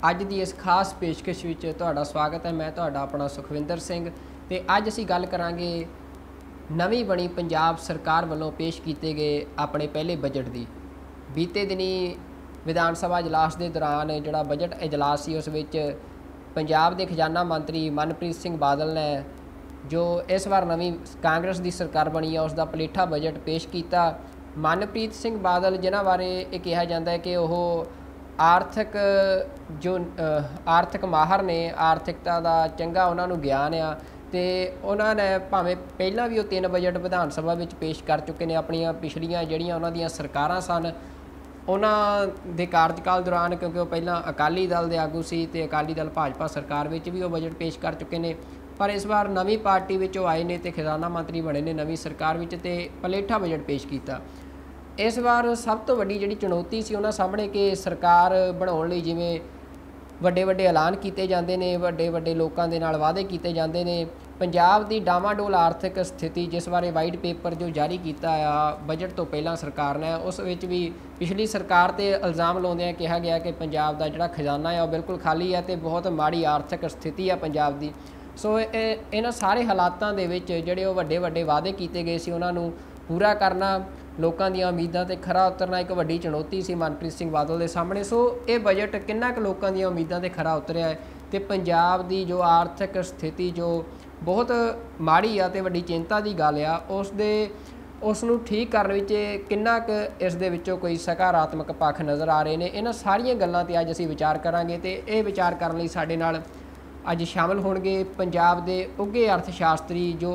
ਅੱਜ ਦੀ ਇਸ ਖਾਸ ਪੇਸ਼ਕਸ਼ ਵਿੱਚ ਤੁਹਾਡਾ ਸਵਾਗਤ ਹੈ। ਮੈਂ ਤੁਹਾਡਾ ਆਪਣਾ ਸੁਖਵਿੰਦਰ ਸਿੰਘ ਤੇ ਅੱਜ ਅਸੀਂ ਗੱਲ ਕਰਾਂਗੇ ਨਵੀਂ ਬਣੀ ਪੰਜਾਬ ਸਰਕਾਰ ਵੱਲੋਂ ਪੇਸ਼ ਕੀਤੇ ਗਏ ਆਪਣੇ ਪਹਿਲੇ ਬਜਟ ਦੀ। ਬੀਤੇ ਦਿਨੀ ਵਿਧਾਨ ਸਭਾ ਇਜਲਾਸ ਦੇ ਦੌਰਾਨ ਜਿਹੜਾ ਬਜਟ ਇਜਲਾਸ ਸੀ, ਉਸ ਵਿੱਚ ਪੰਜਾਬ ਦੇ ਖਜ਼ਾਨਾ ਮੰਤਰੀ ਮਨਪ੍ਰੀਤ ਸਿੰਘ ਬਾਦਲ ਨੇ ਜੋ ਇਸ ਵਾਰ ਨਵੀਂ ਕਾਂਗਰਸ ਦੀ ਸਰਕਾਰ ਬਣੀ ਹੈ ਉਸ ਦਾ ਪਲੇਠਾ ਬਜਟ ਪੇਸ਼ ਕੀਤਾ। ਮਨਪ੍ਰੀਤ ਸਿੰਘ ਬਾਦਲ, ਜਿਨ੍ਹਾਂ ਬਾਰੇ ਇਹ ਕਿਹਾ ਜਾਂਦਾ ਹੈ ਕਿ ਉਹ ਆਰਥਿਕ, ਜੋ ਆਰਥਿਕ ਮਾਹਰ ਨੇ, ਆਰਥਿਕਤਾ ਦਾ ਚੰਗਾ ਉਹਨਾਂ ਨੂੰ ਗਿਆਨ ਆ, ਤੇ ਉਹਨਾਂ ਨੇ ਭਾਵੇਂ ਪਹਿਲਾਂ ਵੀ ਉਹ ਤਿੰਨ ਬਜਟ ਵਿਧਾਨ ਸਭਾ ਵਿੱਚ ਪੇਸ਼ ਕਰ ਚੁੱਕੇ ਨੇ, ਆਪਣੀਆਂ ਪਿਛਲੀਆਂ ਜਿਹੜੀਆਂ ਉਹਨਾਂ ਦੀਆਂ ਸਰਕਾਰਾਂ ਸਨ, ਉਹਨਾਂ ਦੇ ਕਾਰਜਕਾਲ ਦੌਰਾਨ, ਕਿਉਂਕਿ ਉਹ ਪਹਿਲਾਂ ਅਕਾਲੀ ਦਲ ਦੇ ਆਗੂ ਸੀ ਤੇ ਅਕਾਲੀ ਦਲ ਭਾਜਪਾ ਸਰਕਾਰ ਵਿੱਚ ਵੀ ਉਹ ਬਜਟ ਪੇਸ਼ ਕਰ ਚੁੱਕੇ ਨੇ, ਪਰ ਇਸ ਵਾਰ ਨਵੀਂ ਪਾਰਟੀ ਵਿੱਚ ਉਹ ਆਏ ਨੇ ਤੇ ਖਜ਼ਾਨਾ ਮੰਤਰੀ ਬਣੇ ਨੇ ਨਵੀਂ ਸਰਕਾਰ ਵਿੱਚ ਤੇ ਪਲੇਠਾ ਬਜਟ ਪੇਸ਼ ਕੀਤਾ। ਇਸ ਵਾਰ ਸਭ ਤੋਂ ਵੱਡੀ ਜਿਹੜੀ ਚੁਣੌਤੀ ਸੀ ਉਹਨਾਂ ਸਾਹਮਣੇ ਕਿ ਸਰਕਾਰ ਬਣਾਉਣ ਲਈ ਜਿਵੇਂ ਵੱਡੇ ਵੱਡੇ ਐਲਾਨ ਕੀਤੇ ਜਾਂਦੇ ਨੇ, ਵੱਡੇ ਵੱਡੇ ਲੋਕਾਂ ਦੇ ਨਾਲ ਵਾਅਦੇ ਕੀਤੇ ਜਾਂਦੇ ਨੇ। ਪੰਜਾਬ ਦੀ ਡਾਮਾਡੋਲ ਆਰਥਿਕ ਸਥਿਤੀ ਜਿਸ ਬਾਰੇ ਵਾਈਟ ਪੇਪਰ ਜੋ ਜਾਰੀ ਕੀਤਾ ਆ ਬਜਟ ਤੋਂ ਪਹਿਲਾਂ ਸਰਕਾਰ ਨੇ, ਉਸ ਵਿੱਚ ਵੀ ਪਿਛਲੀ ਸਰਕਾਰ ਤੇ ਇਲਜ਼ਾਮ ਲਾਉਂਦਿਆਂ ਕਿਹਾ ਗਿਆ ਕਿ ਪੰਜਾਬ ਦਾ ਜਿਹੜਾ ਖਜ਼ਾਨਾ ਹੈ ਉਹ ਬਿਲਕੁਲ ਖਾਲੀ ਹੈ ਤੇ ਬਹੁਤ ਮਾੜੀ ਆਰਥਿਕ ਸਥਿਤੀ ਆ ਪੰਜਾਬ ਦੀ। ਸੋ ਇਹ, ਇਹਨਾਂ ਸਾਰੇ ਹਾਲਾਤਾਂ ਦੇ ਵਿੱਚ ਜਿਹੜੇ ਉਹ ਵੱਡੇ ਵੱਡੇ ਵਾਅਦੇ ਕੀਤੇ ਗਏ ਸੀ, ਉਹਨਾਂ ਨੂੰ ਪੂਰਾ ਕਰਨਾ ਲੋਕਾਂ ਦੀਆਂ ਉਮੀਦਾਂ ਤੇ ਖਰਾ ਉਤਰਨਾ ਇੱਕ ਵੱਡੀ ਚੁਣੌਤੀ ਸੀ ਮਨਪ੍ਰੀਤ ਸਿੰਘ ਬਾਦਲ ਦੇ ਸਾਹਮਣੇ। ਸੋ ਇਹ ਬਜਟ ਕਿੰਨਾ ਕੁ ਲੋਕਾਂ ਦੀਆਂ ਉਮੀਦਾਂ ਤੇ ਖਰਾ ਉਤਰਿਆ ਹੈ ਤੇ ਪੰਜਾਬ ਦੀ ਜੋ ਆਰਥਿਕ ਸਥਿਤੀ, ਜੋ ਬਹੁਤ ਮਾੜੀ ਆ ਤੇ ਵੱਡੀ ਚਿੰਤਾ ਦੀ ਗੱਲ ਆ, ਉਸ ਦੇ, ਉਸ ਨੂੰ ਠੀਕ ਕਰਨ ਵਿੱਚ ਕਿੰਨਾ ਕੁ ਇਸ ਦੇ ਵਿੱਚੋਂ ਕੋਈ ਸਕਾਰਾਤਮਕ ਪੱਖ ਨਜ਼ਰ ਆ ਰਹੇ ਨੇ? ਇਹਨਾਂ ਸਾਰੀਆਂ ਗੱਲਾਂ ਤੇ ਅੱਜ ਅਸੀਂ ਵਿਚਾਰ ਕਰਾਂਗੇ ਤੇ ਇਹ ਵਿਚਾਰ ਕਰਨ ਲਈ ਸਾਡੇ ਨਾਲ ਅੱਜ ਸ਼ਾਮਲ ਹੋਣਗੇ ਪੰਜਾਬ ਦੇ ਉੱਘੇ ਅਰਥ ਸ਼ਾਸਤਰੀ ਜੋ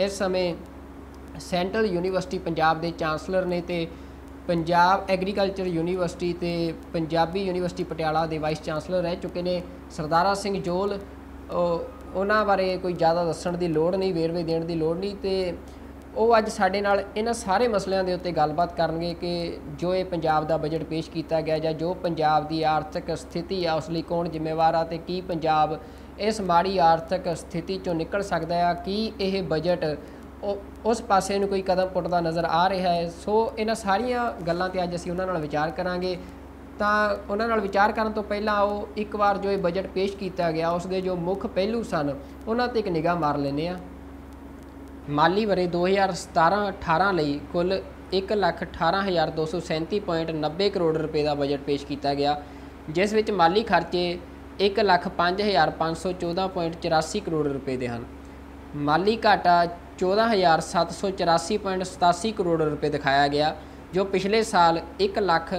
ਇਸ ਸਮੇਂ ਸੈਂਟਰਲ ਯੂਨੀਵਰਸਿਟੀ ਪੰਜਾਬ ਦੇ ਚਾਂਸਲਰ ਨੇ ਤੇ ਪੰਜਾਬ ਐਗਰੀਕਲਚਰ ਯੂਨੀਵਰਸਿਟੀ ਤੇ ਪੰਜਾਬੀ ਯੂਨੀਵਰਸਿਟੀ ਪਟਿਆਲਾ ਦੇ ਵਾਈਸ ਚਾਂਸਲਰ ਰਹਿ ਚੁੱਕੇ ਨੇ। ਸਰਦਾਰਾ ਸਿੰਘ ਜੋਲ ਉਹ- ਉਹਨਾਂ ਬਾਰੇ ਕੋਈ ਜ਼ਿਆਦਾ ਦੱਸਣ ਦੀ ਲੋੜ ਨਹੀਂ, ਵੇਰਵੇ ਦੇਣ ਦੀ ਲੋੜ ਨਹੀਂ ਤੇ ਉਹ ਅੱਜ ਸਾਡੇ ਨਾਲ ਇਹਨਾਂ ਸਾਰੇ ਮਸਲਿਆਂ ਦੇ ਉੱਤੇ ਗੱਲਬਾਤ ਕਰਨਗੇ ਕਿ ਜੋ ਇਹ ਪੰਜਾਬ ਦਾ ਬਜਟ ਪੇਸ਼ ਕੀਤਾ ਗਿਆ ਜਾਂ ਜੋ ਪੰਜਾਬ ਦੀ ਆਰਥਿਕ ਸਥਿਤੀ ਆ ਉਸ ਲਈ ਕੌਣ ਜ਼ਿੰਮੇਵਾਰ ਆ ਤੇ ਕੀ ਪੰਜਾਬ ਇਸ ਮਾੜੀ ਆਰਥਿਕ ਸਥਿਤੀ ਚੋਂ ਨਿਕਲ ਸਕਦਾ ਆ, ਕੀ ਇਹ ਬਜਟ ਉਸ ਪਾਸੇ ਨੂੰ ਕੋਈ ਕਦਮ ਪੁੱਟਦਾ ਨਜ਼ਰ ਆ ਰਿਹਾ ਹੈ। ਸੋ ਇਹਨਾਂ ਸਾਰੀਆਂ ਗੱਲਾਂ ਤੇ ਅੱਜ ਅਸੀਂ ਉਹਨਾਂ ਨਾਲ ਵਿਚਾਰ ਕਰਾਂਗੇ। ਤਾਂ ਉਹਨਾਂ ਨਾਲ ਵਿਚਾਰ ਕਰਨ ਤੋਂ ਪਹਿਲਾਂ ਉਹ ਇੱਕ ਵਾਰ ਜੋ ਇਹ ਬਜਟ ਪੇਸ਼ ਕੀਤਾ ਗਿਆ, ਉਸ ਦੇ ਜੋ ਮੁੱਖ ਪਹਿਲੂ ਸਨ, ਉਹਨਾਂ ਤੇ ਇੱਕ ਨਿਗਾਹ ਮਾਰ ਲੈਂਦੇ ਆ ਮਾਲੀ ਵਰੇ 2017-18 ਲਈ ਕੁੱਲ 118237.90 ਕਰੋੜ ਰੁਪਏ ਦਾ ਬਜਟ ਪੇਸ਼ ਕੀਤਾ ਗਿਆ, ਜਿਸ ਵਿੱਚ ਮਾਲੀ ਖਰਚੇ 105514.84 ਕਰੋੜ ਰੁਪਏ ਦੇ ਹਨ। ਮਾਲੀ ਘਾਟਾ 14784.87 ਕਰੋੜ ਰੁਪਏ ਦਿਖਾਇਆ ਗਿਆ, ਜੋ ਪਿਛਲੇ ਸਾਲ 1 ਲੱਖ,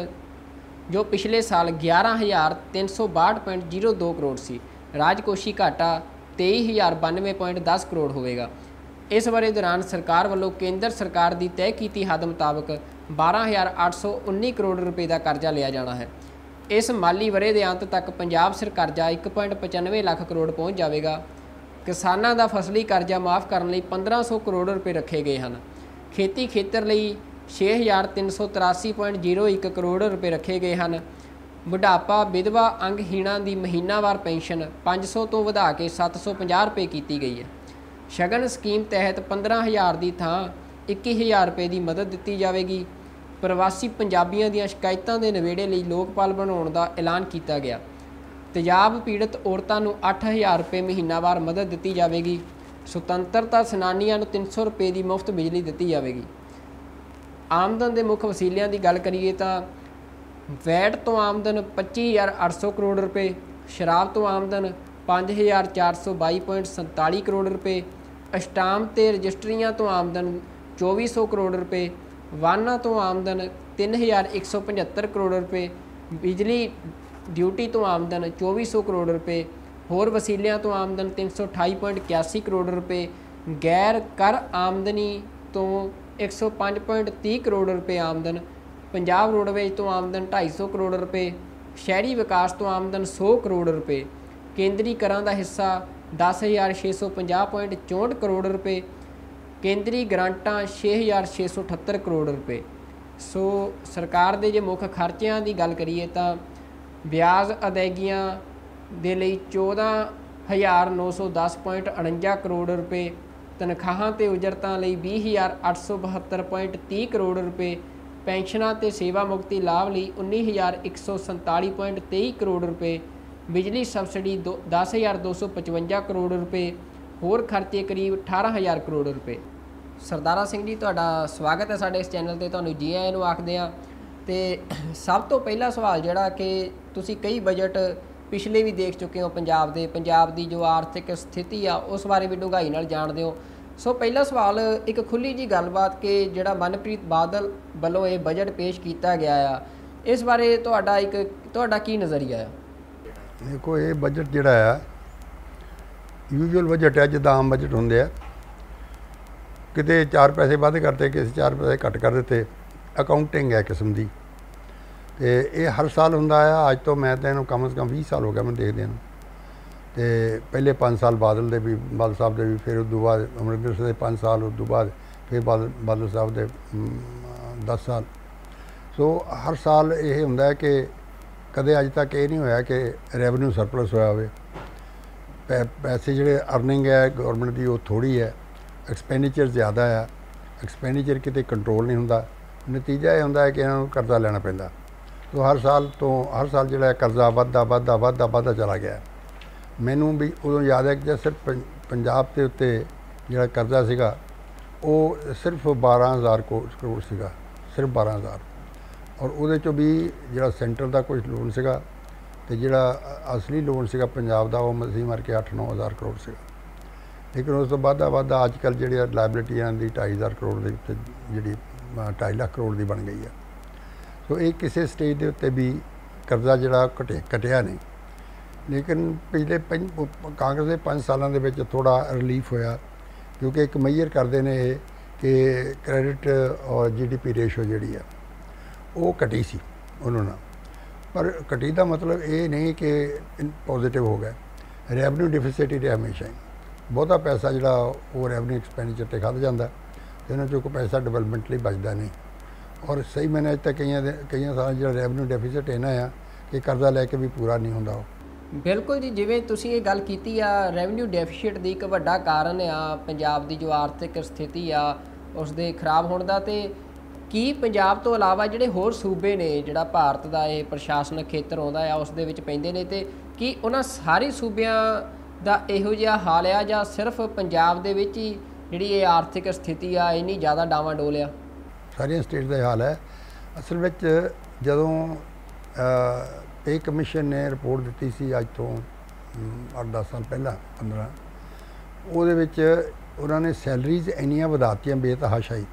ਜੋ ਪਿਛਲੇ ਸਾਲ 11362.02 ਕਰੋੜ ਸੀ। ਰਾਜਕੋਸ਼ੀ ਘਾਟਾ 23092.10 ਕਰੋੜ ਹੋਵੇਗਾ। ਇਸ ਬਾਰੇ ਦੌਰਾਨ ਸਰਕਾਰ ਵੱਲੋਂ ਕੇਂਦਰ ਸਰਕਾਰ ਦੀ ਤੈਅ ਕੀਤੀ ਹੱਦ ਮੁਤਾਬਕ 12819 ਕਰੋੜ ਰੁਪਏ ਦਾ ਕਰਜ਼ਾ ਲਿਆ ਜਾਣਾ ਹੈ। ਇਸ ਮਾਲੀ ਵਰੇ ਦੇ ਅੰਤ ਤੱਕ ਪੰਜਾਬ ਸਿਰ ਕਰਜ਼ਾ 1.95 ਲੱਖ ਕਰੋੜ ਪਹੁੰਚ ਜਾਵੇਗਾ। ਕਿਸਾਨਾਂ ਦਾ ਫਸਲੀ ਕਰਜ਼ਾ ਮਾਫ ਕਰਨ ਲਈ 1500 ਕਰੋੜ ਰੁਪਏ ਰੱਖੇ ਗਏ ਹਨ। ਖੇਤੀ ਖੇਤਰ ਲਈ 6383.01 ਕਰੋੜ ਰੁਪਏ ਰੱਖੇ ਗਏ ਹਨ। ਬੁਢਾਪਾ, ਵਿਧਵਾ ਅੰਗਹੀਣਾਂ ਦੀ ਮਹੀਨਾਵਾਰ ਪੈਨਸ਼ਨ 500 ਤੋਂ ਵਧਾ ਕੇ 750 ਰੁਪਏ ਕੀਤੀ ਗਈ ਹੈ। ਸ਼ਗਨ ਸਕੀਮ ਤਹਿਤ 15000 ਦੀ ਥਾਂ 21000 ਰੁਪਏ ਦੀ ਮਦਦ ਦਿੱਤੀ ਜਾਵੇਗੀ। ਪ੍ਰਵਾਸੀ ਪੰਜਾਬੀਆਂ ਦੀਆਂ ਸ਼ਿਕਾਇਤਾਂ ਦੇ ਨਿਬੇੜੇ ਲਈ ਲੋਕਪਾਲ ਬਣਾਉਣ ਦਾ ਐਲਾਨ ਕੀਤਾ ਗਿਆ। ਤੇਜ਼ਾਬ ਪੀੜਤ ਔਰਤਾਂ ਨੂੰ 8000 ਰੁਪਏ ਮਹੀਨਾਵਾਰ ਮਦਦ ਦਿੱਤੀ ਜਾਵੇਗੀ। ਸੁਤੰਤਰਤਾ ਸੈਨਾਨੀਆਂ ਨੂੰ 300 ਰੁਪਏ ਦੀ ਮੁਫਤ ਬਿਜਲੀ ਦਿੱਤੀ ਜਾਵੇਗੀ। ਆਮਦਨ ਦੇ ਮੁੱਖ ਵਸੀਲਿਆਂ ਦੀ ਗੱਲ ਕਰੀਏ ਤਾਂ ਵੈਟ ਤੋਂ ਆਮਦਨ 25800 ਕਰੋੜ ਰੁਪਏ, ਸ਼ਰਾਬ ਤੋਂ ਆਮਦਨ 5422.47 ਕਰੋੜ ਰੁਪਏ, ਅਸ਼ਟਾਮ ਤੇ ਰਜਿਸਟਰੀਆਂ ਤੋਂ ਆਮਦਨ 2400 ਕਰੋੜ ਰੁਪਏ, ਵਾਹਨਾਂ ਤੋਂ ਆਮਦਨ 3175 ਕਰੋੜ ਰੁਪਏ, ਬਿਜਲੀ ਡਿਊਟੀ ਤੋਂ ਆਮਦਨ 2400 ਕਰੋੜ ਰੁਪਏ, ਹੋਰ ਵਸੀਲਿਆਂ ਤੋਂ ਆਮਦਨ 328.81 ਕਰੋੜ ਰੁਪਏ, ਗੈਰ ਕਰ ਆਮਦਨੀ ਤੋਂ 105.30 ਕਰੋੜ ਰੁਪਏ ਆਮਦਨ, ਪੰਜਾਬ ਰੋਡਵੇਜ਼ ਤੋਂ ਆਮਦਨ 250 ਕਰੋੜ ਰੁਪਏ, ਸ਼ਹਿਰੀ ਵਿਕਾਸ ਤੋਂ ਆਮਦਨ 100 ਕਰੋੜ ਰੁਪਏ ਕੇਂਦਰੀ ਕਰਾਂ ਦਾ ਹਿੱਸਾ 10650.64 ਕਰੋੜ ਰੁਪਏ, ਕੇਂਦਰੀ ਗ੍ਰਾਂਟਾਂ 6678 ਕਰੋੜ ਰੁਪਏ। ਸੋ ਸਰਕਾਰ ਦੇ ਜੇ ਮੁੱਖ ਖਰਚਿਆਂ ਦੀ ਗੱਲ ਕਰੀਏ ਤਾਂ ਵਿਆਜ ਅਦਾਇਗੀਆਂ ਦੇ ਲਈ 14910.49 ਕਰੋੜ ਰੁਪਏ, ਤਨਖਾਹਾਂ ਤੇ ਉਜਰਤਾਂ ਲਈ 20872.30 ਕਰੋੜ ਰੁਪਏ, ਪੈਨਸ਼ਨਾਂ ਤੇ ਸੇਵਾ ਮੁਕਤੀ ਲਾਭ ਲਈ 19147.23 ਕਰੋੜ ਰੁਪਏ, ਬਿਜਲੀ ਸਬਸਿਡੀ ਦੋ- 10255 ਕਰੋੜ ਰੁਪਏ, ਹੋਰ ਖਰਚੇ ਕਰੀਬ 18000 ਕਰੋੜ ਰੁਪਏ। ਸਰਦਾਰਾ ਸਿੰਘ ਜੀ, ਤੁਹਾਡਾ ਸਵਾਗਤ ਹੈ ਸਾਡੇ ਇਸ ਚੈਨਲ ਤੇ, ਤੁਹਾਨੂੰ ਜੀ ਆਇਆਂ ਨੂੰ ਆਖਦੇ ਆ ਤੇ ਸਭ ਤੋਂ ਪਹਿਲਾ ਸਵਾਲ ਜਿਹੜਾ ਕਿ ਤੁਸੀਂ ਕਈ ਬਜਟ ਪਿਛਲੇ ਵੀ ਦੇਖ ਚੁੱਕੇ ਹੋ ਪੰਜਾਬ ਦੇ, ਪੰਜਾਬ ਦੀ ਜੋ ਆਰਥਿਕ ਸਥਿਤੀ ਆ, ਉਸ ਬਾਰੇ ਵੀ ਡੂੰਘਾਈ ਨਾਲ ਜਾਣਦੇ ਹੋ। ਸੋ ਪਹਿਲਾ ਸਵਾਲ, ਇੱਕ ਖੁੱਲੀ ਜੀ ਗੱਲਬਾਤ ਕਿ ਜਿਹੜਾ ਮਨਪ੍ਰੀਤ ਬਾਦਲ ਵੱਲੋਂ ਇਹ ਬਜਟ ਪੇਸ਼ ਕੀਤਾ ਗਿਆ ਆ, ਇਸ ਬਾਰੇ ਤੁਹਾਡਾ ਇੱਕ, ਤੁਹਾਡਾ ਕੀ ਨਜ਼ਰੀਆ ਆ? ਦੇਖੋ, ਇਹ ਬਜਟ ਜਿਹੜਾ ਆ ਯੂਜੂਅਲ ਬਜਟ ਹੈ ਜਿੱਦਾਂ ਆਮ ਬਜਟ ਹੁੰਦੇ ਆ। ਕਿਤੇ 4 ਪੈਸੇ ਵੱਧ ਕਰਤੇ, ਕਿਸੇ 4 ਪੈਸੇ ਘੱਟ ਕਰ ਦਿੱਤੇ। ਅਕਾਊਂਟਿੰਗ ਹੈ ਕਿਸਮ ਦੀ। ਤੇ ਇਹ ਹਰ ਸਾਲ ਹੁੰਦਾ ਆ। ਅੱਜ ਤੋਂ ਮੈਂ ਤਾਂ ਇਹਨੂੰ ਕਮ ਸੇ ਕਮ 20 ਸਾਲ ਹੋ ਗਿਆ ਮੈਂ ਦੇਖਦੇ ਨੂੰ। ਤੇ ਪਹਿਲੇ 5 ਸਾਲ ਬਾਦਲ ਦੇ ਵੀ, ਬਾਦਲ ਸਾਹਿਬ ਦੇ ਵੀ, ਫਿਰ ਉਸ ਤੋਂ ਬਾਅਦ ਅਮਰਿੰਦਰ ਸਿੰਘ ਦੇ 5 ਸਾਲ, ਉਸ ਤੋਂ ਬਾਅਦ ਫਿਰ ਬਾਦਲ ਬਾਦਲ ਸਾਹਿਬ ਦੇ 10 ਸਾਲ। ਸੋ ਹਰ ਸਾਲ ਇਹ ਹੁੰਦਾ ਹੈ ਕਿ ਕਦੇ ਅੱਜ ਤੱਕ ਇਹ ਨਹੀਂ ਹੋਇਆ ਕਿ ਰੈਵਨਿਊ ਸਰਪਲਸ ਹੋਇਆ ਹੋਵੇ। ਪੈ- ਪੈਸੇ ਜਿਹੜੇ ਅਰਨਿੰਗ ਹੈ ਗਵਰਨਮੈਂਟ ਦੀ ਉਹ ਥੋੜੀ ਹੈ। ਐਕਸਪੈਂਡੀਚਰ ਜ਼ਿਆਦਾ ਆ। ਐਕਸਪੈਂਡੀਚਰ ਕਿਤੇ ਕੰਟਰੋਲ ਨਹੀਂ ਹੁੰਦਾ। ਨਤੀਜਾ ਇਹ ਹੁੰਦਾ ਹੈ ਕਿ ਇਹਨਾਂ ਨੂੰ ਕਰਜ਼ਾ ਲੈਣਾ ਪੈਂਦਾ। ਸੋ ਹਰ ਸਾਲ ਤੋਂ ਹਰ ਸਾਲ ਜਿਹੜਾ ਕਰਜ਼ਾ ਵੱਧਦਾ ਵੱਧਦਾ ਵੱਧਦਾ ਵੱਧਦਾ ਚਲਾ ਗਿਆ। ਮੈਨੂੰ ਵੀ ਉਦੋਂ ਯਾਦ ਹੈ ਕਿ ਜਦ ਸਿਰਫ ਪੰ- ਪੰਜਾਬ ਦੇ ਉੱਤੇ ਜਿਹੜਾ ਕਰਜ਼ਾ ਸੀਗਾ, ਉਹ ਸਿਰਫ 12000 ਕਰੋ- ਕਰੋੜ ਸੀਗਾ, ਸਿਰਫ 12000 ਔਰ ਉਹਦੇ ਚੋਂ ਵੀ ਜਿਹੜਾ ਸੈਂਟਰ ਦਾ ਕੁਝ ਲੋਨ ਸੀਗਾ ਤੇ ਜਿਹੜਾ ਅਸਲੀ ਲੋਨ ਸੀਗਾ ਪੰਜਾਬ ਦਾ, ਉਹ ਮਸੀਂ ਮਰ ਕੇ 8-9000 ਕਰੋੜ ਸੀਗਾ। ਲੇਕਿਨ ਉਸ ਤੋਂ ਬਾਅਦ ਵਾਧਾ ਅੱਜ ਕੱਲ੍ਹ ਜਿਹੜੀ ਲਾਇਬਿਲਿਟੀਆਂ ਦੀ 2500 ਕਰੋੜ ਦੇ ਉੱਤੇ ਜਿਹੜੀ 2.5 ਲੱਖ ਕਰੋੜ ਦੀ ਬਣ ਗਈ ਆ। ਸੋ ਇਹ ਕਿਸੇ ਸਟੇਜ ਦੇ ਉੱਤੇ ਵੀ ਕਰਜ਼ਾ ਜਿਹੜਾ ਘਟੇ, ਘਟਿਆ ਨਹੀਂ। ਲੇਕਿਨ ਪਿਛਲੇ ਪੰਜ, ਕਾਂਗਰਸ ਦੇ 5 ਸਾਲਾਂ ਦੇ ਵਿੱਚ ਥੋੜਾ ਰਿਲੀਫ ਹੋਇਆ, ਕਿਉਂਕਿ ਇੱਕ ਮੇਜਰ ਕਰਦੇ ਨੇ ਇਹ ਕਿ ਕ੍ਰੈਡਿਟ ਔਰ ਜੀਡੀਪੀ ਰੇਸ਼ੋ ਜਿਹੜੀ ਆ, ਉਹ ਘਟੀ ਸੀ ਉਹਨਾਂ ਨਾਲ। ਪਰ ਘਟੀ ਦਾ ਮਤਲਬ ਇਹ ਨਹੀਂ ਕਿ ਪੋਜ਼ਿਟਿਵ ਹੋ ਗਿਆ। ਰੈਵਨਿਊ ਡਿਫਿਸਿਟ ਹੀ ਰਿਹਾ ਹਮੇਸ਼ਾ ਹੀ। ਬਹੁਤਾ ਪੈਸਾ ਜਿਹੜਾ ਉਹ ਰੈਵਨਿਊ ਐਕਸਪੈਂਡੀਚਰ ਤੇ ਖੱਦ ਜਾਂਦਾ, ਤੇ ਇਹਨਾਂ ਚੋਂ ਕੋਈ ਪੈਸਾ ਡਿਵੈਲਪਮੈਂਟ ਲਈ ਬਚਦਾ ਨਹੀਂ। ਔਰ ਸਹੀ ਮੈਨੇ ਤਾਂ ਕਈਆਂ ਦੇ, ਕਈਆਂ ਸਾਲਾਂ ਜਿਹੜਾ ਰੈਵਨਿਊ ਡੈਫਿਸਿਟ ਇਹਨਾਂ ਆ ਕਿ ਕਰਜ਼ਾ ਲੈ ਕੇ ਵੀ ਪੂਰਾ ਨਹੀਂ ਹੁੰਦਾ ਉਹ। ਬਿਲਕੁਲ ਜੀ, ਜਿਵੇਂ ਤੁਸੀਂ ਇਹ ਗੱਲ ਕੀਤੀ ਆ, ਰੈਵਨਿਊ ਡੈਫੀਸਿਟ ਦੀ ਇੱਕ ਵੱਡਾ ਕਾਰਨ ਆ, ਪੰਜਾਬ ਦੀ ਜੋ ਆਰਥਿਕ ਸਥਿਤੀ ਆ ਉਸ ਦੇ ਖਰਾਬ ਹੋਣ ਦਾ ਤੇ ਕੀ ਪੰਜਾਬ ਤੋਂ ਇਲਾਵਾ ਜਿਹੜੇ ਹੋਰ ਸੂਬੇ ਨੇ, ਜਿਹੜਾ ਭਾਰਤ ਦਾ ਇਹ ਪ੍ਰਸ਼ਾਸਨਿਕ ਖੇਤਰ ਆਉਂਦਾ ਆ ਉਸ ਦੇ ਵਿੱਚ ਪੈਂਦੇ ਨੇ ਤੇ ਕੀ ਉਹਨਾਂ ਸਾਰੇ ਸੂਬਿਆਂ ਦਾ ਇਹੋ ਜਿਹਾ ਹਾਲ ਆ ਜਾਂ ਸਿਰਫ ਪੰਜਾਬ ਦੇ ਵਿੱਚ ਹੀ ਜਿਹੜੀ ਇਹ ਆਰਥਿਕ ਸਥਿਤੀ ਆ, ਇੰਨੀ ਜ਼ਿਆਦਾ ਡਾਵਾਂਡੋਲ ਆ? ਸਾਰੀਆਂ ਸਟੇਟ ਦਾ ਹਾਲ ਹੈ। ਅਸਲ ਵਿੱਚ ਜਦੋਂ ਪੇ ਕਮਿਸ਼ਨ ਨੇ ਰਿਪੋਰਟ ਦਿੱਤੀ ਸੀ ਅੱਜ ਤੋਂ 8-10 ਸਾਲ ਪਹਿਲਾਂ 15 ਉਹਦੇ ਵਿੱਚ ਉਹਨਾਂ ਨੇ ਸੈਲਰੀਜ਼ ਇੰਨੀਆਂ ਵਧਾਤੀਆਂ ਬੇਤਹਾਸ਼ਾਈ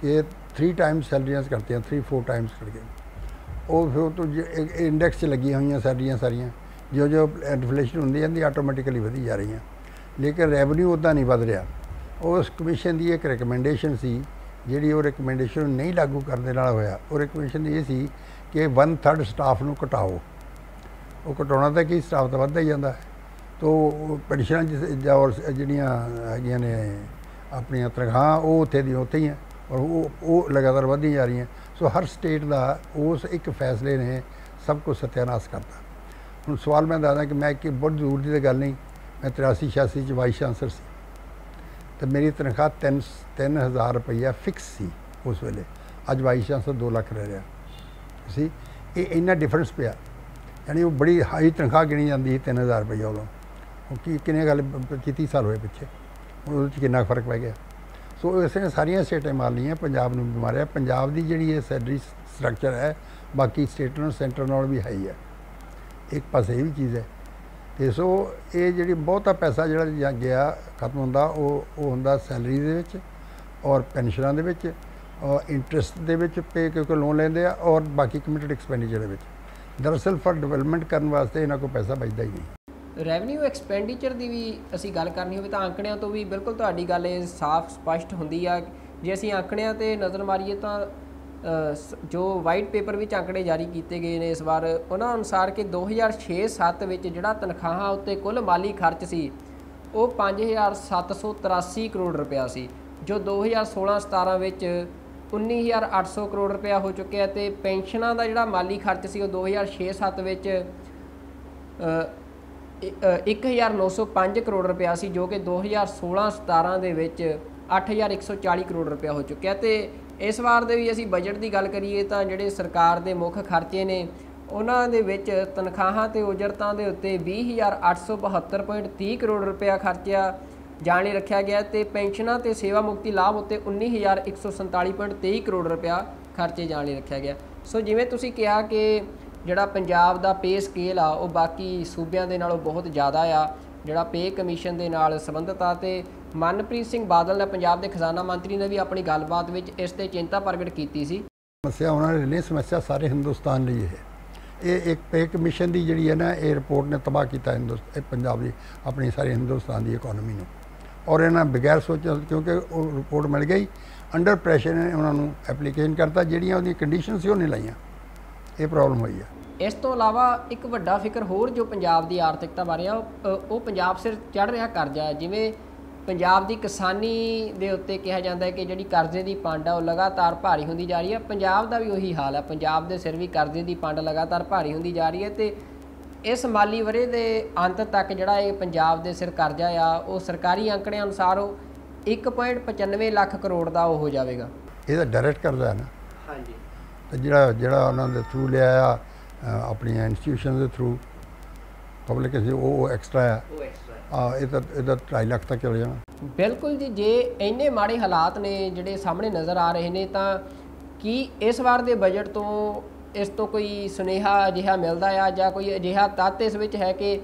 ਕਿ 3 ਟਾਈਮਸ ਸੈਲਰੀਆਂ ਕਰਤੀਆਂ 3-4 ਟਾਈਮਸ ਕਰਕੇ ਉਹ ਫਿਰ ਉਹ ਤੋਂ ਇੰਡੈਕਸ 'ਚ ਲੱਗੀਆਂ ਹੋਈਆਂ ਸੈਲਰੀਆਂ ਸਾਰੀਆਂ ਜੋ ਜੋ ਇਨਫਲੇਸ਼ਨ ਹੁੰਦੀ ਜਾਂਦੀ ਆਟੋਮੈਟਿਕਲੀ ਵਧੀ ਜਾ ਰਹੀਆਂ। ਲੇਕਿਨ ਰੈਵਨਿਊ ਉਦਾਂ ਨਹੀਂ ਵਧ ਰਿਹਾ। ਉਸ ਕਮਿਸ਼ਨ ਦੀ ਇੱਕ ਰეკਮੈਂਡੇਸ਼ਨ ਸੀ ਜਿਹੜੀ ਉਹ ਰეკਮੈਂਡੇਸ਼ਨ ਨਹੀਂ ਲਾਗੂ ਕਰਨ ਦੇ ਨਾਲ ਹੋਇਆ, ਉਹ ਰეკਮੈਂਡੇਸ਼ਨ ਇਹ ਸੀ ਕਿ 1/3 ਸਟਾਫ ਨੂੰ ਘਟਾਓ। ਉਹ ਘਟਾਉਣਾ ਤਾਂ ਕੀ ਸਟਾਫ ਤਾਂ ਵੱਧਦਾ ਹੀ ਜਾਂਦਾ। ਤੋ ਪੈਨਸ਼ਨਾਂ ਜਿਹੜੀਆਂ ਹੈਗੀਆਂ ਨੇ ਆਪਣੀਆਂ ਤਨਖਾਹਾਂ, ਉਹ ਉੱਥੇ ਦੀ ਉੱਥੇ ਹੀ ਆ ਔਰ ਉਹ ਉਹ ਲਗਾਤਾਰ ਵਧਦੀ ਜਾ ਰਹੀਆਂ। ਸੋ ਹਰ ਸਟੇਟ ਦਾ ਉਸ ਇੱਕ ਫੈਸਲੇ ਨੇ ਸਭ ਕੁਝ ਸਤਿਆਨਾਸ਼ ਕਰਦਾ ਹੁਣ ਸਵਾਲ ਮੈਂ ਦੱਸਦਾ ਕਿ ਮੈਂ ਕਿ ਬਹੁਤ ਜ਼ਰੂਰ ਦੀ ਗੱਲ ਨਹੀਂ, ਮੈਂ 83 86 ਚ ਵਾਈਸ ਚਾਂਸਲਰ ਸੀ। ਤੇ ਮੇਰੀ ਤਨਖਾਹ 3 3000 ਰੁਪਈਆ ਫਿਕਸ ਸੀ ਉਸ ਵੇਲੇ। ਅੱਜ ਵਾਈਸ ਚਾਂਸਲਰ 2 ਲੱਖ ਰਹਿ ਰਿਹਾ। ਸੀ ਇਹ ਇੰਨਾ ਡਿਫਰੈਂਸ ਪਿਆ। ਯਾਨੀ ਉਹ ਬੜੀ ਹਾਈ ਤਨਖਾਹ ਗਿਣੀ ਜਾਂਦੀ ਸੀ 3000 ਰੁਪਈਆ ਉਦੋਂ। ਉਹ ਕਿੰਨੇ ਗੱਲ 25 ਸਾਲ ਹੋਏ ਪਿੱਛੇ। ਉਹਦੇ 'ਚ ਕਿੰਨਾ ਫ਼ਰਕ ਪੈ ਗਿਆ। ਸੋ ਇਸੇ ਨੇ ਸਾਰੀਆਂ ਸਟੇਟਾਂ ਮਾਰ ਲਈਆਂ, ਪੰਜਾਬ ਨੂੰ ਵੀ ਮਾਰਿਆ। ਪੰਜਾਬ ਦੀ ਜਿਹੜੀ ਇਹ ਸੈਲਰੀ ਸਟਰਕਚਰ ਹੈ, ਬਾਕੀ ਸਟੇਟਾਂ ਨਾਲ ਸੈਂਟਰ ਨਾਲ ਵੀ ਹਾਈ ਹੈ। ਇੱਕ ਪਾਸੇ ਇਹ ਵੀ ਚੀਜ਼ ਹੈ। ਤੇ ਸੋ ਇਹ ਜਿਹੜੀ ਬਹੁਤਾ ਪੈਸਾ ਜਿਹੜਾ ਜਾਂ ਗਿਆ ਖਤਮ ਹੁੰਦਾ, ਉਹ ਉਹ ਹੁੰਦਾ ਸੈਲਰੀ ਦੇ ਵਿੱਚ ਔਰ ਪੈਨਸ਼ਨਾਂ ਦੇ ਵਿੱਚ, ਔਰ ਇੰਟਰਸਟ ਦੇ ਵਿੱਚ ਪੇ ਕਿਉਂਕਿ ਲੋਨ ਲੈਂਦੇ ਆ ਔਰ ਬਾਕੀ ਕਮਿਟਡ ਐਕਸਪੈਂਡੀਚਰ ਦੇ ਵਿੱਚ। ਦਰਅਸਲ ਫਰ ਡਿਵੈਲਪਮੈਂਟ ਕਰਨ ਵਾਸਤੇ ਇਹਨਾਂ ਕੋਲ ਪੈਸਾ ਬਚਦਾ ਹੀ ਨਹੀਂ। ਰੈਵਨਿਊ ਐਕਸਪੈਂਡੀਚਰ ਦੀ ਵੀ ਅਸੀਂ ਗੱਲ ਕਰਨੀ ਹੋਵੇ ਤਾਂ ਅੰਕੜਿਆਂ ਤੋਂ ਵੀ ਬਿਲਕੁਲ ਤੁਹਾਡੀ ਗੱਲ ਇਹ ਸਾਫ਼ ਸਪਸ਼ਟ ਹੁੰਦੀ ਆ। ਜੇ ਅਸੀਂ ਅੰਕੜਿਆਂ ਤੇ ਨਜ਼ਰ ਮਾਰੀਏ ਤਾਂ ਜੋ ਵਾਈਟ ਪੇਪਰ ਵਿੱਚ ਅੰਕੜੇ ਜਾਰੀ ਕੀਤੇ ਗਏ ਨੇ ਇਸ ਵਾਰ ਉਹਨਾਂ ਅਨੁਸਾਰ ਕਿ 2006-7 ਵਿੱਚ ਜਿਹੜਾ ਤਨਖਾਹਾਂ ਉੱਤੇ ਕੁੱਲ ਮਾਲੀ ਖਰਚ ਸੀ ਉਹ 5783 ਕਰੋੜ ਰੁਪਇਆ ਸੀ ਜੋ 2016-17 ਵਿੱਚ 19800 ਕਰੋੜ ਰੁਪਇਆ ਹੋ ਚੁੱਕਿਆ ਤੇ ਪੈਨਸ਼ਨਾਂ ਦਾ ਜਿਹੜਾ ਮਾਲੀ ਖਰਚ ਸੀ ਉਹ 2006-7 ਵਿੱਚ ਅ, ਇ- ਅ, 1905 ਕਰੋੜ ਰੁਪਇਆ ਸੀ ਜੋ ਕਿ 2016-17 ਦੇ ਵਿੱਚ 8140 ਕਰੋੜ ਰੁਪਇਆ ਹੋ ਚੁੱਕਿਆ ਤੇ ਇਸ ਵਾਰ ਦੇ ਵੀ ਅਸੀਂ ਬਜਟ ਦੀ ਗੱਲ ਕਰੀਏ ਤਾਂ ਜਿਹੜੇ ਸਰਕਾਰ ਦੇ ਮੁੱਖ ਖਰਚੇ ਨੇ, ਉਹਨਾਂ ਦੇ ਵਿੱਚ ਤਨਖਾਹਾਂ ਤੇ ਉਜਰਤਾਂ ਦੇ ਉੱਤੇ 20872.30 ਕਰੋੜ ਰੁਪਇਆ ਖਰਚਿਆ ਜਾਣ ਰੱਖਿਆ ਗਿਆ ਤੇ ਪੈਨਸ਼ਨਾਂ ਤੇ ਸੇਵਾ ਮੁਕਤੀ ਲਾਭ ਉੱਤੇ 19147.23 ਕਰੋੜ ਰੁਪਇਆ ਖਰਚੇ ਜਾਣੇ ਰੱਖਿਆ ਗਿਆ। ਸੋ ਜਿਵੇਂ ਤੁਸੀਂ ਕਿਹਾ ਕਿ ਜਿਹੜਾ ਪੰਜਾਬ ਦਾ ਪੇ ਸਕੇਲ ਆ, ਉਹ ਬਾਕੀ ਸੂਬਿਆਂ ਦੇ ਨਾਲੋਂ ਬਹੁਤ ਜ਼ਿਆਦਾ ਆ ਜਿਹੜਾ ਪੇ ਕਮਿਸ਼ਨ ਦੇ ਨਾਲ ਸੰਬੰਧਿਤ ਆ ਤੇ ਮਨਪ੍ਰੀਤ ਸਿੰਘ ਬਾਦਲ ਨੇ ਪੰਜਾਬ ਦੇ ਖਜ਼ਾਨਾ ਮੰਤਰੀ ਨੇ ਵੀ ਆਪਣੀ ਗੱਲਬਾਤ ਵਿੱਚ ਇਸ ਤੇ ਚਿੰਤਾ ਪ੍ਰਗਟ ਕੀਤੀ ਸੀ। ਸਮੱਸਿਆ ਉਹਨਾਂ ਦੇ ਲਈ ਸਮੱਸਿਆ ਸਾਰੇ ਹਿੰਦੁਸਤਾਨ ਲਈ ਹੈ ਇਹ ਇੱਕ ਪੇ ਕਮਿਸ਼ਨ ਦੀ ਜਿਹੜੀ ਹੈ ਨਾ, ਇਹ ਰਿਪੋਰਟ ਨੇ ਤਬਾਹ ਕੀਤਾ ਹਿੰਦੁਸਤਾਨ ਪੰਜਾਬ ਦੀ ਆਪਣੀ ਸਾਰੀ ਹਿੰਦੁਸਤਾਨ ਦੀ ਇਕਨੋਮੀ ਨੂੰ। ਔਰ ਇਹਨਾਂ ਬਗੈਰ ਸੋਚੇ ਕਿਉਂਕਿ ਉਹ ਰਿਪੋਰਟ ਮਿਲ ਗਈ ਅੰਡਰ ਪ੍ਰੈਸ਼ਰ ਨੇ ਉਹਨਾਂ ਨੂੰ ਐਪਲੀਕੇਸ਼ਨ ਕਰਤਾ, ਜਿਹੜੀਆਂ ਉਹਦੀਆਂ ਕੰਡੀਸ਼ਨ ਸੀ ਉਹ ਨਹੀਂ ਲਾਈਆਂ। ਇਹ ਪ੍ਰੋਬਲਮ ਹੋਈ ਹੈ ਇਸ ਤੋਂ ਇਲਾਵਾ ਇੱਕ ਵੱਡਾ ਫਿਕਰ ਹੋਰ ਜੋ ਪੰਜਾਬ ਦੀ ਆਰਥਿਕਤਾ ਬਾਰੇ ਆ ਉਹ- ਪੰਜਾਬ ਸਿਰ ਚੜ ਰਿਹਾ ਕਰਜ਼ਾ ਹੈ। ਜਿਵੇਂ ਪੰਜਾਬ ਦੀ ਕਿਸਾਨੀ ਦੇ ਉੱਤੇ ਕਿਹਾ ਜਾਂਦਾ ਹੈ ਕਿ ਜਿਹੜੀ ਕਰਜ਼ੇ ਦੀ ਪੰਡ ਆ ਉਹ ਲਗਾਤਾਰ ਭਾਰੀ ਹੁੰਦੀ ਜਾ ਰਹੀ ਹੈ। ਪੰਜਾਬ ਦਾ ਵੀ ਉਹੀ ਹਾਲ ਹੈ। ਪੰਜਾਬ ਦੇ ਸਿਰ ਵੀ ਕਰਜ਼ੇ ਦੀ ਪੰਡ ਲਗਾਤਾਰ ਭਾਰੀ ਹੁੰਦੀ ਜਾ ਰਹੀ ਹੈ ਤੇ ਇਸ ਮਾਲੀ ਵਰੇ ਦੇ ਅੰਤ ਤੱਕ ਜਿਹੜਾ ਇਹ ਪੰਜਾਬ ਦੇ ਸਿਰ ਕਰਜ਼ਾ ਆ ਉਹ ਸਰਕਾਰੀ ਅੰਕੜਿਆਂ ਅਨੁਸਾਰ ਉਹ 1.95 ਲੱਖ ਕਰੋੜ ਦਾ ਉਹ ਹੋ ਜਾਵੇਗਾ। ਇਹਦਾ ਡਾਇਰੈਕਟ ਕਰਜ਼ਾ ਹੈ ਨਾ। ਹਾਂਜੀ। ਤੇ ਜਿਹੜਾ ਜਿਹੜਾ ਉਹਨਾਂ ਦੇ ਥਰੂ ਲਿਆ ਆ ਆਪਣੀਆਂ ਇੰਸਟੀਟਿਊਸ਼ਨ ਦੇ ਥਰੂ ਪਬਲਿਕ ਸੀ ਉਹ ਐਕਸਟਰਾ ਆ। ਉਹ ਐਕਸਟਰਾ ਆ। ਇਹ ਤਾਂ ਇਹਦਾ 2.5 ਲੱਖ ਤੱਕ ਚਲੇ ਜਾਣਾ। ਬਿਲਕੁਲ ਜੀ ਜੇ ਇੰਨੇ ਮਾੜੇ ਹਾਲਾਤ ਨੇ ਜਿਹੜੇ ਸਾਹਮਣੇ ਨਜ਼ਰ ਆ ਰਹੇ ਨੇ ਤਾਂ ਕੀ ਇਸ ਵਾਰ ਦੇ ਬਜਟ ਤੋਂ ਇਸ ਤੋਂ ਕੋਈ ਸੁਨੇਹਾ ਅਜਿਹਾ ਮਿਲਦਾ ਆ ਜਾਂ ਕੋਈ ਅਜਿਹਾ ਤੱਤ ਇਸ ਵਿੱਚ ਹੈ ਕਿ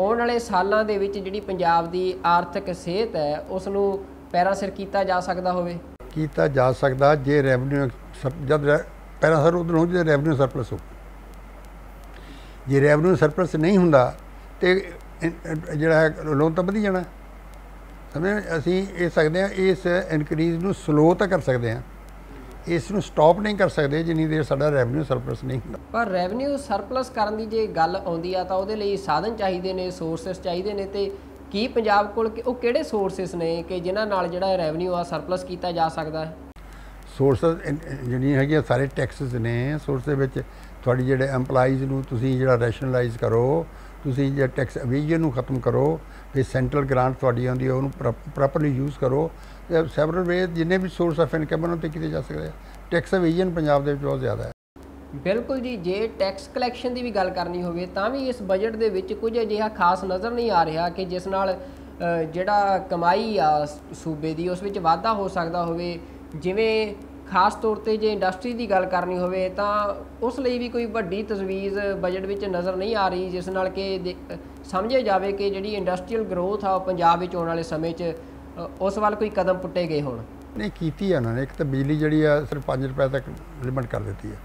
ਆਉਣ ਵਾਲੇ ਸਾਲਾਂ ਦੇ ਵਿੱਚ ਜਿਹੜੀ ਪੰਜਾਬ ਦੀ ਆਰਥਿਕ ਸਿਹਤ ਹੈ ਉਸ ਨੂੰ ਪੈਰਾਂ ਸਿਰ ਕੀਤਾ ਜਾ ਸਕਦਾ ਹੋਵੇ? ਕੀਤਾ ਜਾ ਸਕਦਾ ਜੇ ਰੈਵਨਿਊ ਜਦ ਰੈ- ਪਹਿਲਾਂ ਸਰ ਉਦੋਂ ਜੇ ਰੈਵਨਿਊ ਸਰਪਲਸ ਹੋ ਜੇ ਰੈਵਨਿਊ ਸਰਪਲਸ ਨਹੀਂ ਹੁੰਦਾ ਤੇ ਜਿਹੜਾ ਹੈ ਲੋਨ ਤਾਂ ਵਧੀ ਜਾਣਾ। ਸਮਝੇ? ਅਸੀਂ ਇਹ ਸਕਦੇ ਹਾਂ ਇਸ ਇਨਕਰੀਜ਼ ਨੂੰ ਸਲੋ ਤਾਂ ਕਰ ਸਕਦੇ ਹਾਂ। ਇਸ ਨੂੰ ਸਟਾਪ ਨਹੀਂ ਕਰ ਸਕਦੇ ਜਿੰਨੀ ਦੇਰ ਸਾਡਾ ਰੈਵਨਿਊ ਸਰਪਲਸ ਨਹੀਂ ਹੁੰਦਾ। ਪਰ ਰੈਵਨਿਊ ਸਰਪਲਸ ਕਰਨ ਦੀ ਜੇ ਗੱਲ ਆਉਂਦੀ ਆ ਤਾਂ ਉਹਦੇ ਲਈ ਸਾਧਨ ਚਾਹੀਦੇ ਨੇ ਸੋਰਸਸ ਚਾਹੀਦੇ ਨੇ ਤੇ ਕੀ ਪੰਜਾਬ ਕੋਲ ਉਹ ਕਿਹੜੇ ਸੋਰਸਸ ਨੇ ਕਿ ਜਿਨ੍ਹਾਂ ਨਾਲ ਜਿਹੜਾ ਰੈਵਨਿਊ ਆ ਸਰਪਲਸ ਕੀਤਾ ਜਾ ਸਕਦਾ ਹੈ? ਸੋਰਸਸ ਜਿਹੜੀਆਂ ਹੈਗੀਆਂ ਸਾਰੇ ਟੈਕਸਸ ਨੇ ਸੋਰਸ ਦੇ ਵਿੱਚ ਤੁਹਾਡੀ ਜਿਹੜੇ EMPLOYEES ਨੂੰ ਤੁਸੀਂ ਜਿਹੜਾ ਰੈਸ਼ਨਲਾਈਜ਼ ਕਰੋ, ਤੁਸੀਂ ਜੇ ਟੈਕਸ ਅਵੀਜ਼ਨ ਨੂੰ ਖਤਮ ਕਰੋ, ਤੇ ਸੈਂਟਰਲ ਗ੍ਰਾਂਟ ਤੁਹਾਡੀ ਆਉਂਦੀ ਹੈ, ਉਹਨੂੰ ਪ੍ਰੋਪਰਲੀ ਯੂਜ਼ ਕਰੋ। ਸੈਵਰਲ ਵੇ ਜਿੰਨੇ ਵੀ ਸੋਰਸ ਆਫ ਇਨਕਮ ਉਹਨਾਂ ਤੇ ਕੀਤੇ ਜਾ ਸਕਦੇ ਆ ਟੈਕਸ ਅਵੀਜ਼ਨ ਪੰਜਾਬ ਦੇ ਵਿੱਚ ਬਹੁਤ ਜ਼ਿਆਦਾ ਹੈ। ਬਿਲਕੁਲ ਜੀ, ਜੇ ਟੈਕਸ ਕਲੈਕਸ਼ਨ ਦੀ ਵੀ ਗੱਲ ਕਰਨੀ ਹੋਵੇ, ਤਾਂ ਵੀ ਇਸ ਬਜਟ ਦੇ ਵਿੱਚ ਕੁਝ ਅਜਿਹਾ ਖਾਸ ਨਜ਼ਰ ਨਹੀਂ ਆ ਰਿਹਾ ਕਿ ਜਿਸ ਨਾਲ ਜਿਹੜਾ ਕਮਾਈ ਆ ਸੂਬੇ ਦੀ, ਉਸ ਵਿੱਚ ਵਾਧਾ ਹੋ ਸਕਦਾ ਹੋਵੇ। ਜਿਵੇਂ ਖਾਸ ਤੌਰ ਤੇ ਜੇ ਇੰਡਸਟਰੀ ਦੀ ਗੱਲ ਕਰਨੀ ਹੋਵੇ ਤਾਂ ਉਸ ਲਈ ਵੀ ਕੋਈ ਵੱਡੀ ਤਜਵੀਜ਼ ਬਜਟ ਵਿੱਚ ਨਜ਼ਰ ਨਹੀਂ ਆ ਰਹੀ, ਜਿਸ ਨਾਲ ਕਿ ਦੇ- ਸਮਝਿਆ ਜਾਵੇ ਕਿ ਜਿਹੜੀ ਇੰਡਸਟਰੀਅਲ ਗਰੋਥ ਆ ਉਹ ਪੰਜਾਬ ਵਿੱਚ ਆਉਣ ਵਾਲੇ ਸਮੇਂ 'ਚ ਉਸ ਵੱਲ ਕੋਈ ਕਦਮ ਪੁੱਟੇ ਗਏ ਹੋਣ। ਨਹੀਂ, ਕੀਤੀ ਹੈ ਉਹਨਾਂ ਨੇ। ਇੱਕ ਤਾਂ ਬਿਜਲੀ ਜਿਹੜੀ ਆ ਸਿਰਫ 5 ਰੁਪਏ ਤੱਕ ਲਿਮਟ ਕਰ ਦਿੱਤੀ ਹੈ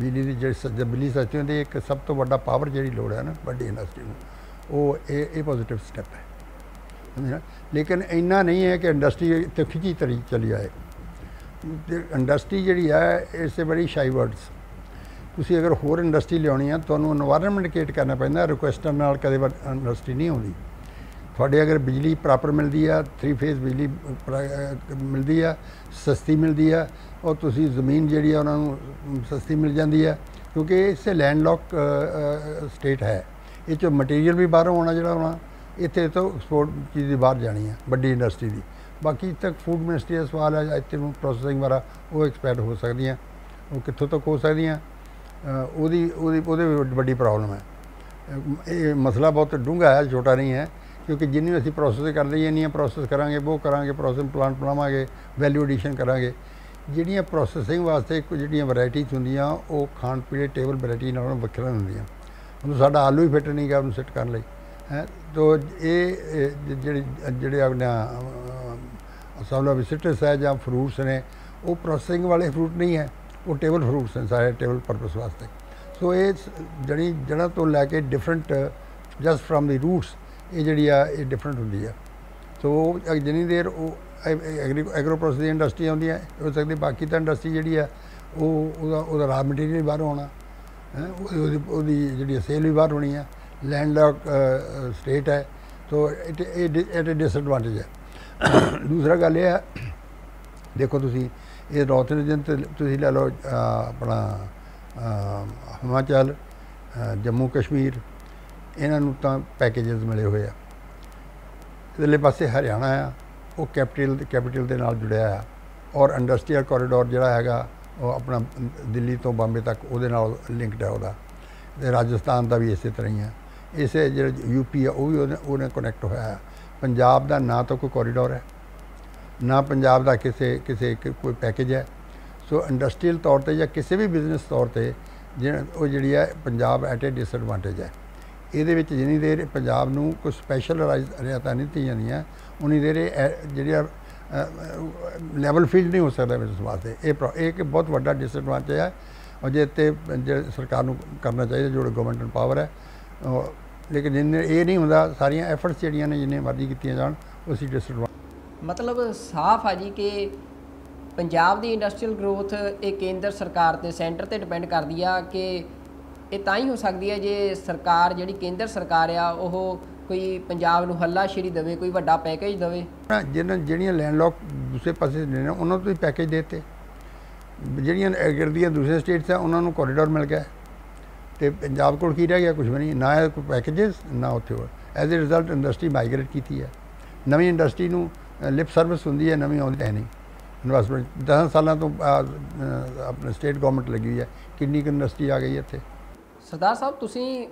ਬਿਜਲੀ ਦੀ ਜਿਹੜੀ ਸ- ਬਿਜਲੀ ਸਸਤੀ ਹੁੰਦੀ, ਇੱਕ ਸਭ ਤੋਂ ਵੱਡਾ ਪਾਵਰ ਜਿਹੜੀ ਲੋੜ ਹੈ ਨਾ, ਵੱਡੀ ਇੰਡਸਟਰੀ ਨੂੰ, ਉਹ ਇਹ ਇਹ ਪੋਜ਼ਿਟਿਵ ਸਟੈਪ ਹੈ। ਲੇਕਿਨ ਇੰਨਾ ਨਹੀਂ ਹੈ ਕਿ ਇੰਡਸਟਰੀ ਤੇ ਖਿੱਚੀ ਤਰੀ ਚਲੀ ਜਾਏ। ਇੰਡਸਟਰੀ ਜਿਹੜੀ ਹੈ, ਇਸ 'ਤੇ ਬੜੀ ਸ਼ਾਈ ਵਰਡਸ ਤੁਸੀਂ ਅਗਰ ਹੋਰ ਇੰਡਸਟਰੀ ਲਿਆਉਣੀ ਆ, ਤੁਹਾਨੂੰ এনवायरमेंट ਕ੍ਰੀਏਟ ਕਰਨਾ ਪੈਂਦਾ ਰਿਕੁਐਸਟਾਂ ਨਾਲ ਕਦੇ ਇੰਡਸਟਰੀ ਨਹੀਂ ਆਉਂਦੀ। ਤੁਹਾਡੇ ਅਗਰ ਬਿਜਲੀ ਪ੍ਰੋਪਰ ਮਿਲਦੀ ਆ 3 ਫੇਸ ਬਿਜਲੀ ਮਿਲਦੀ ਆ, ਸਸਤੀ ਮਿਲਦੀ ਆ, ਔਰ ਤੁਸੀਂ ਜ਼ਮੀਨ ਜਿਹੜੀ ਆ, ਉਹਨਾਂ ਨੂੰ ਸਸਤੀ ਮਿਲ ਜਾਂਦੀ ਆ, ਕਿਉਂਕਿ ਇਸ ਲੈਂਡ ਲੌਕ ਸਟੇਟ ਹੈ। ਇਹ ਚ ਮਟੀਰੀਅਲ ਵੀ ਬਾਹਰੋਂ ਆਉਣਾ ਜਿਹੜਾ ਆਉਣਾ, ਇੱਥੇ ਤੋਂ ਐਕਸਪੋਰਟ ਚੀਜ਼ ਦੀ ਬਾਹਰ ਜਾਣੀ ਆ, ਵੱਡੀ ਇੰਡਸਟਰੀ ਦੀ। ਬਾਕੀ ਤੱਕ ਫੂਡ ਮਿਨਿਸਟਰੀ ਦਾ ਸਵਾਲ ਹੈ ਇੱਥੇ ਨੂੰ ਪ੍ਰੋਸੈਸਿੰਗ ਵਾਲਾ, ਉਹ ਐਕਸਪੈਕਟ ਹੋ ਸਕਦੀਆਂ। ਉਹ ਕਿੱਥੋਂ ਤੱਕ ਹੋ ਸਕਦੀਆਂ? ਉਹਦੀ ਉਹਦੀ, ਉਹਦੇ ਵੀ ਵੱਡੀ ਪ੍ਰੋਬਲਮ ਹੈ। ਇਹ ਮਸਲਾ ਬਹੁਤ ਡੂੰਘਾ ਹੈ, ਛੋਟਾ ਨਹੀਂ ਹੈ, ਕਿਉਂਕਿ ਜਿੰਨੀ ਅਸੀਂ ਪ੍ਰੋਸੈਸ ਕਰਦੇ ਜਾਂਦੀਆਂ ਪ੍ਰੋਸੈਸ ਕਰਾਂਗੇ ਉਹ ਕਰਾਂਗੇ ਪ੍ਰੋਸੈਸਿੰਗ ਪਲਾਂਟ ਬਣਾਵਾਂਗੇ ਵੈਲਿਊ ਐਡੀਸ਼ਨ ਕਰਾਂਗੇ। ਜਿਹੜੀਆਂ ਪ੍ਰੋਸੈਸਿੰਗ ਵਾਸਤੇ ਕੁਝ ਜਿਹੜੀਆਂ ਵੈਰਾਈਟੀਜ਼ ਹੁੰਦੀਆਂ, ਉਹ ਖਾਣ ਪੀਣੇ ਟੇਬਲ ਵੈਰਾਈਟੀ ਨਾਲੋਂ ਵੱਖਰੀਆਂ ਹੁੰਦੀਆਂ ਉਹਨੂੰ ਸਾਡਾ ਆਲੂ ਹੀ ਫਿੱਟ ਨਹੀਂ ਗਾ ਉਹਨੂੰ ਸਿੱਟ ਕਰਨ ਲਈ। ਹੈ, ਤੋ ਇਹ, ਜਿਹੜੇ ਜਿਹੜੇ ਆਪਣਾ ਸੌਲਾ ਵਿਸਿਟਸ ਹੈ ਜਾਂ ਫਰੂਟਸ ਨੇ, ਉਹ ਪ੍ਰੋਸੈਸਿੰਗ ਵਾਲੇ ਫਰੂਟ ਨਹੀਂ ਹੈ, ਉਹ ਟੇਬਲ ਫਰੂਟਸ ਨੇ ਸਾਰੇ ਟੇਬਲ ਪਰਪਸ ਵਾਸਤੇ। ਸੋ ਇਹ ਸ- ਜਿਹੜੀ ਜੜ੍ਹਾਂ ਤੋਂ ਲੈ ਕੇ different just from the roots ਇਹ ਜਿਹੜੀ ਆ, ਇਹ ਡਿਫਰੈਂਟ ਹੁੰਦੀ ਆ। ਸੋ ਜਿੰਨੀ ਦੇਰ ਉਹ ਐਗਰੀ ਐਗਰੋ ਪ੍ਰੋਸੈਸਿੰਗ ਇੰਡਸਟਰੀ ਆਉਂਦੀ ਹੈ ਹੋ ਸਕਦੀ ਬਾਕੀ ਤਾਂ ਇੰਡਸਟਰੀ ਜਿਹੜੀ ਆ, ਉਹ, ਉਹਦਾ ਉਹਦਾ ਰਾ ਮਟੀਰੀਅਲ ਵੀ ਬਾਹਰੋਂ ਆਉਣਾ ਉਹਦੀ ਉਹਦੀ- ਉਹਦੀ ਜਿਹੜੀ ਸੇਲ ਵੀ ਬਾਹਰ ਹੋਣੀ ਹੈ ਲੈਂਡਲੌਕ ਸਟੇਟ ਹੈ ਸੋ ਇਟ ਇਟ ਡਿਸਐਡਵਾਂਟੇਜ ਹੈ। ਦੂਸਰਾ ਗੱਲ ਇਹ ਹੈ ਦੇਖੋ ਤੁਸੀਂ, ਇਹ ਨਾਰਥ ਰੀਜਨ ਤੇ ਤੁਸੀਂ ਲੈ ਲਓ ਆਪਣਾ ਹਿਮਾਚਲ ਜੰਮੂ ਕਸ਼ਮੀਰ, ਇਹਨਾਂ ਨੂੰ ਤਾਂ ਪੈਕੇजेस ਮਿਲੇ ਹੋਏ ਆ। ਇਧਰਲੇ ਪਾਸੇ ਹਰਿਆਣਾ ਆ, ਉਹ ਕੈਪੀਟਲ ਕੈਪੀਟਲ ਦੇ ਨਾਲ ਜੁੜਿਆ ਆ। ਔਰ ਇੰਡਸਟਰੀਅਲ ਕੋਰੀਡੋਰ ਜਿਹੜਾ ਹੈਗਾ, ਉਹ ਆਪਣਾ ਦਿੱਲੀ ਤੋਂ ਬੰਬੇ ਤੱਕ ਉਹਦੇ ਨਾਲ ਲਿੰਕਡ ਹੈ ਉਹਦਾ। ਤੇ ਰਾਜਸਥਾਨ ਦਾ ਵੀ ਇਸੇ ਤਰ੍ਹਾਂ ਹੀ ਹੈ ਇਸੇ ਜਿਹੜਾ ਯੂਪੀ ਆ, ਉਹ ਵੀ ਉਹਨੇ ਉਹਨੇ ਕਨੈਕਟ ਹੋਇਆ ਹੈ ਪੰਜਾਬ ਦਾ ਨਾ ਤਾਂ ਕੋਈ ਕੋਰੀਡੋਰ ਹੈ, ਨਾ ਪੰਜਾਬ ਦਾ ਕਿਸੇ ਕਿਸੇ ਕੋਈ ਪੈਕੇਜ ਹੈ। ਸੋ ਇੰਡਸਟਰੀਅਲ ਤੌਰ ਤੇ ਜਾਂ ਕਿਸੇ ਵੀ ਬਿਜ਼ਨਸ ਤੌਰ ਤੇ ਜਿਹੜਾ ਉਹ ਜਿਹੜੀ ਹੈ ਪੰਜਾਬ ਐਟ ਅ ਡਿਸਐਡਵਾਂਟੇਜ ਹੈ। ਇਹਦੇ ਵਿੱਚ ਜਿੰਨੀ ਦੇਰ ਪੰਜਾਬ ਨੂੰ ਕੋਈ ਸਪੈਸ਼ਲ ਰਿਆਇਤਾਂ ਨਹੀਂ ਦਿੱਤੀਆਂ ਜਾਂਦੀਆਂ ਉਨੀ ਦੇਰ ਇਹ ਜਿਹੜੀਆਂ ਲੈਵਲ ਫੀਲਡ ਨਹੀਂ ਹੋ ਸਕਦਾ ਬਿਜ਼ਨਸ ਵਾਸਤੇ। ਇਹ ਪ੍ਰੋ- ਇਹ ਇੱਕ ਬਹੁਤ ਵੱਡਾ ਡਿਸਐਡਵਾਂਟੇਜ ਹੈ। ਔਰ ਜੇ ਤੇ ਜੇ ਸਰਕਾਰ ਨੂੰ ਕਰਨਾ ਚਾਹੀਦਾ, ਜੋ ਗਵਰਨਮੈਂਟ ਨੂੰ ਪਾਵਰ ਹੈ ਲੇਕਿਨ ਜਿੰਨੇ ਇਹ ਨਹੀਂ ਹੁੰਦਾ ਸਾਰੀਆਂ ਐਫਰਟਸ ਜਿਹੜੀਆਂ ਨੇ ਜਿੰਨੇ ਮਰਜ਼ੀ ਕੀਤੀਆਂ ਜਾਣ ਉਹ ਸੀ ਡਿਸਐਡਵਾਂਟੇਜ ਮਤਲਬ ਸਾਫ਼ ਆ ਜੀ ਕਿ ਪੰਜਾਬ ਦੀ ਇੰਡਸਟਰੀਅਲ ਗਰੋਥ ਇਹ ਕੇਂਦਰ ਸਰਕਾਰ ਤੇ ਸੈਂਟਰ ਤੇ ਡਿਪੈਂਡ ਕਰਦੀ ਆ ਕਿ ਇਹ ਤਾਂ ਹੀ ਹੋ ਸਕਦੀ ਹੈ ਜੇ ਸਰਕਾਰ ਜਿਹੜੀ ਕੇਂਦਰ ਸਰਕਾਰ ਆ ਉਹ ਕੋਈ ਪੰਜਾਬ ਨੂੰ ਹੱਲਾਸ਼ੇਰੀ ਦੇਵੇ ਕੋਈ ਵੱਡਾ ਪੈਕੇਜ ਦੇਵੇ। ਜਿਹਨਾਂ ਜਿਹੜੀਆਂ ਲੈਂਡਲੌਕ ਦੂਸਰੇ ਪਾਸੇ ਨੇ ਉਹਨਾਂ ਨੂੰ ਵੀ ਪੈਕੇਜ ਦਿੱਤੇ। ਜਿਹੜੀਆਂ ਅਗਰ ਦੀਆਂ ਦੂਸਰੇ ਸਟੇਟਸ ਆ ਉਹਨਾਂ ਨੂੰ ਕੋਰੀਡੋਰ ਮਿਲ ਗਿਆ। ਤੇ ਪੰਜਾਬ ਕੋਲ ਕੀ ਰਹਿ ਗਿਆ? ਕੁਝ ਵੀ ਨਹੀਂ। ਨਾ ਇਹ ਕੋਈ ਪੈਕੇजेस ਨਾ ਉੱਥੇ as a result industry migrate ਕੀਤੀ ਹੈ। ਨਵੀਂ ਇੰਡਸਟਰੀ ਨੂੰ ਲਿਪ ਸਰਵਿਸ ਹੁੰਦੀ ਹੈ, ਨਵੀਂ ਆਉਂਦੀ ਹੈ ਨਹੀਂ। ਇਨਵੈਸਟਮੈਂਟ 10 ਸਾਲਾਂ ਤੋਂ ਆਪਣੇ ਸਟੇਟ ਗਵਰਨਮੈਂਟ ਲੱਗੀ ਹੋਈ ਹੈ। ਕਿੰਨੀ ਕੁ ਇੰਡਸਟਰੀ ਆ ਗਈ ਇੱਥੇ? ਸਰਦਾਰ ਸਾਹਿਬ, ਤੁਸੀਂ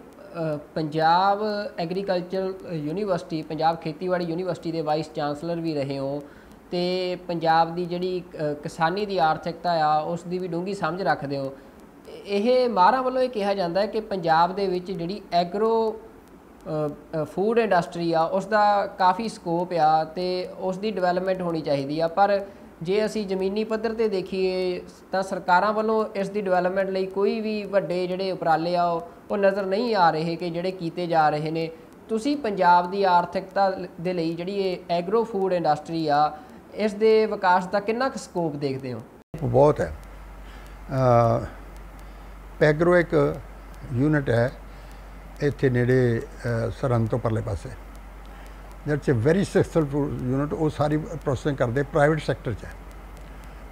ਪੰਜਾਬ ਐਗਰੀਕਲਚਰ ਯੂਨੀਵਰਸਿਟੀ ਪੰਜਾਬ ਖੇਤੀਬਾੜੀ ਯੂਨੀਵਰਸਿਟੀ ਦੇ ਵਾਈਸ ਚਾਂਸਲਰ ਵੀ ਰਹੇ ਹੋ ਤੇ ਪੰਜਾਬ ਦੀ ਜਿਹੜੀ ਕਿਸਾਨੀ ਦੀ ਆਰਥਿਕਤਾ ਆ, ਉਸ ਦੀ ਵੀ ਡੂੰਘੀ ਸਮਝ ਰੱਖਦੇ ਹੋ। ਇਹ ਮਾਹਰਾਂ ਵੱਲੋਂ ਇਹ ਕਿਹਾ ਜਾਂਦਾ ਹੈ ਕਿ ਪੰਜਾਬ ਦੇ ਵਿੱਚ ਜਿਹੜੀ ਐਗਰੋ ਫੂਡ ਇੰਡਸਟਰੀ ਆ ਉਸ ਦਾ ਕਾਫੀ ਸਕੋਪ ਆ ਤੇ ਉਸ ਦੀ ਡਿਵੈਲਪਮੈਂਟ ਹੋਣੀ ਚਾਹੀਦੀ ਆ। ਪਰ ਜੇ ਅਸੀਂ ਜ਼ਮੀਨੀ ਪੱਧਰ ਤੇ ਦੇਖੀਏ, ਤਾਂ ਸਰਕਾਰਾਂ ਵੱਲੋਂ ਇਸ ਦੀ ਡਿਵੈਲਪਮੈਂਟ ਲਈ ਕੋਈ ਵੀ ਵੱਡੇ ਜਿਹੜੇ ਉਪਰਾਲੇ ਆ, ਉਹ ਨਜ਼ਰ ਨਹੀਂ ਆ ਰਹੇ ਕਿ ਜਿਹੜੇ ਕੀਤੇ ਜਾ ਰਹੇ ਨੇ। ਤੁਸੀਂ ਪੰਜਾਬ ਦੀ ਆਰਥਿਕਤਾ ਦੇ ਲਈ ਜਿਹੜੀ ਇਹ ਐਗਰੋ ਫੂਡ ਇੰਡਸਟਰੀ ਆ ਇਸ ਦੇ ਵਿਕਾਸ ਦਾ ਕਿੰਨਾ ਕੁ ਸਕੋਪ ਦੇਖਦੇ ਹੋ? ਬਹੁਤ ਹੈ। ਪੈਗਰੋ ਇੱਕ ਯੂਨਿਟ ਹੈ, ਇੱਥੇ ਨੇੜੇ ਸਰਹੰਦ ਤੋਂ ਪਰਲੇ ਪਾਸੇ। That's a very successful unit ਉਹ ਸਾਰੀ ਪ੍ਰੋਸੈਸਿੰਗ ਕਰਦੇ ਪ੍ਰਾਈਵੇਟ ਸੈਕਟਰ 'ਚ ਹੈ।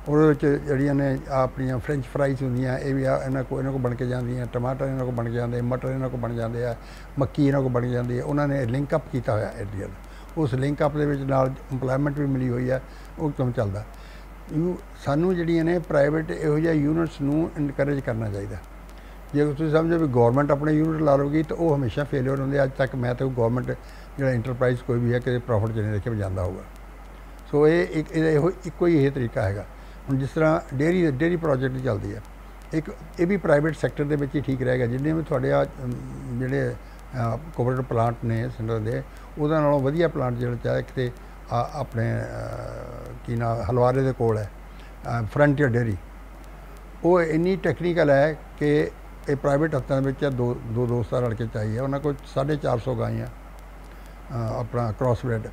ਉਹਦੇ ਵਿੱਚ ਜਿਹੜੀਆਂ ਨੇ ਆਪਣੀਆਂ ਫ੍ਰੈਂਚ ਫਰਾਈਜ਼ ਹੁੰਦੀਆਂ, ਇਹ ਵੀ ਆ, ਇਹਨਾਂ ਕੋ ਇਹਨਾਂ ਕੋ ਬਣ ਕੇ ਜਾਂਦੀਆਂ, ਟਮਾਟਰ ਇਹਨਾਂ ਕੋ ਬਣ ਕੇ ਜਾਂਦੇ, ਮਟਰ ਇਹਨਾਂ ਕੋ ਬਣ ਜਾਂਦੇ ਆ, ਮੱਕੀ ਇਹਨਾਂ ਕੋ ਬਣ ਜਾਂਦੀ ਹੈ। ਉਹਨਾਂ ਨੇ ਲਿੰਕ ਅਪ ਕੀਤਾ ਹੋਇਆ ਏਰੀਆ ਉਸ ਲਿੰਕ ਅਪ ਦੇ ਵਿੱਚ ਨਾਲ ਏਮਪਲੋਇਮੈਂਟ ਵੀ ਮਿਲੀ ਹੋਈ ਹੈ, ਉਹ ਕੰਮ ਚੱਲਦਾ। ਯੂ, ਸਾਨੂੰ ਜਿਹੜੀਆਂ ਨੇ ਪ੍ਰਾਈਵੇਟ ਇਹੋ ਜਿਹੇ ਯੂਨਿਟਸ ਨੂੰ ਇਨਕਰੇਜ ਕਰਨਾ ਚਾਹੀਦਾ। ਜੇ ਤੁਸੀਂ ਸਮਝੋ ਵੀ ਗਵਰਨਮੈਂਟ ਆਪਣੇ ਯੂਨਿਟ ਲਾ ਲਊਗੀ ਤਾਂ ਉਹ ਹਮੇਸ਼ਾ ਫੇਲਿਅਰ ਹੁੰਦੇ ਅੱਜ ਤੱਕ ਮੈਂ ਤਾਂ ਗਵਰਨਮੈਂਟ ਜਿਹੜਾ ਇੰਟਰਪ੍ਰਾਈਜ਼ ਕੋਈ ਵੀ ਹੈ ਕਿ ਪ੍ਰੋਫਿਟ ਜਨਰੇਟ ਕੇ ਜਾਂਦਾ ਹੋਊਗਾ। ਸੋ ਇਹ ਇੱਕ, ਇਹੋ ਇੱਕੋ ਹੀ ਇਹ ਤਰੀਕਾ ਹੈਗਾ। ਹੁਣ ਜਿਸ ਤਰ੍ਹਾਂ ਡੇਰੀ ਡੇਰੀ ਪ੍ਰੋਜੈਕਟ ਚੱਲਦੀ ਹੈ। ਇੱਕ ਇਹ ਵੀ ਪ੍ਰਾਈਵੇਟ ਸੈਕਟਰ ਦੇ ਵਿੱਚ ਹੀ ਠੀਕ ਰਹੇਗਾ ਜਿੰਨੇ ਵੀ ਤੁਹਾਡੇ ਆ ਜਿਹੜੇ ਕੋਵਰਟ ਪਲਾਂਟ ਨੇ ਸੈਂਟਰ ਦੇ, ਉਹਦਾ ਨਾਲੋਂ ਵਧੀਆ ਪਲਾਂਟ ਜਿਹੜਾ ਚਾਹੇ ਕਿਤੇ ਆ- ਆਪਣੇ ਕੀ ਨਾ, ਹਲਵਾਰੇ ਦੇ ਕੋਲ ਹੈ ਫਰੰਟੀਅਰ ਡੇਰੀ ਉਹ ਇੰਨੀ ਟੈਕਨੀਕਲ ਹੈ ਕਿ ਇਹ ਪ੍ਰਾਈਵੇਟ ਹੱਥਾਂ ਦੇ ਵਿੱਚ ਹੈ, ਦੋ ਦੋ ਦੋਸਤਾਂ ਰਲ ਕੇ ਹੈ ਉਹਨਾਂ ਕੋਲ 450 ਗਾਈਆਂ ਆਪਣਾ ਕ੍ਰਾਸ ਬ੍ਰੈਡ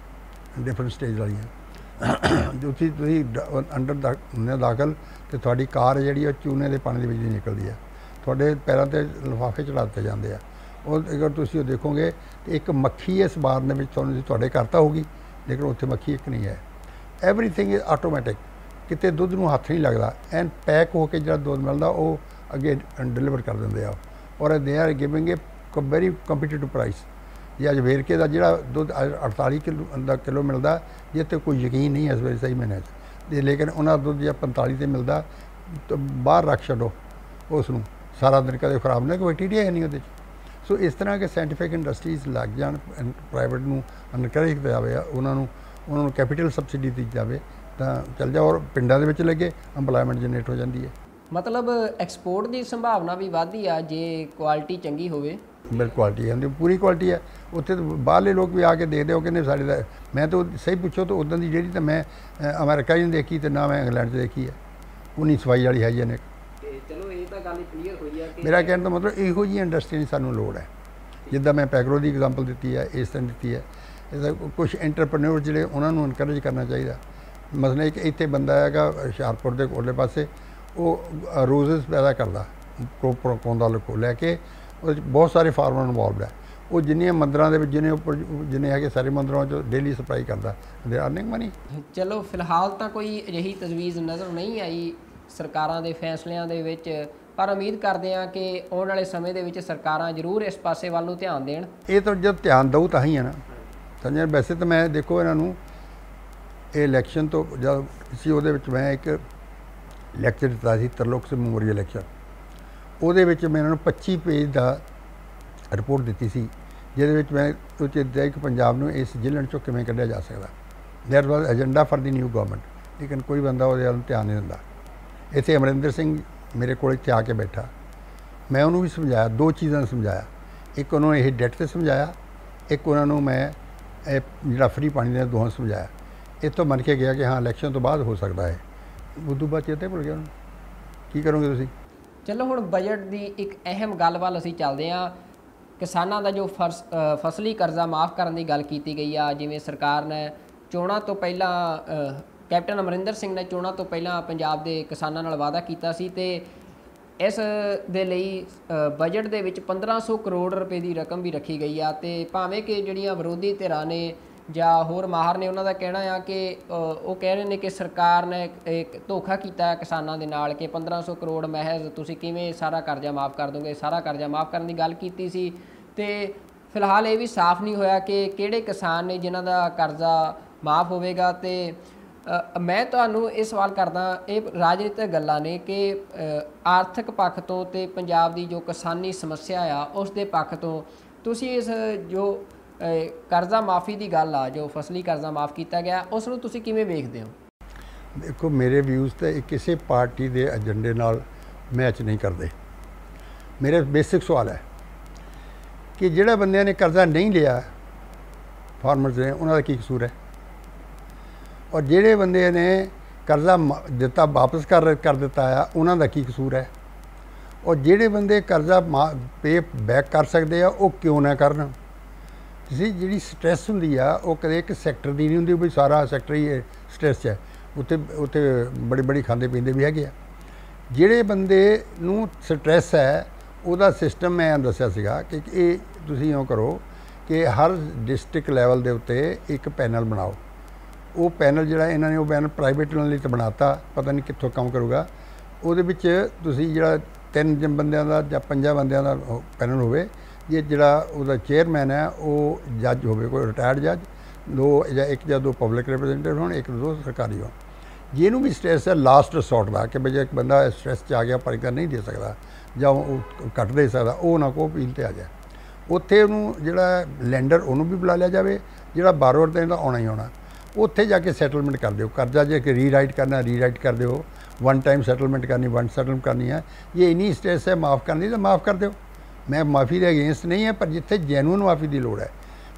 ਡਿਫਰੈਂਟ ਸਟੇਜ ਵਾਲੀਆਂ ਜੋ ਤੁਸੀਂ ਤੁਸੀਂ ਅੰਡਰ ਦਾ ਹੁੰਦੇ ਦਾਖਲ ਤੇ ਤੁਹਾਡੀ ਕਾਰ ਜਿਹੜੀ ਉਹ ਚੂਨੇ ਦੇ ਪਾਣੀ ਦੇ ਵਿੱਚ ਦੀ ਨਿਕਲਦੀ ਹੈ ਤੁਹਾਡੇ ਪੈਰਾਂ ਤੇ ਲਿਫਾਫੇ ਚੜਾ ਦਿੱਤੇ ਜਾਂਦੇ ਆ। ਉਹ ਅਗਰ ਤੁਸੀਂ ਉਹ ਦੇਖੋਗੇ ਤੇ ਇੱਕ ਮੱਖੀ ਇਸ ਬਾਰ ਦੇ ਵਿੱਚ ਤੁਹਾਨੂੰ ਤੁਹਾਡੇ ਕਰਤਾ ਹੋਗੀ ਲੇਕਿਨ ਉੱਥੇ ਮੱਖੀ ਇੱਕ ਨਹੀਂ ਹੈ। ਐਵਰੀਥਿੰਗ ਇਜ਼ ਆਟੋਮੈਟਿਕ ਕਿਤੇ ਦੁੱਧ ਨੂੰ ਹੱਥ ਨਹੀਂ ਲੱਗਦਾ ਐਂਡ ਪੈਕ ਹੋ ਕੇ ਜਿਹੜਾ ਦੁੱਧ ਮਿਲਦਾ ਉਹ ਅੱਗੇ ਡਿਲੀਵਰ ਕਰ ਦਿੰਦੇ ਆ ਔਰ they are giving a very competitive price ਜੇ ਅੱਜ ਵੇਰਕੇ ਦਾ ਜਿਹੜਾ ਦੁੱਧ ਅੱਜ 48 ਕਿਲੋ, ਦਾ ਕਿਲੋ ਮਿਲਦਾ ਇਹ ਤੇ ਕੋਈ ਯਕੀਨ ਨਹੀਂ ਇਸ ਵੇਲੇ ਸਹੀ ਮੈਨੇ ਤੇ ਲੇਕਿਨ ਉਹਨਾਂ ਦਾ ਦੁੱਧ ਜੇ 45 ਤੇ ਮਿਲਦਾ, ਤਾਂ ਬਾਹਰ ਰੱਖ ਛੱਡੋ ਉਸ ਨੂੰ। ਸਾਰਾ ਦਿਨ ਕਦੇ ਖਰਾਬ ਨਾ ਕੋਈ ਟੀਡੀ ਹੈ ਨਹੀਂ ਉਹਦੇ 'ਚ। ਸੋ ਇਸ ਤਰ੍ਹਾਂ ਕਿ ਸਾਇੰਟੀਫਿਕ ਇੰਡਸਟਰੀਜ਼ ਲੱਗ ਜਾਣ ਪ੍ਰਾਈਵੇਟ ਨੂੰ ਅਨਕਰੇਜ ਕੀਤਾ ਜਾਵੇ, ਉਹਨਾਂ ਨੂੰ ਉਹਨਾਂ ਨੂੰ ਕੈਪੀਟਲ ਸਬਸਿਡੀ ਦਿੱਤੀ ਜਾਵੇ, ਤਾਂ ਚੱਲ ਜਾ ਔਰ ਪਿੰਡਾਂ ਦੇ ਵਿੱਚ ਲੱਗੇ ਏਮਪਲੋਇਮੈਂਟ ਜਨਰੇਟ ਹੋ ਜਾਂਦੀ ਹੈ। ਮਤਲਬ ਐਕਸਪੋਰਟ ਦੀ ਸੰਭਾਵਨਾ ਵੀ ਵਧਦੀ ਆ ਜੇ ਕੁਆਲਿਟੀ ਚੰਗੀ ਹੋਵੇ। ਬਿਲ ਕੁਆਲਿਟੀ ਹੈ ਪੂਰੀ ਕੁਆਲਿਟੀ ਹੈ ਉੱਥੇ ਬਾਹਰਲੇ ਲੋਕ ਵੀ ਆ ਕੇ ਦੇਖਦੇ ਹੋ ਕਹਿੰਦੇ ਸਾਡੇ ਦਾ ਮੈਂ ਤਾਂ ਸਹੀ ਪੁੱਛੋ ਤਾਂ ਉਦੋਂ ਦੀ ਜਿਹੜੀ ਤਾਂ ਮੈਂ ਅਮਰੀਕਾ ਨਹੀਂ ਦੇਖੀ ਤੇ ਨਾ ਮੈਂ ਇੰਗਲੈਂਡ 'ਚ ਦੇਖੀ ਹੈ ਉਨੀ ਸਫ਼ਾਈ ਵਾਲੀ ਹੈ ਜੀ ਨੇ ਤੇ ਚਲੋ ਇਹ ਤਾਂ ਗੱਲ ਕਲੀਅਰ ਹੋਈ ਆ ਕਿ ਮੇਰਾ ਕਹਿਣ ਦਾ ਮਤਲਬ ਇਹੋ ਜਿਹੀ ਇੰਡਸਟਰੀ ਦੀ ਸਾਨੂੰ ਲੋੜ ਹੈ। ਜਿੱਦਾਂ ਮੈਂ ਪੈਗਰੋ ਦੀ ਐਗਜ਼ਾਮਪਲ ਦਿੱਤੀ ਹੈ ਇਸ ਤਰ੍ਹਾਂ ਦਿੱਤੀ ਹੈ ਇਹਦਾ ਕੁਝ ਐਂਟਰਪ੍ਰੈਨਿਓਰ ਜਿਹੜੇ ਉਹਨਾਂ ਨੂੰ ਇਨਕਰੇਜ ਕਰਨਾ ਚਾਹੀਦਾ। ਮਸਲਾ ਇੱਕ ਇੱਥੇ ਬੰਦਾ ਹੈਗਾ ਹੁਸ਼ਿਆਰਪੁਰ ਦੇ ਕੋਲੇ ਪਾਸੇ ਉਹ ਰੋਜ਼ਸ ਪੈਦਾ ਕਰਦਾ ਪ੍ਰੋਪਰ ਕੋਂਦਾ ਲਕੋ ਲੈ ਕੇ ਉਹਦੇ ਬਹੁਤ ਸਾਰੇ ਫਾਰਮਰ ਇਨਵੋਲਵਡ ਹੈ ਉਹ ਜਿੰਨੀਆਂ ਮੰਦਰਾਂ ਦੇ ਵਿੱਚ ਜਿੰਨੇ ਉੱਪਰ ਜਿੰਨੇ ਹੈਗੇ ਸਾਰੇ ਮੰਦਰਾਂ 'ਚ ਡੇਲੀ ਸਪਲਾਈ ਕਰਦਾ ਦੇ ਅਰਨਿੰਗ ਮਨੀ ਚਲੋ ਫਿਲਹਾਲ ਤਾਂ ਕੋਈ ਅਜਿਹੀ ਤਜਵੀਜ਼ ਨਜ਼ਰ ਨਹੀਂ ਆਈ ਸਰਕਾਰਾਂ ਦੇ ਫੈਸਲਿਆਂ ਦੇ ਵਿੱਚ ਪਰ ਉਮੀਦ ਕਰਦੇ ਹਾਂ ਕਿ ਆਉਣ ਵਾਲੇ ਸਮੇਂ ਦੇ ਵਿੱਚ ਸਰਕਾਰਾਂ ਜ਼ਰੂਰ ਇਸ ਪਾਸੇ ਵੱਲ ਨੂੰ ਧਿਆਨ ਦੇਣ। ਇਹ ਤਾਂ ਜਦ ਧਿਆਨ ਦਊ ਤਾਂ ਹੀ ਹੈ ਨਾ। ਸਮਝਿਆ ਵੈਸੇ ਤਾਂ ਮੈਂ ਦੇਖੋ ਇਹਨਾਂ ਨੂੰ ਇਹ ਇਲੈਕਸ਼ਨ ਤੋਂ ਜਦ ਸੀ ਉਹਦੇ ਵਿੱਚ ਮੈਂ ਇੱਕ ਲੈਕਚਰ ਦਿੱਤਾ ਸੀ, ਤਰਲੋਕ ਸਿੰਘ ਮੈਮੋਰੀਅਲ ਲੈਕਚਰ ਉਹਦੇ ਵਿੱਚ ਮੈਂ ਇਹਨਾਂ ਨੂੰ 25 ਪੇਜ ਦਾ ਰਿਪੋਰਟ ਦਿੱਤੀ ਸੀ, ਜਿਹਦੇ ਵਿੱਚ ਮੈਂ ਉਹ ਦਿੱਤਾ ਕਿ ਪੰਜਾਬ ਨੂੰ ਇਸ ਜ਼ਿਲ੍ਹੇ ਚੋਂ ਕਿਵੇਂ ਕੱਢਿਆ ਜਾ ਸਕਦਾ। There was agenda for the new government ਲੇਕਿਨ ਕੋਈ ਬੰਦਾ ਉਹਦੇ ਵੱਲ ਧਿਆਨ ਨਹੀਂ ਦਿੰਦਾ। ਇੱਥੇ ਅਮਰਿੰਦਰ ਸਿੰਘ ਮੇਰੇ ਕੋਲ ਇੱਥੇ ਆ ਕੇ ਬੈਠਾ। ਮੈਂ ਉਹਨੂੰ ਵੀ ਸਮਝਾਇਆ, ਦੋ ਚੀਜ਼ਾਂ ਸਮਝਾਇਆ। ਇੱਕ ਉਹਨੂੰ ਇਹ ਡੈਟ ਤੇ ਸਮਝਾਇਆ, ਇੱਕ ਉਹਨਾਂ ਨੂੰ ਮੈਂ ਇਹ ਜਿਹੜਾ ਫ੍ਰੀ ਪਾਣੀ ਦੇ ਦੋਹਾਂ ਸਮਝਾਇਆ। ਇਹ ਤੋਂ ਮੰਨ ਕੇ ਗਿਆ ਕਿ ਹਾਂ ਇਲੈਕਸ਼ਨ ਤੋਂ ਬਾਅਦ ਹੋ ਸਕਦਾ ਹੈ। ਉਦੋਂ ਬਾਅਦ ਚੇਤੇ ਭੁੱਲ ਗਿਆ ਉਹਨੂੰ ਕੀ ਕਰੋਗੇ ਤੁਸੀਂ? ਚਲੋ ਹੁਣ ਬਜਟ ਦੀ ਇੱਕ ਅਹਿਮ ਗੱਲ ਵੱਲ ਅਸੀਂ ਚੱਲਦੇ ਹਾਂ। ਕਿਸਾਨਾਂ ਦਾ ਜੋ ਫਰਸ- ਅ, ਫਸਲੀ ਕਰਜ਼ਾ ਮਾਫ ਕਰਨ ਦੀ ਗੱਲ ਕੀਤੀ ਗਈ ਆ ਜਿਵੇਂ ਸਰਕਾਰ ਨੇ ਚੋਣਾਂ ਤੋਂ ਪਹਿਲਾਂ ਅ, ਕੈਪਟਨ ਅਮਰਿੰਦਰ ਸਿੰਘ ਨੇ ਚੋਣਾਂ ਤੋਂ ਪਹਿਲਾਂ ਪੰਜਾਬ ਦੇ ਕਿਸਾਨਾਂ ਨਾਲ ਵਾਅਦਾ ਕੀਤਾ ਸੀ ਤੇ ਇਸ ਦੇ ਲਈ ਅ, ਬਜਟ ਦੇ ਵਿੱਚ 1500 ਕਰੋੜ ਰੁਪਏ ਦੀ ਰਕਮ ਵੀ ਰੱਖੀ ਗਈ ਆ ਤੇ ਭਾਵੇਂ ਕਿ ਜਿਹੜੀਆਂ ਵਿਰੋਧੀ ਧਿਰਾਂ ਨੇ ਜਾਂ ਹੋਰ ਮਾਹਰ ਨੇ ਉਹਨਾਂ ਦਾ ਕਹਿਣਾ ਆ ਕਿ ਉਹ ਕਹਿ ਰਹੇ ਨੇ ਕਿ ਸਰਕਾਰ ਨੇ ਇੱਕ- ਧੋਖਾ ਕੀਤਾ ਕਿਸਾਨਾਂ ਦੇ ਨਾਲ ਕਿ 1500 ਕਰੋੜ ਮਹਿਜ਼ ਤੁਸੀਂ ਕਿਵੇਂ ਸਾਰਾ ਕਰਜ਼ਾ ਮਾਫ ਕਰ ਦੋਗੇ? ਸਾਰਾ ਕਰਜ਼ਾ ਮਾਫ ਕਰਨ ਦੀ ਗੱਲ ਕੀਤੀ ਸੀ ਤੇ ਫਿਲਹਾਲ ਇਹ ਵੀ ਸਾਫ਼ ਨਹੀਂ ਹੋਇਆ ਕਿ ਕਿਹੜੇ ਕਿਸਾਨ ਨੇ ਜਿਨ੍ਹਾਂ ਦਾ ਕਰਜ਼ਾ ਮਾਫ ਹੋਵੇਗਾ ਤੇ ਮੈਂ ਤੁਹਾਨੂੰ ਇਹ ਸਵਾਲ ਕਰਦਾ, ਇਹ ਰਾਜਨੀਤਿਕ ਗੱਲਾਂ ਨੇ ਕਿ ਆਰਥਿਕ ਪੱਖ ਤੋਂ ਤੇ ਪੰਜਾਬ ਦੀ ਜੋ ਕਿਸਾਨੀ ਸਮੱਸਿਆ ਆ, ਉਸ ਦੇ ਪੱਖ ਤੋਂ ਤੁਸੀਂ ਇਸ ਜੋ ਕਰਜ਼ਾ ਮਾਫੀ ਦੀ ਗੱਲ ਆ, ਜੋ ਫਸਲੀ ਕਰਜ਼ਾ ਮਾਫ ਕੀਤਾ ਗਿਆ, ਉਸ ਨੂੰ ਤੁਸੀਂ ਕਿਵੇਂ ਵੇਖਦੇ ਹੋ? ਦੇਖੋ, ਮੇਰੇ ਵਿਊਜ਼ ਤਾਂ ਇਹ ਕਿਸੇ ਪਾਰਟੀ ਦੇ ਏਜੰਡੇ ਨਾਲ ਮੈਚ ਨਹੀਂ ਕਰਦੇ। ਮੇਰੇ ਬੇਸਿਕ ਸਵਾਲ ਹੈ ਕਿ ਜਿਹੜਾ ਬੰਦਿਆਂ ਨੇ ਕਰਜ਼ਾ ਨਹੀਂ ਲਿਆ ਫਾਰਮਰਸ ਨੇ, ਉਹਨਾਂ ਦਾ ਕੀ ਕਸੂਰ ਹੈ? ਔਰ ਜਿਹੜੇ ਬੰਦੇ ਨੇ ਕਰਜ਼ਾ ਮ- ਦਿੱਤਾ, ਵਾਪਸ ਕਰ ਕਰ ਦਿੱਤਾ ਆ, ਉਹਨਾਂ ਦਾ ਕੀ ਕਸੂਰ ਹੈ? ਔਰ ਜਿਹੜੇ ਬੰਦੇ ਕਰਜ਼ਾ ਪੇ ਬੈਕ ਕਰ ਸਕਦੇ ਆ, ਉਹ ਕਿਉਂ ਨਾ ਕਰਨ? ਜੀ, ਜਿਹੜੀ ਸਟ੍ਰੈਸ ਹੁੰਦੀ ਆ, ਉਹ ਕਦੇ ਇੱਕ ਸੈਕਟਰ ਦੀ ਨਹੀਂ ਹੁੰਦੀ ਵੀ ਸਾਰਾ ਸੈਕਟਰ ਹੀ ਸਟ੍ਰੈਸ ਹੈ। ਉੱਥੇ ਉੱਥੇ ਬੜੀ ਬੜੀ ਖਾਂਦੇ ਪੀਂਦੇ ਵੀ ਹੈਗੇ ਆ। ਜਿਹੜੇ ਬੰਦੇ ਨੂੰ ਸਟ੍ਰੈਸ ਹੈ, ਉਹਦਾ ਸਿਸਟਮ ਮੈਂ ਦੱਸਿਆ ਸੀਗਾ ਕਿ ਇਹ ਤੁਸੀਂ ਇਉਂ ਕਰੋ ਕਿ ਹਰ ਡਿਸਟ੍ਰਿਕਟ ਲੈਵਲ ਦੇ ਉੱਤੇ ਇੱਕ ਪੈਨਲ ਬਣਾਓ। ਉਹ ਪੈਨਲ ਜਿਹੜਾ ਇਹਨਾਂ ਨੇ, ਉਹ ਪੈਨਲ ਪ੍ਰਾਈਵੇਟ ਲਈ ਤਾਂ ਬਣਾਤਾ, ਪਤਾ ਨਹੀਂ ਕਿੱਥੋਂ ਕੰਮ ਕਰੂਗਾ। ਉਹਦੇ ਵਿੱਚ ਤੁਸੀਂ ਜਿਹੜਾ ਤਿੰਨ ਬੰਦਿਆਂ ਦਾ ਜਾਂ ਪੰਜਾਂ ਬੰਦਿਆਂ ਦਾ ਪੈਨਲ ਹੋਵੇ ਇਹ ਜਿਹੜਾ ਉਹਦਾ ਚੇਅਰਮੈਨ ਹੈ, ਉਹ ਜੱਜ ਹੋਵੇ, ਕੋਈ ਰਿਟਾਇਰਡ ਜੱਜ ਦੋ ਜਾਂ ਇੱਕ ਜਾਂ ਦੋ ਪਬਲਿਕ ਰਿਪਰੈਜ਼ੈਂਟੇਟਿਵ ਹੋਣ, ਇੱਕ ਦੋ ਸਰਕਾਰੀ ਹੋਣ। ਜਿਹਨੂੰ ਵੀ ਸਟ੍ਰੈਸ ਹੈ ਲਾਸਟ ਰਿਸੋਰਟ ਦਾ ਕਿ ਬਈ ਇੱਕ ਬੰਦਾ ਸਟ੍ਰੈਸ 'ਚ ਆ ਗਿਆ ਪਰ ਕਰ ਨਹੀਂ ਦੇ ਸਕਦਾ, ਜਾਂ ਉਹ ਕੱਟ ਦੇ ਸਕਦਾ, ਉਹ ਨਾ ਕੋ ਅਪੀਲ ਤੇ ਆ ਜਾ ਉੱਥੇ ਉਹਨੂੰ ਜਿਹੜਾ ਲੈਂਡਰ ਉਹਨੂੰ ਵੀ ਬੁਲਾ ਲਿਆ ਜਾਵੇ, ਜਿਹੜਾ ਬਾਰੋਰ ਤੇ ਤਾਂ ਆਉਣਾ ਹੀ ਆਉਣਾ। ਉੱਥੇ ਜਾ ਕੇ ਸੈਟਲਮੈਂਟ ਕਰ ਦਿਓ। ਕਰਜ਼ਾ ਜੇ ਕਿ ਰੀਰਾਈਟ ਕਰਨਾ ਰੀਰਾਈਟ ਕਰ ਦਿਓ। ਵਨ ਟਾਈਮ ਸੈਟਲਮੈਂਟ ਕਰਨੀ ਵਨ ਸੈਟਲਮੈਂਟ ਕਰਨੀ ਹੈ। ਇਹ ਇਨੀ ਸਟ੍ਰੈਸ ਹੈ, ਮਾਫ ਕਰਨੀ, ਤਾਂ ਮਾਫ ਕਰ ਦਿਓ। ਮੈਂ ਮਾਫੀ ਦੇ ਅਗੇਂਸਟ ਨਹੀਂ ਹੈ, ਪਰ ਜਿੱਥੇ ਜੈਨੂਇਨ ਮਾਫੀ ਦੀ ਲੋੜ ਹੈ,